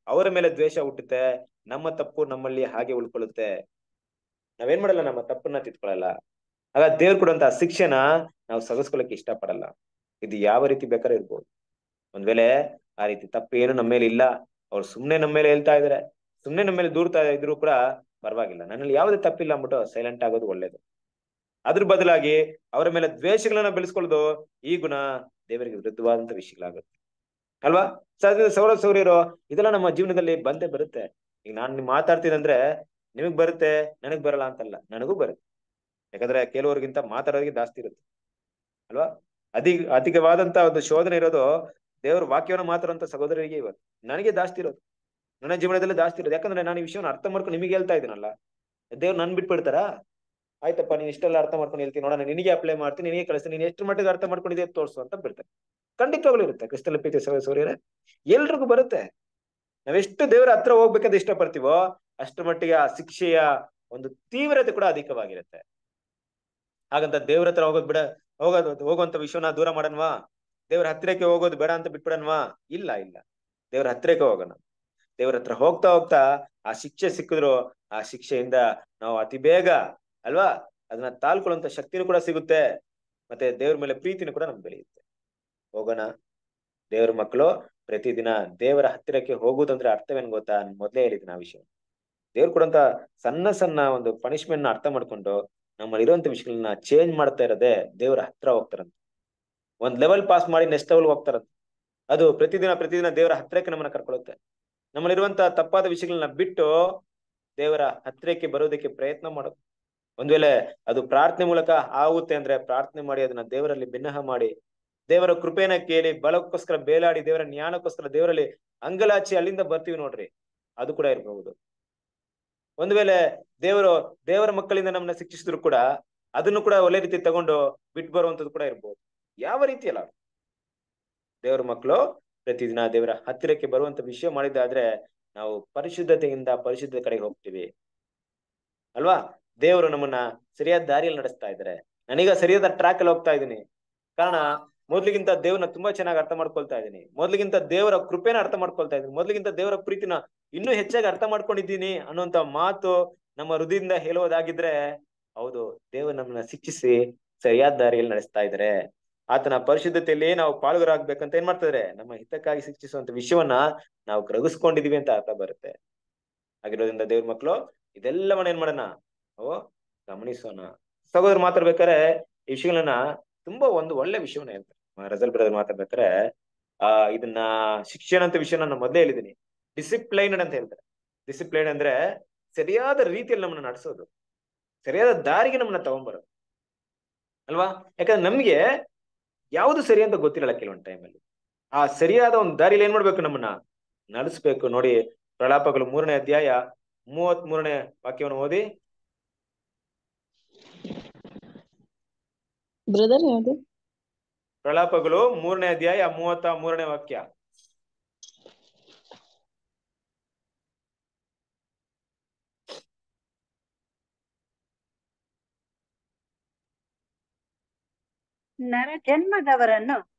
ಅವರ ಮೇಲೆ ದ್ವೇಷ ಹುಟ್ಟುತ್ತೆ, ನಮ್ಮ ತಪ್ಪು ನಮ್ಮಲ್ಲಿ ಹಾಗೆ ಉಳ್ಕೊಳ್ಳುತ್ತೆ. ನಾವೇನ್ ಮಾಡಲ್ಲ, ನಮ್ಮ ತಪ್ಪನ್ನ ತಿದ್ಕೊಳ್ಳಲ್ಲ. ಆಗ ದೇವ್ರು ಕೊಡುವಂತ ಶಿಕ್ಷೆನ ನಾವು ಸಗಿಸ್ಕೊಳಕ್ಕೆ ಇಷ್ಟಪಡಲ್ಲ. ಇದು ಯಾವ ರೀತಿ ಬೇಕಾದ್ರೆ ಇರ್ಬೋದು. ಒಂದ್ ವೇಳೆ ಆ ರೀತಿ ತಪ್ಪು ಏನು ನಮ್ಮ ಮೇಲೆ ಇಲ್ಲ, ಅವ್ರು ಸುಮ್ನೆ ನಮ್ಮ ಮೇಲೆ ಹೇಳ್ತಾ ಇದಾರೆ, ಸುಮ್ನೆ ನಮ್ಮ ಮೇಲೆ ದೂರ್ತಾ ಇದ್ರು ಕೂಡ ಪರವಾಗಿಲ್ಲ. ನನ್ನಲ್ಲಿ ಯಾವುದೇ ತಪ್ಪಿಲ್ಲ ಅಂದ್ಬಿಟ್ಟು ಸೈಲೆಂಟ್ ಆಗೋದು ಒಳ್ಳೇದು. ಅದ್ರ ಬದಲಾಗಿ ಅವರ ಮೇಲೆ ದ್ವೇಷಗಳನ್ನ ಬೆಳೆಸ್ಕೊಳ್ಳೋದು ಈ ಗುಣ ದೇವರಿಗೆ ವಿರುದ್ಧವಾದಂತ ವಿಷಯಗಳಾಗುತ್ತೆ. ಅಲ್ವಾ? ಸಹಜ ಸೌರ ಸೌರ್ಯರು, ಇದೆಲ್ಲ ನಮ್ಮ ಜೀವನದಲ್ಲಿ ಬಂದೇ ಬರುತ್ತೆ. ಈಗ ನಾನು ಮಾತಾಡ್ತೀನಂದ್ರೆ ನಿಮಗ್ ಬರುತ್ತೆ, ನನಗ್ ಬರಲ್ಲ ಅಂತಲ್ಲ, ನನಗೂ ಬರುತ್ತೆ. ಯಾಕಂದ್ರೆ ಕೆಲವರಿಗಿಂತ ಮಾತಾಡೋರಿಗೆ ಜಾಸ್ತಿ ಇರುತ್ತೆ. ಅಲ್ವಾ? ಅಧಿ ಅಧಿಕವಾದಂತ ಒಂದು ಶೋಧನೆ ಇರೋದು, ದೇವರ ವಾಕ್ಯವನ್ನ ಮಾತಾಡುವಂತ ಸಹೋದರರಿಗೆ ಇವತ್ತು ನನಗೆ ಜಾಸ್ತಿ ಇರೋದು. ನನ್ನ ಜೀವನದಲ್ಲಿ ಜಾಸ್ತಿ ಇರೋದು. ಯಾಕಂದ್ರೆ ನಾನು ಈ ವಿಷಯವನ್ನು ಅರ್ಥ ಮಾಡ್ಕೊಂಡು ನಿಮಗೆ ಹೇಳ್ತಾ ಇದ್ದೀನಲ್ಲ. ದೇವ್ರು ನನ್ ಬಿಟ್ಬಿಡ್ತಾರಾ? ಆಯ್ತಪ್ಪ, ನೀನ್ ಇಷ್ಟೆಲ್ಲ ಅರ್ಥ ಮಾಡ್ಕೊಂಡು ಹೇಳ್ತೀನಿ ನೋಡೋಣ, ನಿನಗೆ ಅಪ್ಲೈ ಮಾಡ್ತೀನಿ, ನಿನಗೆ ಕಳಿಸ್ತೀನಿ, ನೀನು ಎಷ್ಟು ಮಟ್ಟಿಗೆ ಅರ್ಥ ಮಾಡ್ಕೊಂಡಿದ್ದೆ ತೋರಿಸು ಅಂತ ಬಿಡ್ತಾರೆ ಖಂಡಿತವಾಗ್ಲೂ ಇರುತ್ತೆ ಕ್ರಿಸ್ತಲ್ ಪ್ರೀತಿ ಸೂರ್ಯರೇ ಎಲ್ರಿಗೂ ಬರುತ್ತೆ. ನಾವೆಷ್ಟು ದೇವರ ಹತ್ರ ಹೋಗ್ಬೇಕಂತ ಇಷ್ಟಪಡ್ತೀವೋ ಅಷ್ಟರ ಮಟ್ಟಿಗೆ ಆ ಶಿಕ್ಷೆಯ ಒಂದು ತೀವ್ರತೆ ಕೂಡ ಅಧಿಕವಾಗಿರುತ್ತೆ. ಹಾಗಂತ ದೇವ್ರ ಹತ್ರ ಹೋಗೋದ್ ಬಿಡ, ಹೋಗೋದು, ಹೋಗುವಂತ ವಿಷಯನ ದೂರ ಮಾಡನ್ವಾ? ದೇವ್ರ ಹತ್ತಿರಕ್ಕೆ ಹೋಗೋದು ಬೇಡ ಅಂತ ಬಿಟ್ಬಿಡನ್ವಾ? ಇಲ್ಲ ಇಲ್ಲ. ದೇವ್ರ ಹತ್ತಿರಕ್ಕೆ ಹೋಗೋಣ. ದೇವ್ರ ಹತ್ರ ಹೋಗ್ತಾ ಹೋಗ್ತಾ ಆ ಶಿಕ್ಷೆ ಸಿಕ್ಕಿದ್ರು ಆ ಶಿಕ್ಷೆಯಿಂದ ನಾವು ಅತಿ ಬೇಗ ಅಲ್ವಾ? ಅದನ್ನ ತಾಳ್ಕೊಳ್ಳುವಂತ ಶಕ್ತಿನೂ ಕೂಡ ಸಿಗುತ್ತೆ. ಮತ್ತೆ ದೇವ್ರ ಮೇಲೆ ಪ್ರೀತಿನೂ ಕೂಡ ನಮ್ಗೆ ಬೆಳೆಯುತ್ತೆ. ಹೋಗೋಣ. ದೇವ್ರ ಮಕ್ಕಳು, ಪ್ರತಿದಿನ ದೇವರ ಹತ್ತಿರಕ್ಕೆ ಹೋಗುದಂದ್ರೆ ಅರ್ಥವೇನ್ ಗೊತ್ತಾ? ನಾನು ಮೊದಲೇ ಹೇಳಿದ್ದೀನಿ ಆ ವಿಷಯ. ದೇವ್ರು ಕೊಡುವಂತ ಸಣ್ಣ ಸಣ್ಣ ಒಂದು ಪನಿಷ್ಮೆಂಟ್ನ ಅರ್ಥ ಮಾಡ್ಕೊಂಡು ನಮ್ಮಲ್ಲಿ ಇರುವಂತ ವಿಷಯಗಳನ್ನ ಚೇಂಜ್ ಮಾಡ್ತಾ ಇರೋದೇ ದೇವರ ಹತ್ರ ಹೋಗ್ತಾರಂತ. ಒಂದ್ ಲೆವೆಲ್ ಪಾಸ್ ಮಾಡಿ ನೆಕ್ಸ್ಟ್ ಲೆವೆಲ್ ಹೋಗ್ತಾರಂತ. ಅದು ಪ್ರತಿದಿನ ಪ್ರತಿದಿನ ದೇವರ ಹತ್ರಕ್ಕೆ ನಮ್ಮನ್ನ ಕರ್ಕೊಳ್ಳುತ್ತೆ ನಮ್ಮಲ್ಲಿರುವಂತ ತಪ್ಪಾದ ವಿಷಯಗಳನ್ನ ಬಿಟ್ಟು ದೇವರ ಹತ್ತಿರಕ್ಕೆ ಬರೋದಕ್ಕೆ ಪ್ರಯತ್ನ ಮಾಡೋದು ಒಂದ್ ವೇಳೆ ಅದು ಪ್ರಾರ್ಥನೆ ಮೂಲಕ ಆಗುತ್ತೆ ಅಂದ್ರೆ ಪ್ರಾರ್ಥನೆ ಮಾಡಿ ಅದನ್ನ ದೇವರಲ್ಲಿ ಭಿನ್ನಹ ಮಾಡಿ, ದೇವರ ಕೃಪೆನ ಕೇಳಿ ಬಲಕ್ಕೋಸ್ಕರ ಬೇಲಾಡಿ, ದೇವರ ಜ್ಞಾನಕ್ಕೋಸ್ಕರ ದೇವರಲ್ಲಿ ಅಂಗಲಾಚಿ ಅಲ್ಲಿಂದ ಬರ್ತೀವಿ ನೋಡ್ರಿ, ಅದು ಕೂಡ ಇರಬಹುದು. ಒಂದ್ ವೇಳೆ ದೇವರು, ದೇವರ ಮಕ್ಕಳಿಂದ ನಮ್ಮನ್ನ ಶಿಕ್ಷಿಸಿದ್ರು ಕೂಡ, ಅದನ್ನು ಕೂಡ ಒಳ್ಳೆ ರೀತಿ ತಗೊಂಡು ಬಿಟ್ಟು ಬರುವಂತದ್ದು ಕೂಡ ಇರ್ಬೋದು. ಯಾವ ರೀತಿ ಅಲ್ಲ ದೇವರ ಮಕ್ಕಳು ಪ್ರತಿದಿನ ದೇವರ ಹತ್ತಿರಕ್ಕೆ ಬರುವಂತ ವಿಷಯ ಮಾಡಿದ್ದಾದ್ರೆ ನಾವು ಪರಿಶುದ್ಧತೆಯಿಂದ ಪರಿಶುದ್ಧ ಕಡೆಗೆ ಹೋಗ್ತೀವಿ. ಅಲ್ವಾ? ದೇವರು ನಮ್ಮನ್ನ ಸರಿಯಾದ ದಾರಿಯಲ್ಲಿ ನಡೆಸ್ತಾ ಇದ್ದಾರೆ. ನಾನೀಗ ಸರಿಯಾದ ಟ್ರ್ಯಾಕ್ ಅಲ್ಲಿ ಹೋಗ್ತಾ ಇದ್ದೀನಿ. ಕಾರಣ, ಮೊದ್ಲಿಗಿಂತ ದೇವ್ರನ್ನ ತುಂಬಾ ಚೆನ್ನಾಗಿ ಅರ್ಥ ಮಾಡ್ಕೊಳ್ತಾ ಇದ್ದೀನಿ. ಮೊದ್ಲಿಗಿಂತ ದೇವರ ಕೃಪೆನ ಅರ್ಥ ಮಾಡ್ಕೊಳ್ತಾ ಇದ್ದೀನಿ. ಮೊದ್ಲಿಗಿಂತ ದೇವರ ಪ್ರೀತಿನ ಇನ್ನೂ ಹೆಚ್ಚಾಗಿ ಅರ್ಥ ಮಾಡ್ಕೊಂಡಿದ್ದೀನಿ ಅನ್ನುವಂತ ಮಾತು ನಮ್ಮ ಹೃದಯದಿಂದ ಹೇಳುವುದಾಗಿದ್ರೆ, ಹೌದು, ದೇವರು ನಮ್ಮನ್ನ ಶಿಕ್ಷಿಸಿ ಸರಿಯಾದ ದಾರಿಯಲ್ಲಿ ನಡೆಸ್ತಾ ಇದ್ದಾರೆ. ಆತನ ಪರಿಶುದ್ಧತೆಯಲ್ಲಿ ನಾವು ಪಾಲ್ಗೊರಾಗ್ಬೇಕಂತ ಏನ್ ಮಾಡ್ತಾರೆ ನಮ್ಮ ಹಿತಕ್ಕಾಗಿ ಶಿಕ್ಷಿಸುವಂತ ವಿಷಯವನ್ನ ನಾವು ಗ್ರಹಿಸ್ಕೊಂಡಿದೀವಿ ಅಂತ ಅರ್ಥ ಬರುತ್ತೆ. ಆಗಿರೋದ್ರಿಂದ ದೇವ್ರ ಮಕ್ಕಳು ಇದೆಲ್ಲವನ್ನ ಏನ್ ಮಾಡೋಣ? ನಾವು ಗಮನಿಸೋಣ. ಸಹೋದರ ಮಾತಾಡ್ಬೇಕಾದ್ರೆ ಈ ವಿಷಯಗಳನ್ನ ತುಂಬಾ ಒಂದು ಒಳ್ಳೆ ವಿಷಯವನ್ನ ಹೇಳ್ತಾರೆ ರಜಲ್ ಬ್ರದರ್ ಮಾತಾಡ್ಬೇಕಾರೆ ಆ, ಇದನ್ನ ಶಿಕ್ಷಣ ಅಂತ ವಿಷಯ ನಾನು ಮೊದಲೇ ಹೇಳಿದ್ದೀನಿ. ಡಿಸಿಪ್ಲೈನ್ಡ್ ಅಂತ ಹೇಳ್ತಾರೆ. ಡಿಸಿಪ್ಲೈನ್ ಅಂದ್ರೆ ಸರಿಯಾದ ರೀತಿಯಲ್ಲಿ ನಮ್ಮನ್ನ ನಡೆಸೋದು. ಸರಿಯಾದ ದಾರಿಗೆ ನಮ್ಮನ್ನ ತಗೊಂಡ್ಬರೋದು ಅಲ್ವಾ? ಯಾಕಂದ್ರೆ ನಮ್ಗೆ ಯಾವುದು ಸರಿ ಅಂತ ಗೊತ್ತಿರಲ್ಲ ಕೆಲವೊಂದು ಟೈಮಲ್ಲಿ ಆ ಸರಿಯಾದ ಒಂದು ದಾರಿಲಿ ಏನ್ ಮಾಡ್ಬೇಕು ನಮ್ಮನ್ನ? ನಡೆಸ್ಬೇಕು. ನೋಡಿ ಪ್ರಲಾಪಗಳು ಮೂರನೇ ಅಧ್ಯಾಯ ಮೂವತ್ ಮೂರನೇ ವಾಕ್ಯವನ್ನು ಓದಿ ಬ್ರದರ್ ಯಾವುದು? ಪ್ರಲಾಪಗಳು ಮೂರನೇ ಅಧ್ಯಾಯ ಮೂವತ್ತ ಮೂರನೇ ವಾಕ್ಯ. ನರ ಜನ್ಮದವರನ್ನು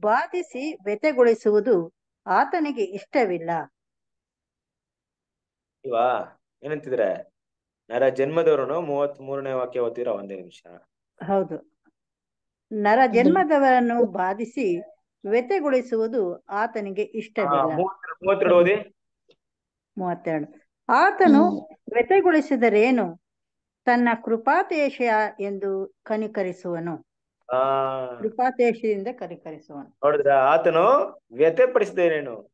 ಬಾಧಿಸಿ ವ್ಯತೆಗೊಳಿಸುವುದು ಆತನಿಗೆ ಇಷ್ಟವಿಲ್ಲ. ಇವಾ ಏನಂತಿದ್ರೆ ನರ ಜನ್ಮದವರನ್ನು ಮೂವತ್ ಮೂರನೇ ವಾಕ್ಯ ಓದ್ತೀರಾ? ಒಂದೇ ನಿಮಿಷ. ಹೌದು. ನರ ಜನ್ಮದವರನ್ನು ಬಾಧಿಸಿ ವ್ಯತೆಗೊಳಿಸುವುದು ಆತನಿಗೆ ಇಷ್ಟವಿಲ್ಲ. ಮೂವತ್ತೆರಡು ಆತನು ವ್ಯಥೆಗೊಳಿಸಿದರೇನು? ವ್ಯತೆಗೊಳಿಸಿದರೇನು ತನ್ನ ಕೃಪಾತೇಶ ಎಂದು ಕನಿಕರಿಸುವನು. ಆ ಕೃಪಾತೇಶದಿಂದ ಕನಿಕರಿಸುವನು. ನೋಡಿದ್ರ? ಆತನು ವ್ಯತೆ ಪಡಿಸಿದೇನೇನು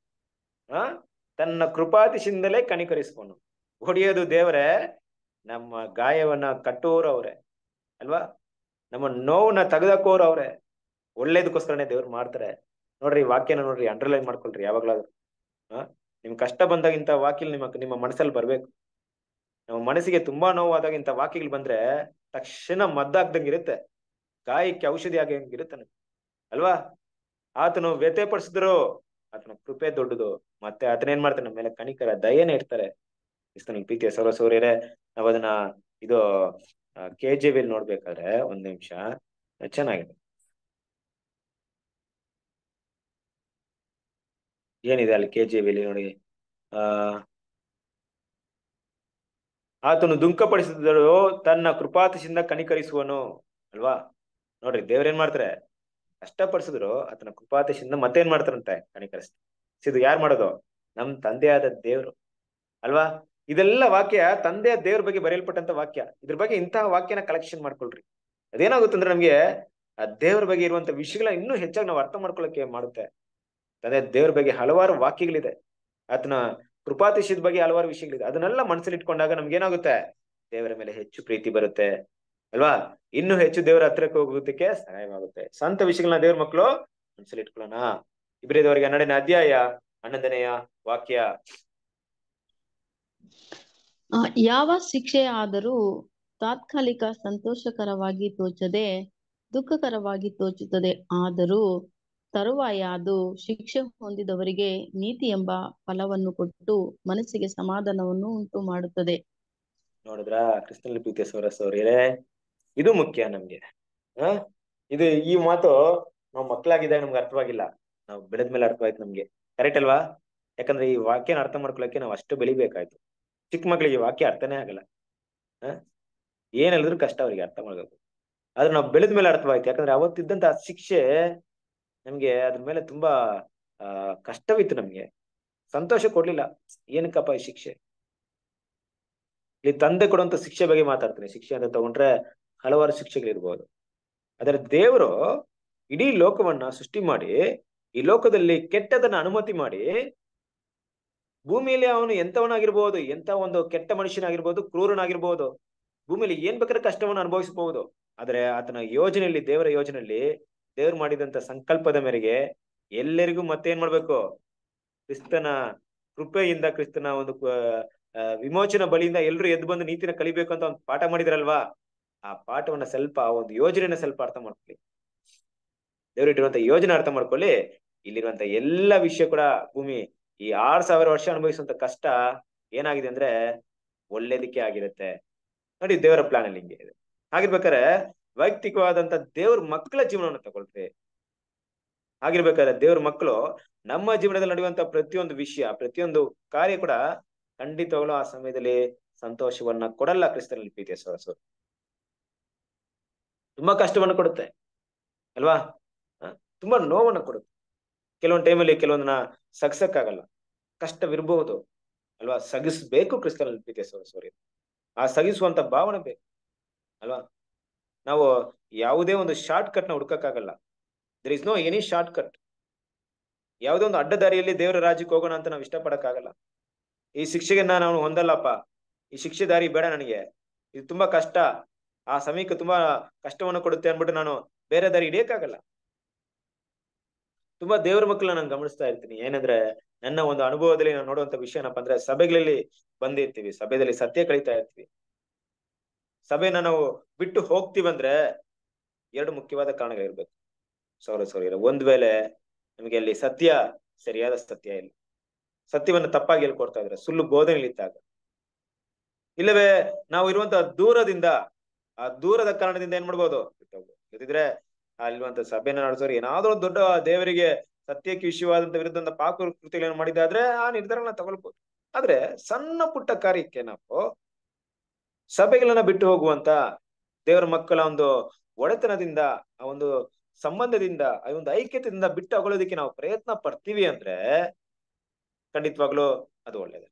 ಆ ತನ್ನ ಕೃಪಾತಿಶಿಂದಲೇ ಕನಿಕರಿಸುವನು. ಹೊಡೆಯೋದು ದೇವರೇ ನಮ್ಮ ಗಾಯವನ್ನ ಕಟ್ಟೋರು ಅವ್ರೆ. ಅಲ್ವಾ? ನಮ್ಮ ನೋವನ್ನ ತೆಗೆದಾಕೋರು ಅವ್ರೆ. ಒಳ್ಳೇದಕ್ಕೋಸ್ಕರನೇ ದೇವ್ರು ಮಾಡ್ತಾರೆ. ನೋಡ್ರಿ ವಾಕ್ಯನ ನೋಡ್ರಿ ಅಂಡರ್ಲೈನ್ ಮಾಡ್ಕೊಳ್ರಿ, ಯಾವಾಗ್ಲಾದ್ರು. ಆ ನಿಮ್ ಕಷ್ಟ ಬಂದಾಗ ಇಂಥ ವಾಕ್ಯಲ್ ನಿಮ್ಮ ನಿಮ್ಮ ಮನಸ್ಸಲ್ಲಿ ಬರ್ಬೇಕು. ನಮ್ಮ ಮನಸ್ಸಿಗೆ ತುಂಬಾ ನೋವಾದಾಗ ಇಂಥ ವಾಕ್ಯಗಳು ಬಂದ್ರೆ ತಕ್ಷಣ ಮದ್ದಾಗ್ದಂಗೆ ಇರುತ್ತೆ. ಗಾಯಕ್ಕೆ ಔಷಧಿ ಆಗಂಗಿರುತ್ತೆ ಅಲ್ವಾ? ಆತನು ವ್ಯತೆ ಪಡಿಸಿದ್ರು ಆತನ ಕೃಪೆ ದೊಡ್ಡದು. ಮತ್ತೆ ಆತನ ಏನ್ ಮಾಡ್ತಾನೆ? ನಮ್ಮ ಮೇಲೆ ಕಣಿಕರ ದಯನೇ ಇರ್ತಾರೆ ಕ್ರಿಸ್ತನಿಗೆ ಪ್ರೀತಿಯ ಸೌರ ಸೌರ್ಯರೇ ನಾವ್ ಅದನ್ನ ಇದು ಕೆ ಜಿ ವಿಲ್ ನೋಡ್ಬೇಕಾದ್ರೆ ಒಂದ್ ನಿಮಿಷ. ಚೆನ್ನಾಗಿದೆ. ಏನಿದೆ ಅಲ್ಲಿ ಕೆ ಜಿ ವಿಲಿ ನೋಡಿ? ಆ, ಆತನು ದುಂಖಪಡಿಸಿದರು ತನ್ನ ಕೃಪಾತಿಸಿಂದ ಕಣಿಕರಿಸುವನು ಅಲ್ವಾ? ನೋಡ್ರಿ ದೇವ್ರೇನ್ ಮಾಡ್ತಾರೆ? ಕಷ್ಟಪಡಿಸಿದ್ರು, ಆತನ ಕೃಪಾತಿಸಿಂದ ಮತ್ತೇನ್ ಮಾಡ್ತಾರಂತೆ? ಕಣಿಕರಿಸ್ತಾರೆ ಇದು ಯಾರು ಮಾಡೋದು? ನಮ್ ತಂದೆಯಾದ ದೇವ್ರು, ಅಲ್ವಾ? ಇದೆಲ್ಲ ವಾಕ್ಯ ತಂದೆ ದೇವ್ರ ಬಗ್ಗೆ ಬರೆಯಲ್ಪಟ್ಟಂತ ವಾಕ್ಯ. ಇದ್ರ ಬಗ್ಗೆ ಇಂತಹ ವಾಕ್ಯನ ಕಲೆಕ್ಷನ್ ಮಾಡ್ಕೊಳ್ರಿ. ಅದೇನಾಗುತ್ತೆ ಅಂದ್ರೆ ನಮ್ಗೆ, ಆ ದೇವ್ರ ಬಗ್ಗೆ ಇರುವಂತ ವಿಷಯಗಳ ಇನ್ನೂ ಹೆಚ್ಚಾಗಿ ನಾವು ಅರ್ಥ ಮಾಡ್ಕೊಳಕ್ಕೆ ಮಾಡುತ್ತೆ. ತಂದೆ ದೇವ್ರ ಬಗ್ಗೆ ಹಲವಾರು ವಾಕ್ಯಗಳಿದೆ. ಆತನ ಕೃಪಾತಿಶದ ಬಗ್ಗೆ ಹಲವಾರು ವಿಷಯಗಳಿದೆ. ಅದನ್ನೆಲ್ಲ ಮನಸ್ಸಲ್ಲಿ ಇಟ್ಕೊಂಡಾಗ ನಮ್ಗೆ ಏನಾಗುತ್ತೆ? ದೇವರ ಮೇಲೆ ಹೆಚ್ಚು ಪ್ರೀತಿ ಬರುತ್ತೆ. ಅಲ್ವಾ? ಇನ್ನು ಹೆಚ್ಚು ದೇವರ ಹತ್ರಕ್ಕೆ ಹೋಗೋದಕ್ಕೆ ಸಹಾಯವಾಗುತ್ತೆ ಸಂತ ವಿಷಯಗಳನ್ನ ದೇವ್ರ ಮಕ್ಕಳು ಮನಸ್ಸಲ್ಲಿ ಇಟ್ಕೊಳ್ಳೋಣ. ಇಬ್ಬರಿದವರಿಗೆ ಹನ್ನೆರಡನೇ ಅಧ್ಯಾಯ ಹನ್ನೊಂದನೆಯ ವಾಕ್ಯ. ಯಾವ ಶಿಕ್ಷೆಯಾದರೂ ತಾತ್ಕಾಲಿಕ ಸಂತೋಷಕರವಾಗಿ ತೋಚದೆ, ದುಃಖಕರವಾಗಿ ತೋಚುತ್ತದೆ, ಆದರೂ ತರುವಾಯ ಅದು ಶಿಕ್ಷೆ ಹೊಂದಿದವರಿಗೆ ನೀತಿ ಎಂಬ ಫಲವನ್ನು ಕೊಟ್ಟು ಮನಸ್ಸಿಗೆ ಸಮಾಧಾನವನ್ನು ಉಂಟು ಮಾಡುತ್ತದೆ. ನೋಡಿದ್ರ ಕೃಷ್ಣ ಪ್ರೀತಿಯ ಇದು ಮುಖ್ಯ ನಮ್ಗೆ. ಇದು ಈ ಮಾತು ನಾವು ಮಕ್ಕಳಾಗಿದ್ದಾಗ ನಮ್ಗೆ ಅರ್ಥವಾಗಿಲ್ಲ. ನಾವು ಬೆಳೆದ್ಮೇಲೆ ಅರ್ಥವಾಯ್ತು ನಮ್ಗೆ. ಕರೆಕ್ಟ್ ಅಲ್ವಾ? ಯಾಕಂದ್ರೆ ಈ ವಾಕ್ಯನ ಅರ್ಥ ಮಾಡ್ಕೊಳಕ್ಕೆ ನಾವು ಅಷ್ಟು ಬೆಳಿಬೇಕಾಯ್ತು. ಚಿಕ್ಕ ಮಕ್ಕಳಿಗೆ ವಾಕ್ಯ ಅರ್ಥನೇ ಆಗಲ್ಲ. ಹ? ಏನ್ ಕಷ್ಟ ಅವರಿಗೆ ಅರ್ಥ ಮಾಡ್ಬೇಕು. ಆದ್ರೆ ನಾವು ಬೆಳೆದ ಮೇಲೆ ಅರ್ಥವಾಯ್ತು. ಯಾಕಂದ್ರೆ ಅವತ್ತಿದ್ದಂತ ಆ ಶಿಕ್ಷೆ ನಮ್ಗೆ ಅದ್ರ ಮೇಲೆ ತುಂಬಾ, ಆ, ಕಷ್ಟವಿತ್ತು ನಮ್ಗೆ. ಸಂತೋಷ ಕೊಡ್ಲಿಲ್ಲ. ಏನಕ್ಕಪ್ಪ ಈ ಶಿಕ್ಷೆ? ಇಲ್ಲಿ ತಂದೆ ಕೊಡುವಂತ ಶಿಕ್ಷೆ ಬಗ್ಗೆ ಮಾತಾಡ್ತೀನಿ. ಶಿಕ್ಷೆ ಅಂತ ತಗೊಂಡ್ರೆ ಹಲವಾರು ಶಿಕ್ಷೆಗಳಿರ್ಬೋದು. ಆದರೆ ದೇವರು ಇಡೀ ಲೋಕವನ್ನ ಸೃಷ್ಟಿ ಮಾಡಿ, ಈ ಲೋಕದಲ್ಲಿ ಕೆಟ್ಟದನ್ನ ಅನುಮತಿ ಮಾಡಿ ಭೂಮಿಯಲ್ಲಿ ಅವನು ಎಂಥವನಾಗಿರ್ಬೋದು ಎಂತ ಒಂದು ಕೆಟ್ಟ ಮನುಷ್ಯನಾಗಿರ್ಬೋದು, ಕ್ರೂರನಾಗಿರ್ಬೋದು, ಭೂಮಿಯಲ್ಲಿ ಏನ್ ಬೇಕಾದ್ರೆ ಕಷ್ಟವನ್ನು ಅನುಭವಿಸಬಹುದು. ಆದ್ರೆ ಆತನ ಯೋಜನೆಯಲ್ಲಿ, ದೇವರ ಯೋಜನೆಯಲ್ಲಿ ದೇವ್ರು ಮಾಡಿದಂತ ಸಂಕಲ್ಪದ ಮೇರೆಗೆ ಎಲ್ಲರಿಗೂ ಮತ್ತೆ ಏನ್ ಮಾಡ್ಬೇಕು? ಕ್ರಿಸ್ತನ ಕೃಪೆಯಿಂದ, ಕ್ರಿಸ್ತನ ಒಂದು ವಿಮೋಚನ ಬಲಿಯಿಂದ ಎಲ್ಲರೂ ಎದ್ದು ಬಂದು ನೀತಿನ ಕಲಿಬೇಕು ಅಂತ ಒಂದು ಪಾಠ ಮಾಡಿದ್ರಲ್ವಾ? ಆ ಪಾಠವನ್ನ ಸ್ವಲ್ಪ, ಆ ಒಂದು ಯೋಜನೆಯನ್ನ ಸ್ವಲ್ಪ ಅರ್ಥ ಮಾಡ್ಕೊಳ್ಳಿ. ದೇವ್ರು ಇಟ್ಟಿರುವಂತ ಯೋಜನೆ ಅರ್ಥ ಮಾಡ್ಕೊಳ್ಳಿ. ಇಲ್ಲಿರುವಂತ ಎಲ್ಲ ವಿಷಯ ಕೂಡ ಭೂಮಿ ಈ ಆರ್ ಸಾವಿರ ವರ್ಷ ಅನುಭವಿಸುವಂತ ಕಷ್ಟ ಏನಾಗಿದೆ ಅಂದ್ರೆ ಒಳ್ಳೇದಕ್ಕೆ ಆಗಿರುತ್ತೆ. ನೋಡಿ ದೇವರ ಪ್ಲಾನ್ ಅಲ್ಲಿ ಹಿಂಗೆ ಇದೆ. ಹಾಗಿರ್ಬೇಕಾದ್ರೆ ವೈಯಕ್ತಿಕವಾದಂತ ದೇವ್ರ ಮಕ್ಕಳ ಜೀವನವನ್ನು ತಗೊಳ್ರಿ. ಆಗಿರ್ಬೇಕಾದ್ರೆ ದೇವ್ರ ಮಕ್ಕಳು ನಮ್ಮ ಜೀವನದಲ್ಲಿ ನಡೆಯುವಂತ ಪ್ರತಿಯೊಂದು ವಿಷಯ, ಪ್ರತಿಯೊಂದು ಕಾರ್ಯ ಕೂಡ ಖಂಡಿತವಾಗ್ಲೂ ಆ ಸಮಯದಲ್ಲಿ ಸಂತೋಷವನ್ನ ಕೊಡಲ್ಲ ಕ್ರಿಸ್ತನಲ್ಲಿ ಪ್ರೀತಿಯ ಸರಸು. ತುಂಬಾ ಕಷ್ಟವನ್ನು ಕೊಡುತ್ತೆ. ಅಲ್ವಾ? ತುಂಬಾ ನೋವನ್ನು ಕೊಡುತ್ತೆ. ಕೆಲವೊಂದು ಟೈಮಲ್ಲಿ ಕೆಲವೊಂದನ್ನ ಸಗ್ಸಕ್ಕಾಗಲ್ಲ ಕಷ್ಟವಿರಬಹುದು ಅಲ್ವಾ? ಸಗಿಸ್ಬೇಕು ಕ್ರಿಸ್ತನ ಪ್ರೀತಿಯ ಸರಸ್ವರಿ ಆ ಸಗಿಸುವಂತ ಭಾವನೆ ಬೇಕು. ಅಲ್ವಾ? ನಾವು ಯಾವುದೇ ಒಂದು ಶಾರ್ಟ್ ಕಟ್ನ ಹುಡ್ಕಕ್ಕಾಗಲ್ಲ there is no any shortcut ಯಾವುದೇ ಒಂದು ಅಡ್ಡ ದಾರಿಯಲ್ಲಿ ದೇವರ ರಾಜ್ಯಕ್ಕೆ ಹೋಗೋಣ ಅಂತ ನಾವು ಇಷ್ಟಪಡಕ್ಕಾಗಲ್ಲ ಈ ಶಿಕ್ಷೆಗನ್ನ ನಾವು ಹೊಂದಲ್ಲಪ್ಪ. ಈ ಶಿಕ್ಷೆ ದಾರಿ ಬೇಡ ನನಗೆ. ಇದು ತುಂಬಾ ಕಷ್ಟ. ಆ ಸಮಯಕ್ಕೆ ತುಂಬಾ ಕಷ್ಟವನ್ನು ಕೊಡುತ್ತೆ ಅನ್ಬಿಟ್ಟು ನಾನು ಬೇರೆ ದಾರಿ ಹಿಡಿಯಕ್ಕಾಗಲ್ಲ ತುಂಬಾ ದೇವ್ರ ಮಕ್ಕಳನ್ನ ನಾನು ಗಮನಿಸ್ತಾ ಇರ್ತೀನಿ. ಏನಂದ್ರೆ ನನ್ನ ಒಂದು ಅನುಭವದಲ್ಲಿ ನಾನು ನೋಡುವಂತ ವಿಷಯ ಏನಪ್ಪಾ ಅಂದ್ರೆ ಸಭೆಗಳಲ್ಲಿ ಬಂದಿರ್ತೀವಿ. ಸಭೆಯಲ್ಲಿ ಸತ್ಯ ಕಳೀತಾ ಇರ್ತೀವಿ. ಸಭೆನ ನಾವು ಬಿಟ್ಟು ಹೋಗ್ತೀವಂದ್ರೆ ಎರಡು ಮುಖ್ಯವಾದ ಕಾರಣಗಳಿರ್ಬೇಕು. ಸೌರ ಸೌರ್ಯರ ಒಂದ್ ವೇಳೆ ನಮಗೆ ಅಲ್ಲಿ ಸತ್ಯ ಸರಿಯಾದ ಸತ್ಯ ಇಲ್ಲ. ಸತ್ಯವನ್ನು ತಪ್ಪಾಗಿ ಹೇಳ್ಕೊಡ್ತಾ ಇದ್ರೆ, ಸುಳ್ಳು ಬೋಧನೆಗಳಿದ್ದಾಗ ಇಲ್ಲವೇ, ನಾವು ಇರುವಂತಹ ದೂರದಿಂದ, ಆ ದೂರದ ಕಾರಣದಿಂದ ಏನ್ ಮಾಡ್ಬೋದು? ಇದಿದ್ರೆ ಅಲ್ಲಿರುವಂತ ಸಭೆಯನ್ನು ನಡೆಸೋರು. ಏನಾದ್ರೂ ದೊಡ್ಡ ದೇವರಿಗೆ ಸತ್ಯಕ್ಕೆ ವಿಷಯವಾದಂತ ವಿರುದ್ಧ ಪಾಕು ಕೃತಿಗಳನ್ನು ಮಾಡಿದಾದ್ರೆ ಆ ನಿರ್ಧಾರಗಳನ್ನ ತಗೊಳ್ಬೋದು. ಆದ್ರೆ ಸಣ್ಣ ಪುಟ್ಟ ಕಾರ್ಯಕ್ಕೆ ನಾವು ಸಭೆಗಳನ್ನ ಬಿಟ್ಟು ಹೋಗುವಂತ ದೇವರ ಮಕ್ಕಳ ಒಂದು ಒಡೆತನದಿಂದ, ಆ ಒಂದು ಸಂಬಂಧದಿಂದ, ಆ ಒಂದು ಐಕ್ಯತೆಯಿಂದ ಬಿಟ್ಟು ಹೋಗೋದಕ್ಕೆ ನಾವು ಪ್ರಯತ್ನ ಪಡ್ತೀವಿ ಅಂದ್ರೆ ಖಂಡಿತವಾಗ್ಲೂ ಅದು ಒಳ್ಳೇದು.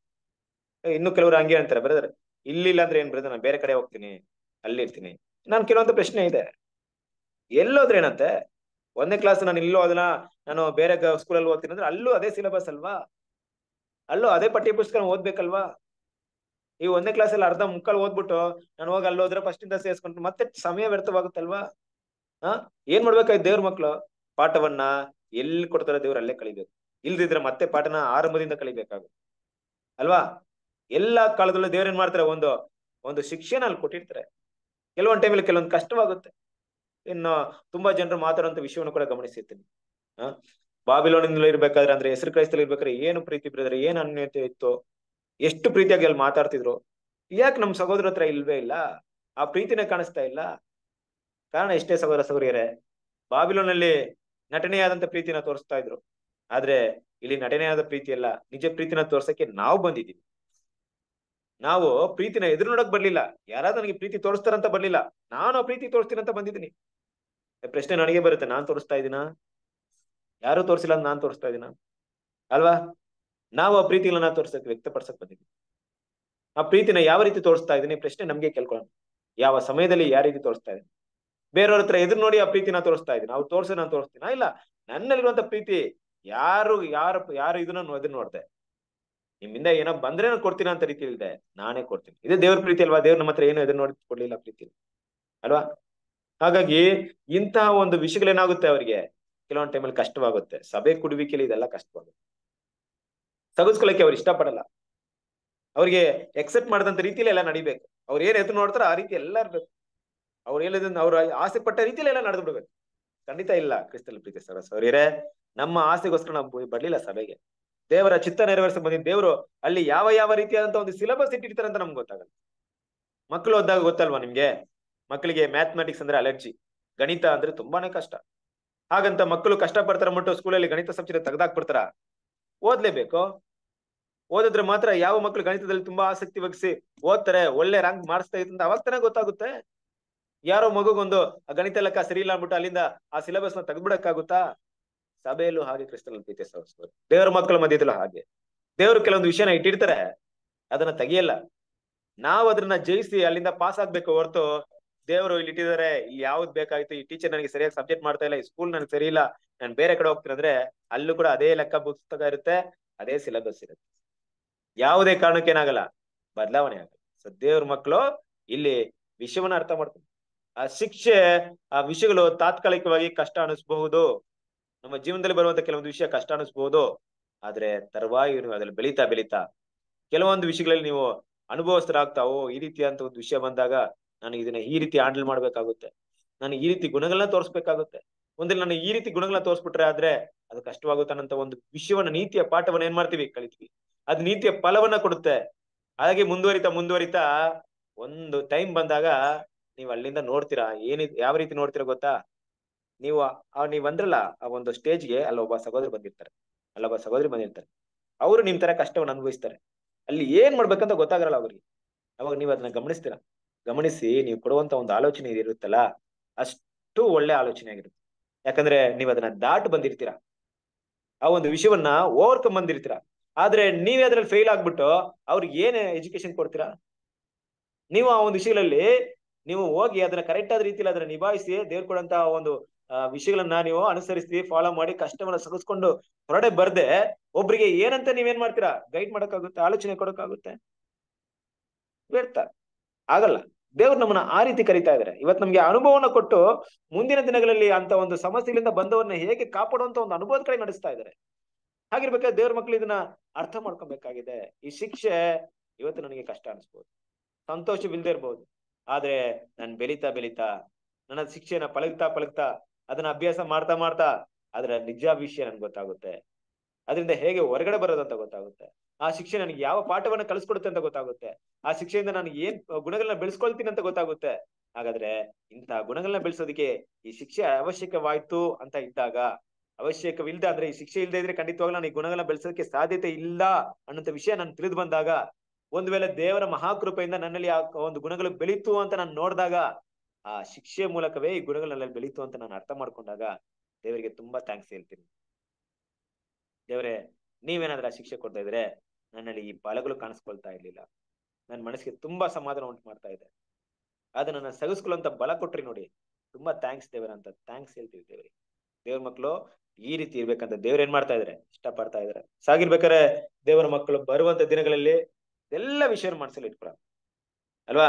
ಇನ್ನು ಕೆಲವರು ಹಂಗೆ ಅಂತಾರೆ ಬ್ರದರ್, ಇಲ್ಲಿಲ್ಲ ಅಂದ್ರೆ ಏನ್ ಬ್ರದರ್, ನಾನು ಬೇರೆ ಕಡೆ ಹೋಗ್ತೀನಿ ಅಲ್ಲಿ ಇರ್ತೀನಿ ನಾನು ಕೆಲವೊಂದು ಪ್ರಶ್ನೆ ಇದೆ. ಎಲ್ಲೋದ್ರೆ ಏನಂತೆ ಒಂದನೇ ಕ್ಲಾಸ್ ನಾನು ಇಲ್ಲೋ ಅದನ್ನ ನಾನು ಬೇರೆ ಸ್ಕೂಲಲ್ಲಿ ಓದ್ತೀನಿ ಅಂದ್ರೆ ಅಲ್ಲೂ ಅದೇ ಸಿಲೆಬಸ್ ಅಲ್ವಾ? ಅಲ್ಲೂ ಅದೇ ಪಠ್ಯ ಪುಸ್ತಕ ಓದ್ಬೇಕಲ್ವಾ? ಈ ಒಂದನೇ ಕ್ಲಾಸಲ್ಲಿ ಅರ್ಧ ಮುಕ್ಕಾಲು ಓದ್ಬಿಟ್ಟು ನಾನು ಹೋಗಿ ಅಲ್ಲಿ ಹೋದ್ರೆ ಫಸ್ಟ್ ಇಂದ ಸೇರಿಸ್ಕೊಂಡು ಮತ್ತೆ ಸಮಯ ವ್ಯರ್ಥವಾಗುತ್ತಲ್ವಾ? ಹಾ? ಏನ್ ಮಾಡ್ಬೇಕಾಯ್ತು ದೇವ್ರ ಮಕ್ಳು? ಪಾಠವನ್ನ ಎಲ್ಲಿ ಕೊಡ್ತಾರೆ ದೇವ್ರು ಅಲ್ಲೇ ಕಲಿಬೇಕು. ಇಲ್ದಿದ್ರೆ ಮತ್ತೆ ಪಾಠನ ಆರಂಭದಿಂದ ಕಲಿಬೇಕಾಗುತ್ತೆ. ಅಲ್ವಾ? ಎಲ್ಲಾ ಕಾಲದಲ್ಲೂ ದೇವ್ರ ಏನ್ ಮಾಡ್ತಾರೆ? ಒಂದು ಒಂದು ಶಿಕ್ಷೆನ ಅಲ್ಲಿ ಕೊಟ್ಟಿರ್ತಾರೆ. ಕೆಲವೊಂದು ಟೈಮಲ್ಲಿ ಕೆಲವೊಂದು ಕಷ್ಟವಾಗುತ್ತೆ. ಇನ್ನು ತುಂಬಾ ಜನರು ಮಾತಾಡುವಂತ ವಿಷಯವನ್ನು ಕೂಡ ಗಮನಿಸಿರ್ತೀನಿ. ಆ ಬಾಬಿಲೋನಿಂದ ಇರ್ಬೇಕಾದ್ರೆ, ಅಂದ್ರೆ ಹೆಸರು ಕ್ರೈಸ್ತಲ್ಲಿ ಇರ್ಬೇಕಾದ್ರೆ ಏನು ಪ್ರೀತಿ ಬ್ರದರ್, ಏನ್ ಅನ್ಯತೆ ಇತ್ತು? ಎಷ್ಟು ಪ್ರೀತಿಯಾಗಿ ಅಲ್ಲಿ ಮಾತಾಡ್ತಿದ್ರು? ಯಾಕೆ ನಮ್ ಸಹೋದರ ಹತ್ರ ಇಲ್ವೇ ಇಲ್ಲ? ಆ ಪ್ರೀತಿನೇ ಕಾಣಿಸ್ತಾ ಇಲ್ಲ. ಕಾರಣ ಎಷ್ಟೇ ಸಹೋದರ ಸಹೋದರಿಯರೇ, ಬಾಬಿಲೋನಲ್ಲಿ ನಟನೆಯಾದಂತ ಪ್ರೀತಿನ ತೋರಿಸ್ತಾ ಇದ್ರು. ಆದ್ರೆ ಇಲ್ಲಿ ನಟನೆಯಾದ ಪ್ರೀತಿ ಅಲ್ಲ, ನಿಜ ಪ್ರೀತಿನ ತೋರ್ಸಕ್ಕೆ ನಾವು ಬಂದಿದ್ದೀವಿ. ನಾವು ಪ್ರೀತಿನ ಎದುರು ನೋಡಕ್ ಬರ್ಲಿಲ್ಲ. ಯಾರಾದ್ರೂ ನನಗೆ ಪ್ರೀತಿ ತೋರಿಸ್ತಾರಂತ ಬರ್ಲಿಲ್ಲ. ನಾನು ಪ್ರೀತಿ ತೋರಿಸ್ತೀನಿ ಅಂತ ಬಂದಿದ್ದೀನಿ. ಪ್ರಶ್ನೆ ನನಗೆ ಬರುತ್ತೆ, ನಾನ್ ತೋರಿಸ್ತಾ ಇದೀನಾ ಯಾರು ತೋರಿಸಿಲ್ಲ ಅಂತ ನಾನ್ ತೋರಿಸ್ತಾ ಇದೀನ ಅಲ್ವಾ? ನಾವು ಆ ಪ್ರೀತಿಗಳನ್ನ ತೋರಿಸಕ್ ವ್ಯಕ್ತಪಡಿಸಕ್ ಬಂದಿದ್ದೀವಿ. ಆ ಪ್ರೀತಿನ ಯಾವ ರೀತಿ ತೋರಿಸ್ತಾ ಇದೀನಿ ಪ್ರಶ್ನೆ ನಮ್ಗೆ ಕೇಳ್ಕೊಳ್ಳೋಣ. ಯಾವ ಸಮಯದಲ್ಲಿ ಯಾವ ರೀತಿ ತೋರಿಸ್ತಾ ಇದೀನಿ ಬೇರೆಯವ್ರ ಹತ್ರ ಎದುರು ನೋಡಿ ಆ ಪ್ರೀತಿನ ತೋರಿಸ್ತಾ ಇದ್ದೀನಿ. ಅವ್ರು ತೋರಿಸ ನಾನು ತೋರಿಸ್ತೀನ? ಇಲ್ಲ. ನನ್ನಲ್ಲಿರುವಂತ ಪ್ರೀತಿ ಯಾರು ಯಾರು ಯಾರು ಇದನ್ನ ಎದುರು ನೋಡ್ದೆ. ನಿಮ್ಮಿಂದ ಏನೋ ಬಂದ್ರೆ ನಾನು ಕೊಡ್ತೀನಿ ಅಂತ ರೀತಿ ಇಲ್ದೆ ನಾನೇ ಕೊಡ್ತೀನಿ. ಇದು ದೇವ್ರ ಪ್ರೀತಿ ಅಲ್ವಾ? ದೇವ್ರ ನಮ್ಮ ಹತ್ರ ಏನು ಎದುರು ನೋಡಿ ಕೊಡ್ಲಿಲ್ಲ ಪ್ರೀತಿ ಅಲ್ವಾ? ಹಾಗಾಗಿ ಇಂತಹ ಒಂದು ವಿಷಯಗಳೇನಾಗುತ್ತೆ ಅವರಿಗೆ? ಕೆಲವೊಂದು ಟೈಮಲ್ಲಿ ಕಷ್ಟವಾಗುತ್ತೆ. ಸಭೆ ಕುಡುವಿಕೆಲಿ ಇದೆಲ್ಲ ಕಷ್ಟವಾಗುತ್ತೆ. ತಗಸ್ಕೊಳ್ಳಕ್ಕೆ ಅವ್ರು ಇಷ್ಟಪಡಲ್ಲ. ಅವ್ರಿಗೆ ಎಕ್ಸೆಪ್ಟ್ ಮಾಡಿದಂತ ರೀತಿಯಲ್ಲಿ ಎಲ್ಲ ನಡಿಬೇಕು. ಅವ್ರು ಏನ್ ಎದುರು ನೋಡ್ತಾರೋ ಆ ರೀತಿ ಎಲ್ಲ ಇರ್ಬೇಕು. ಅವ್ರು ಹೇಳಿದ್ರು ಅವ್ರ ಆಸೆ ಪಟ್ಟ ರೀತಿಯಲ್ಲಿ ಎಲ್ಲ ನಡೆದು ಬಿಡ್ಬೇಕು. ಖಂಡಿತ ಇಲ್ಲ ಕ್ರಿಸ್ತಲ್ ಪ್ರೀತಿ ಸರ್. ಸೌರ್ಯರೇ ನಮ್ಮ ಆಸೆಗೋಸ್ಕರ ನಾವು ಬರ್ಲಿಲ್ಲ ಸಭೆಗೆ. ದೇವರ ಚಿತ್ತ ನೆರವೇರಿಸ ಬಂದಿದ್ದ ದೇವರು ಅಲ್ಲಿ ಯಾವ ಯಾವ ರೀತಿಯಾದಂತ ಒಂದು ಸಿಲೆಬಸ್ ಇಟ್ಟಿರ್ತಾರೆ ಅಂತ ನಮ್ಗೆ ಗೊತ್ತಾಗಲ್ಲ. ಮಕ್ಕಳು ಓದಾಗ ಗೊತ್ತಲ್ವಾ ನಿಮ್ಗೆ? ಮಕ್ಕಳಿಗೆ ಮ್ಯಾಥಮೆಟಿಕ್ಸ್ ಅಂದ್ರೆ ಅಲರ್ಜಿ ಗಣಿತ ಅಂದ್ರೆ ತುಂಬಾನೇ ಕಷ್ಟ. ಹಾಗಂತ ಮಕ್ಕಳು ಕಷ್ಟ ಪಡ್ತಾರ ಮಟ್ಟು ಸ್ಕೂಲಲ್ಲಿ ಗಣಿತ ಸಬ್ಜೆಕ್ಟ್ ತೆಗ್ದಾಕ್ಬಿಡ್ತಾರ? ಓದ್ಲೇಬೇಕು. ಓದಿದ್ರೆ ಮಾತ್ರ ಯಾವ ಮಕ್ಕಳು ಗಣಿತದಲ್ಲಿ ತುಂಬಾ ಆಸಕ್ತಿ ವಹಿಸಿ ಓದ್ತಾರೆ, ಒಳ್ಳೆ ರ್ಯಾಂಕ್ ಮಾಡಿಸ್ತಾ ಇತ್ತು ಅವಾಗ ತಾನೇ ಗೊತ್ತಾಗುತ್ತೆ. ಯಾರೋ ಮಗುಗೊಂದು, ಆ ಗಣಿತ ಲೆಕ್ಕ ಸರಿ ಇಲ್ಲ ಅಂದ್ಬಿಟ್ಟು ಅಲ್ಲಿಂದ ಆ ಸಿಲೆಬಸ್ನ ತೆಗ್ದ್ಬಿಡಕ್ಕಾಗುತ್ತಾ? ಸಭೆಯಲ್ಲೂ ಹಾಗೆ ಕ್ರಿಸ್ತನಲ್ಲಿ ಪ್ರೀತಿ ಸಹೋದರ ದೇವರ ಮಕ್ಕಳ ಮಧ್ಯದಲ್ಲೂ ಹಾಗೆ. ದೇವರು ಕೆಲವೊಂದು ವಿಷಯನ ಇಟ್ಟಿರ್ತಾರೆ, ಅದನ್ನ ತೆಗಿಯಲ್ಲ. ನಾವು ಅದನ್ನ ಜಯಿಸಿ ಅಲ್ಲಿಂದ ಪಾಸ್ ಆಗ್ಬೇಕು ಹೊರತು ದೇವರು ಇಲ್ಲಿ ಇಟ್ಟಿದ್ದಾರೆ ಇಲ್ಲಿ ಯಾವ್ದು ಬೇಕಾಗಿತ್ತು, ಈ ಟೀಚರ್ ನನಗೆ ಸರಿಯಾಗಿ ಸಬ್ಜೆಕ್ಟ್ ಮಾಡ್ತಾ ಇಲ್ಲ, ಈ ಸ್ಕೂಲ್ ನನಗೆ ಸರಿ ಇಲ್ಲ, ನಾನು ಬೇರೆ ಕಡೆ ಹೋಗ್ತೀನಿ ಅಲ್ಲೂ ಕೂಡ ಅದೇ ಲೆಕ್ಕ ಪುಸ್ತಕ ಇರುತ್ತೆ, ಅದೇ ಸಿಲೆಬಸ್ ಇರುತ್ತೆ. ಯಾವುದೇ ಕಾರಣಕ್ಕೆ ಏನಾಗಲ್ಲ, ಬದಲಾವಣೆ ಆಗಲ್ಲ. ಸೊ ದೇವ್ರ ಮಕ್ಕಳು ಇಲ್ಲಿ ವಿಷಯವನ್ನ ಅರ್ಥ ಮಾಡ್ತಾರೆ. ಆ ಶಿಕ್ಷೆ, ಆ ವಿಷಯಗಳು ತಾತ್ಕಾಲಿಕವಾಗಿ ಕಷ್ಟ ಅನಿಸ್ಬಹುದು. ನಮ್ಮ ಜೀವನದಲ್ಲಿ ಬರುವಂತ ಕೆಲವೊಂದು ವಿಷಯ ಕಷ್ಟ ಅನಿಸ್ಬಹುದು. ಆದ್ರೆ ತರವಾಗಿ ನೀವು ಅದ್ರಲ್ಲಿ ಬೆಳೀತಾ ಬೆಳೀತಾ ಕೆಲವೊಂದು ವಿಷಯಗಳಲ್ಲಿ ನೀವು ಅನುಭವಸ್ಥರಾಗ್ತಾವೋ, ಈ ರೀತಿಯಂತ ಒಂದು ವಿಷಯ ಬಂದಾಗ ನಾನು ಇದನ್ನ ಈ ರೀತಿ ಹ್ಯಾಂಡಲ್ ಮಾಡ್ಬೇಕಾಗುತ್ತೆ. ನನಗೆ ಈ ರೀತಿ ಗುಣಗಳನ್ನ ತೋರಿಸ್ಬೇಕಾಗುತ್ತೆ. ಒಂದಿಲ್ಲ ನನಗೆ ಈ ರೀತಿ ಗುಣಗಳನ್ನ ತೋರಿಸ್ಬಿಟ್ರೆ ಆದ್ರೆ ಅದು ಕಷ್ಟವಾಗುತ್ತಾನಂತ ಒಂದು ವಿಷಯವನ್ನ ನೀತಿಯ ಪಾಠವನ್ನ ಏನ್ ಮಾಡ್ತೀವಿ? ಕಲಿತೀವಿ. ಅದು ನೀತಿಯ ಫಲವನ್ನ ಕೊಡುತ್ತೆ. ಹಾಗೆ ಮುಂದುವರಿತಾ ಮುಂದುವರಿತಾ ಒಂದು ಟೈಮ್ ಬಂದಾಗ ನೀವು ಅಲ್ಲಿಂದ ನೋಡ್ತೀರಾ? ಏನ್ ಯಾವ ರೀತಿ ನೋಡ್ತೀರಾ ಗೊತ್ತಾ? ನೀವು ನೀವ್ ಅಂದ್ರಲ್ಲ, ಆ ಒಂದು ಸ್ಟೇಜ್ಗೆ ಅಲ್ಲೊಬ್ಬ ಸಹೋದರಿ ಬಂದಿರ್ತಾರೆ. ಅಲ್ಲೊಬ್ಬ ಸಹೋದರಿ ಬಂದಿರ್ತಾರೆ. ಅವರು ನಿಮ್ ತರ ಕಷ್ಟವನ್ನು ಅನುಭವಿಸ್ತಾರೆ. ಅಲ್ಲಿ ಏನ್ ಮಾಡ್ಬೇಕಂತ ಗೊತ್ತಾಗಲ್ಲ ಅವ್ರಿಗೆ. ಅವಾಗ ನೀವು ಅದನ್ನ ಗಮನಿಸ್ತೀರಾ? ಗಮನಿಸಿ, ನೀವು ಕೊಡುವಂತ ಒಂದು ಆಲೋಚನೆ ಇರುತ್ತಲ್ಲ ಅಷ್ಟು ಒಳ್ಳೆ ಆಲೋಚನೆ ಆಗಿರುತ್ತೆ. ಯಾಕಂದ್ರೆ ನೀವು ಅದನ್ನ ದಾಟ್ ಬಂದಿರ್ತೀರಾ. ಆ ಒಂದು ವಿಷಯವನ್ನ ಓವರ್ಕಮ್ ಬಂದಿರ್ತೀರಾ. ಆದ್ರೆ ನೀವೇ ಅದ್ರಲ್ಲಿ ಫೇಲ್ ಆಗ್ಬಿಟ್ಟು ಅವ್ರಿಗೆ ಏನ್ ಎಜುಕೇಶನ್ ಕೊಡ್ತೀರಾ? ನೀವು ಆ ಒಂದು ವಿಷಯಗಳಲ್ಲಿ ನೀವು ಹೋಗಿ ಅದನ್ನ ಕರೆಕ್ಟ್ ಆದ ರೀತಿಯಲ್ಲಿ ಅದನ್ನ ನಿಭಾಯಿಸಿ, ದೇವ್ರು ಕೊಡಂತ ಒಂದು ವಿಷಯಗಳನ್ನ ನೀವು ಅನುಸರಿಸಿ ಫಾಲೋ ಮಾಡಿ, ಕಷ್ಟವನ್ನ ಸಗಿಸ್ಕೊಂಡು ಹೊರಡೆ ಬರ್ದೆ ಒಬ್ರಿಗೆ ಏನಂತ ನೀವೇನ್ ಮಾಡ್ತೀರಾ? ಗೈಡ್ ಮಾಡಕ್ಕಾಗುತ್ತೆ, ಆಲೋಚನೆ ಕೊಡಕ್ಕಾಗುತ್ತೆ. ವ್ಯರ್ಥ. ಆಗಲ್ಲ. ದೇವ್ರು ನಮ್ಮನ್ನ ಆ ರೀತಿ ಕರಿತಾ ಇದ್ದಾರೆ ಇವತ್ ನಮ್ಗೆ ಅನುಭವನ ಕೊಟ್ಟು ಮುಂದಿನ ದಿನಗಳಲ್ಲಿ ಅಂತ ಒಂದು ಸಮಸ್ಯೆಗಳಿಂದ ಬಂದವನ್ನ ಹೇಗೆ ಕಾಪಾಡುವಂತ ಒಂದು ಅನುಭವದ ಕಡೆ ನಡೆಸ್ತಾ ಇದ್ದಾರೆ ಹಾಗಿರ್ಬೇಕಾದ್ರೆ ದೇವ್ರ ಮಕ್ಳು ಇದನ್ನ ಅರ್ಥ ಮಾಡ್ಕೊಬೇಕಾಗಿದೆ. ಈ ಶಿಕ್ಷೆ ಇವತ್ತು ನನಗೆ ಕಷ್ಟ ಅನಿಸ್ಬೋದು. ಸಂತೋಷವಿಲ್ಲದೆ ಇರ್ಬೋದು. ಆದ್ರೆ ನಾನು ಬೆಳೀತಾ ಬೆಳಿತಾ, ನನ್ನ ಶಿಕ್ಷೆನ ಪಳಗ್ತಾ ಪಳಗ್ತಾ, ಅದನ್ನ ಅಭ್ಯಾಸ ಮಾಡ್ತಾ ಮಾಡ್ತಾ ಅದರ ನಿಜ ವಿಷಯ ನನ್ಗೆ ಗೊತ್ತಾಗುತ್ತೆ. ಅದರಿಂದ ಹೇಗೆ ಹೊರಗಡೆ ಬರೋದಂತ ಗೊತ್ತಾಗುತ್ತೆ. ಆ ಶಿಕ್ಷೆ ನನಗೆ ಯಾವ ಪಾಠವನ್ನ ಕಲಿಸ್ಕೊಡುತ್ತೆ ಅಂತ ಗೊತ್ತಾಗುತ್ತೆ. ಆ ಶಿಕ್ಷೆಯಿಂದ ನಾನು ಏನ್ ಗುಣಗಳನ್ನ ಬೆಳೆಸ್ಕೊಳ್ತೀನಿ ಅಂತ ಗೊತ್ತಾಗುತ್ತೆ. ಹಾಗಾದ್ರೆ ಇಂತಹ ಗುಣಗಳನ್ನ ಬೆಳೆಸೋದಕ್ಕೆ ಈ ಶಿಕ್ಷೆ ಅವಶ್ಯಕವಾಯ್ತು ಅಂತ ಇದ್ದಾಗ ಅವಶ್ಯಕವಿಲ್ಲದೆ ಅಂದ್ರೆ ಈ ಶಿಕ್ಷೆ ಇಲ್ಲದೆ ಇದ್ರೆ ಖಂಡಿತವಾಗ್ಲೂ ನಾನು ಈ ಗುಣಗಳನ್ನ ಬೆಳೆಸೋದಕ್ಕೆ ಸಾಧ್ಯತೆ ಇಲ್ಲ ಅನ್ನೋಂಥ ವಿಷಯ ನಾನು ತಿಳಿದು ಬಂದಾಗ, ಒಂದ್ ವೇಳೆ ದೇವರ ಮಹಾಕೃಪೆಯಿಂದ ನನ್ನಲ್ಲಿ ಆ ಒಂದು ಗುಣಗಳು ಬೆಳೀತು ಅಂತ ನಾನು ನೋಡಿದಾಗ, ಆ ಶಿಕ್ಷೆ ಮೂಲಕವೇ ಈ ಗುಣಗಳನ್ನೆಲ್ಲ ಬೆಳೀತು ಅಂತ ನಾನು ಅರ್ಥ ಮಾಡ್ಕೊಂಡಾಗ ದೇವರಿಗೆ ತುಂಬಾ ಥ್ಯಾಂಕ್ಸ್ ಹೇಳ್ತೀನಿ. ದೇವರೇ, ನೀವೇನಾದ್ರೆ ಆ ಶಿಕ್ಷೆ ಕೊಡ್ತಾ ಇದ್ರೆ ನನ್ನಲ್ಲಿ ಈ ಬಲಗಳು ಕಾಣಿಸ್ಕೊಳ್ತಾ ಇರ್ಲಿಲ್ಲ. ನನ್ನ ಮನಸ್ಸಿಗೆ ತುಂಬಾ ಸಮಾಧಾನ ಉಂಟು ಮಾಡ್ತಾ ಇದೆ. ಅದನ್ನ ನನ್ನ ಸಗಿಸ್ಕೊಳ್ಳುವಂತ ಬಲ ಕೊಟ್ರಿ ನೋಡಿ. ತುಂಬಾ ಥ್ಯಾಂಕ್ಸ್ ದೇವರ ಅಂತ ಥ್ಯಾಂಕ್ಸ್ ಹೇಳ್ತೀವಿ ದೇವರಿಗೆ. ದೇವ್ರ ಮಕ್ಕಳು ಈ ರೀತಿ ಇರ್ಬೇಕಂತ ದೇವ್ರ ಏನ್ ಮಾಡ್ತಾ ಇದಾರೆ? ಇಷ್ಟಪಡ್ತಾ ಇದಾರೆ. ಸಾಗಿರ್ಬೇಕಾದ್ರೆ ದೇವರ ಮಕ್ಕಳು ಬರುವಂತ ದಿನಗಳಲ್ಲಿ ಎಲ್ಲ ವಿಷಯ ಮನಸ್ಸಲ್ಲಿ ಇಟ್ಕೊಳ ಅಲ್ವಾ?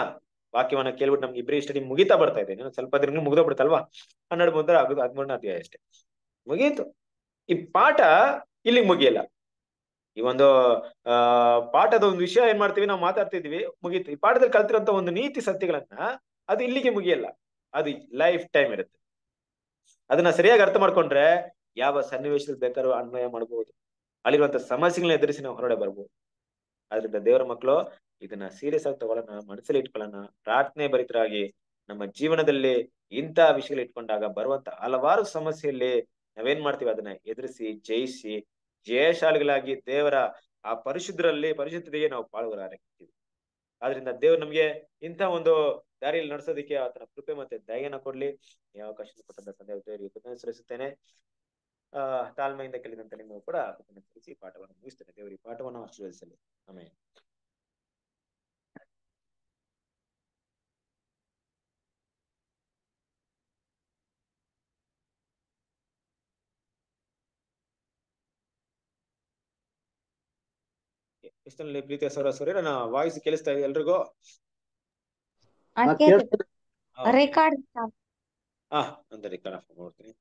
ವಾಕ್ಯವನ್ನ ಕೇಳ್ಬಿಟ್ಟು ನಮ್ಗೆ ಇಬ್ಬರಿ ಸ್ಟಡಿ ಮುಗಿತಾ ಬರ್ತಾ ಇದೆ. ನೀನು ಸ್ವಲ್ಪ ದಿನ ಮುಗ್ದೋಗ್ಬಿಡುತ್ತಲ್ವಾ ಹನ್ನೆರಡು ಮುಂದೆ ಆಗುದು ಹದಿಮೂರನೇ ಅಧ್ಯಾಯ ಅಷ್ಟೇ. ಮುಗಿಯಿತು ಈ ಪಾಠ ಇಲ್ಲಿ ಮುಗಿಯಲ್ಲ. ಈ ಒಂದು, ಆ, ಪಾಠದ ಒಂದು ವಿಷಯ ಏನ್ ಮಾಡ್ತೀವಿ? ನಾವು ಮಾತಾಡ್ತಿದ್ವಿ ಮುಗೀತು. ಈ ಪಾಠದಲ್ಲಿ ಕಲ್ತಿರೋಂತ ಒಂದು ನೀತಿ ಸತ್ಯಗಳನ್ನ ಅದು ಇಲ್ಲಿಗೆ ಮುಗಿಯಲ್ಲ. ಅದು ಲೈಫ್ ಟೈಮ್ ಇರುತ್ತೆ. ಅದನ್ನ ಸರಿಯಾಗಿ ಅರ್ಥ ಮಾಡ್ಕೊಂಡ್ರೆ ಯಾವ ಸನ್ನಿವೇಶದಲ್ಲಿ ಬೇಕಾದ್ರೂ ಅನ್ವಯ ಮಾಡಬಹುದು ಅಲ್ಲಿರುವಂತ ಸಮಸ್ಯೆಗಳನ್ನ ಎದುರಿಸಿ ನಾವು ಹೊರಗಡೆ ಬರ್ಬೋದು. ಆದ್ರಿಂದ ದೇವರ ಮಕ್ಕಳು, ಇದನ್ನ ಸೀರಿಯಸ್ ಆಗಿ ತಗೊಳ್ಳೋಣ, ಮನಸ್ಸಲ್ಲಿ ಇಟ್ಕೊಳ್ಳೋಣ. ಪ್ರಾರ್ಥನೆ ಭರಿತರಾಗಿ ನಮ್ಮ ಜೀವನದಲ್ಲಿ ಇಂಥ ವಿಷಯಗಳು ಇಟ್ಕೊಂಡಾಗ ಬರುವಂತ ಹಲವಾರು ಸಮಸ್ಯೆಯಲ್ಲಿ ನಾವೇನ್ ಮಾಡ್ತೀವಿ? ಅದನ್ನ ಎದುರಿಸಿ, ಜಯಿಸಿ ಜಯಶಾಲಿಗಳಾಗಿ ದೇವರ ಆ ಪರಿಶುದ್ಧರಲ್ಲಿ ಪರಿಶುದ್ಧತೆಗೆ ನಾವು ಪಾಲ್ಗೊಳ್ಳಾಗ್ತೀವಿ ಆದ್ರಿಂದ ದೇವ್ರು ನಮ್ಗೆ ಇಂಥ ಒಂದು ದಾರಿಯಲ್ಲಿ ನಡೆಸೋದಕ್ಕೆ ಆತನ ಕೃಪೆ ಮತ್ತೆ ದಯನ ಕೊಡ್ಲಿ. ಈ ಅವಕಾಶ ಕೊಟ್ಟಂತ ತಂದೆ ದೇವರಿಗೆ ಸಲ್ಲಿಸುತ್ತೇನೆ. ಆ, ತಾಳ್ಮೆಯಿಂದ ಕೇಳಿದಂತ ನಿಮಗೂ ಕೂಡ ಕೃತಜ್ಞತೆ ಸಲ್ಲಿಸಿ ಪಾಠವನ್ನು ಮುಗಿಸ್ತೇನೆ. ದೇವರಿಗೆ ಪಾಠವನ್ನು ಆಶೀರ್ವದಿಸಲಿ. ಆಮೇಲೆ ಇಷ್ಟರಲ್ಲಿ ಪ್ರೀತಿಯ ಸೌರ ಸರಿ ನನ್ನ ವಾಯ್ಸ್ ಕೇಳಿಸ್ತಾ ಇದೆ ಎಲ್ರಿಗೂ? ರೆಕಾರ್ಡ್ ಹಾ ಅಂತ ರೆಕಾರ್ಡ್ ಆಫ್ ಮಾಡ್ತೀನಿ.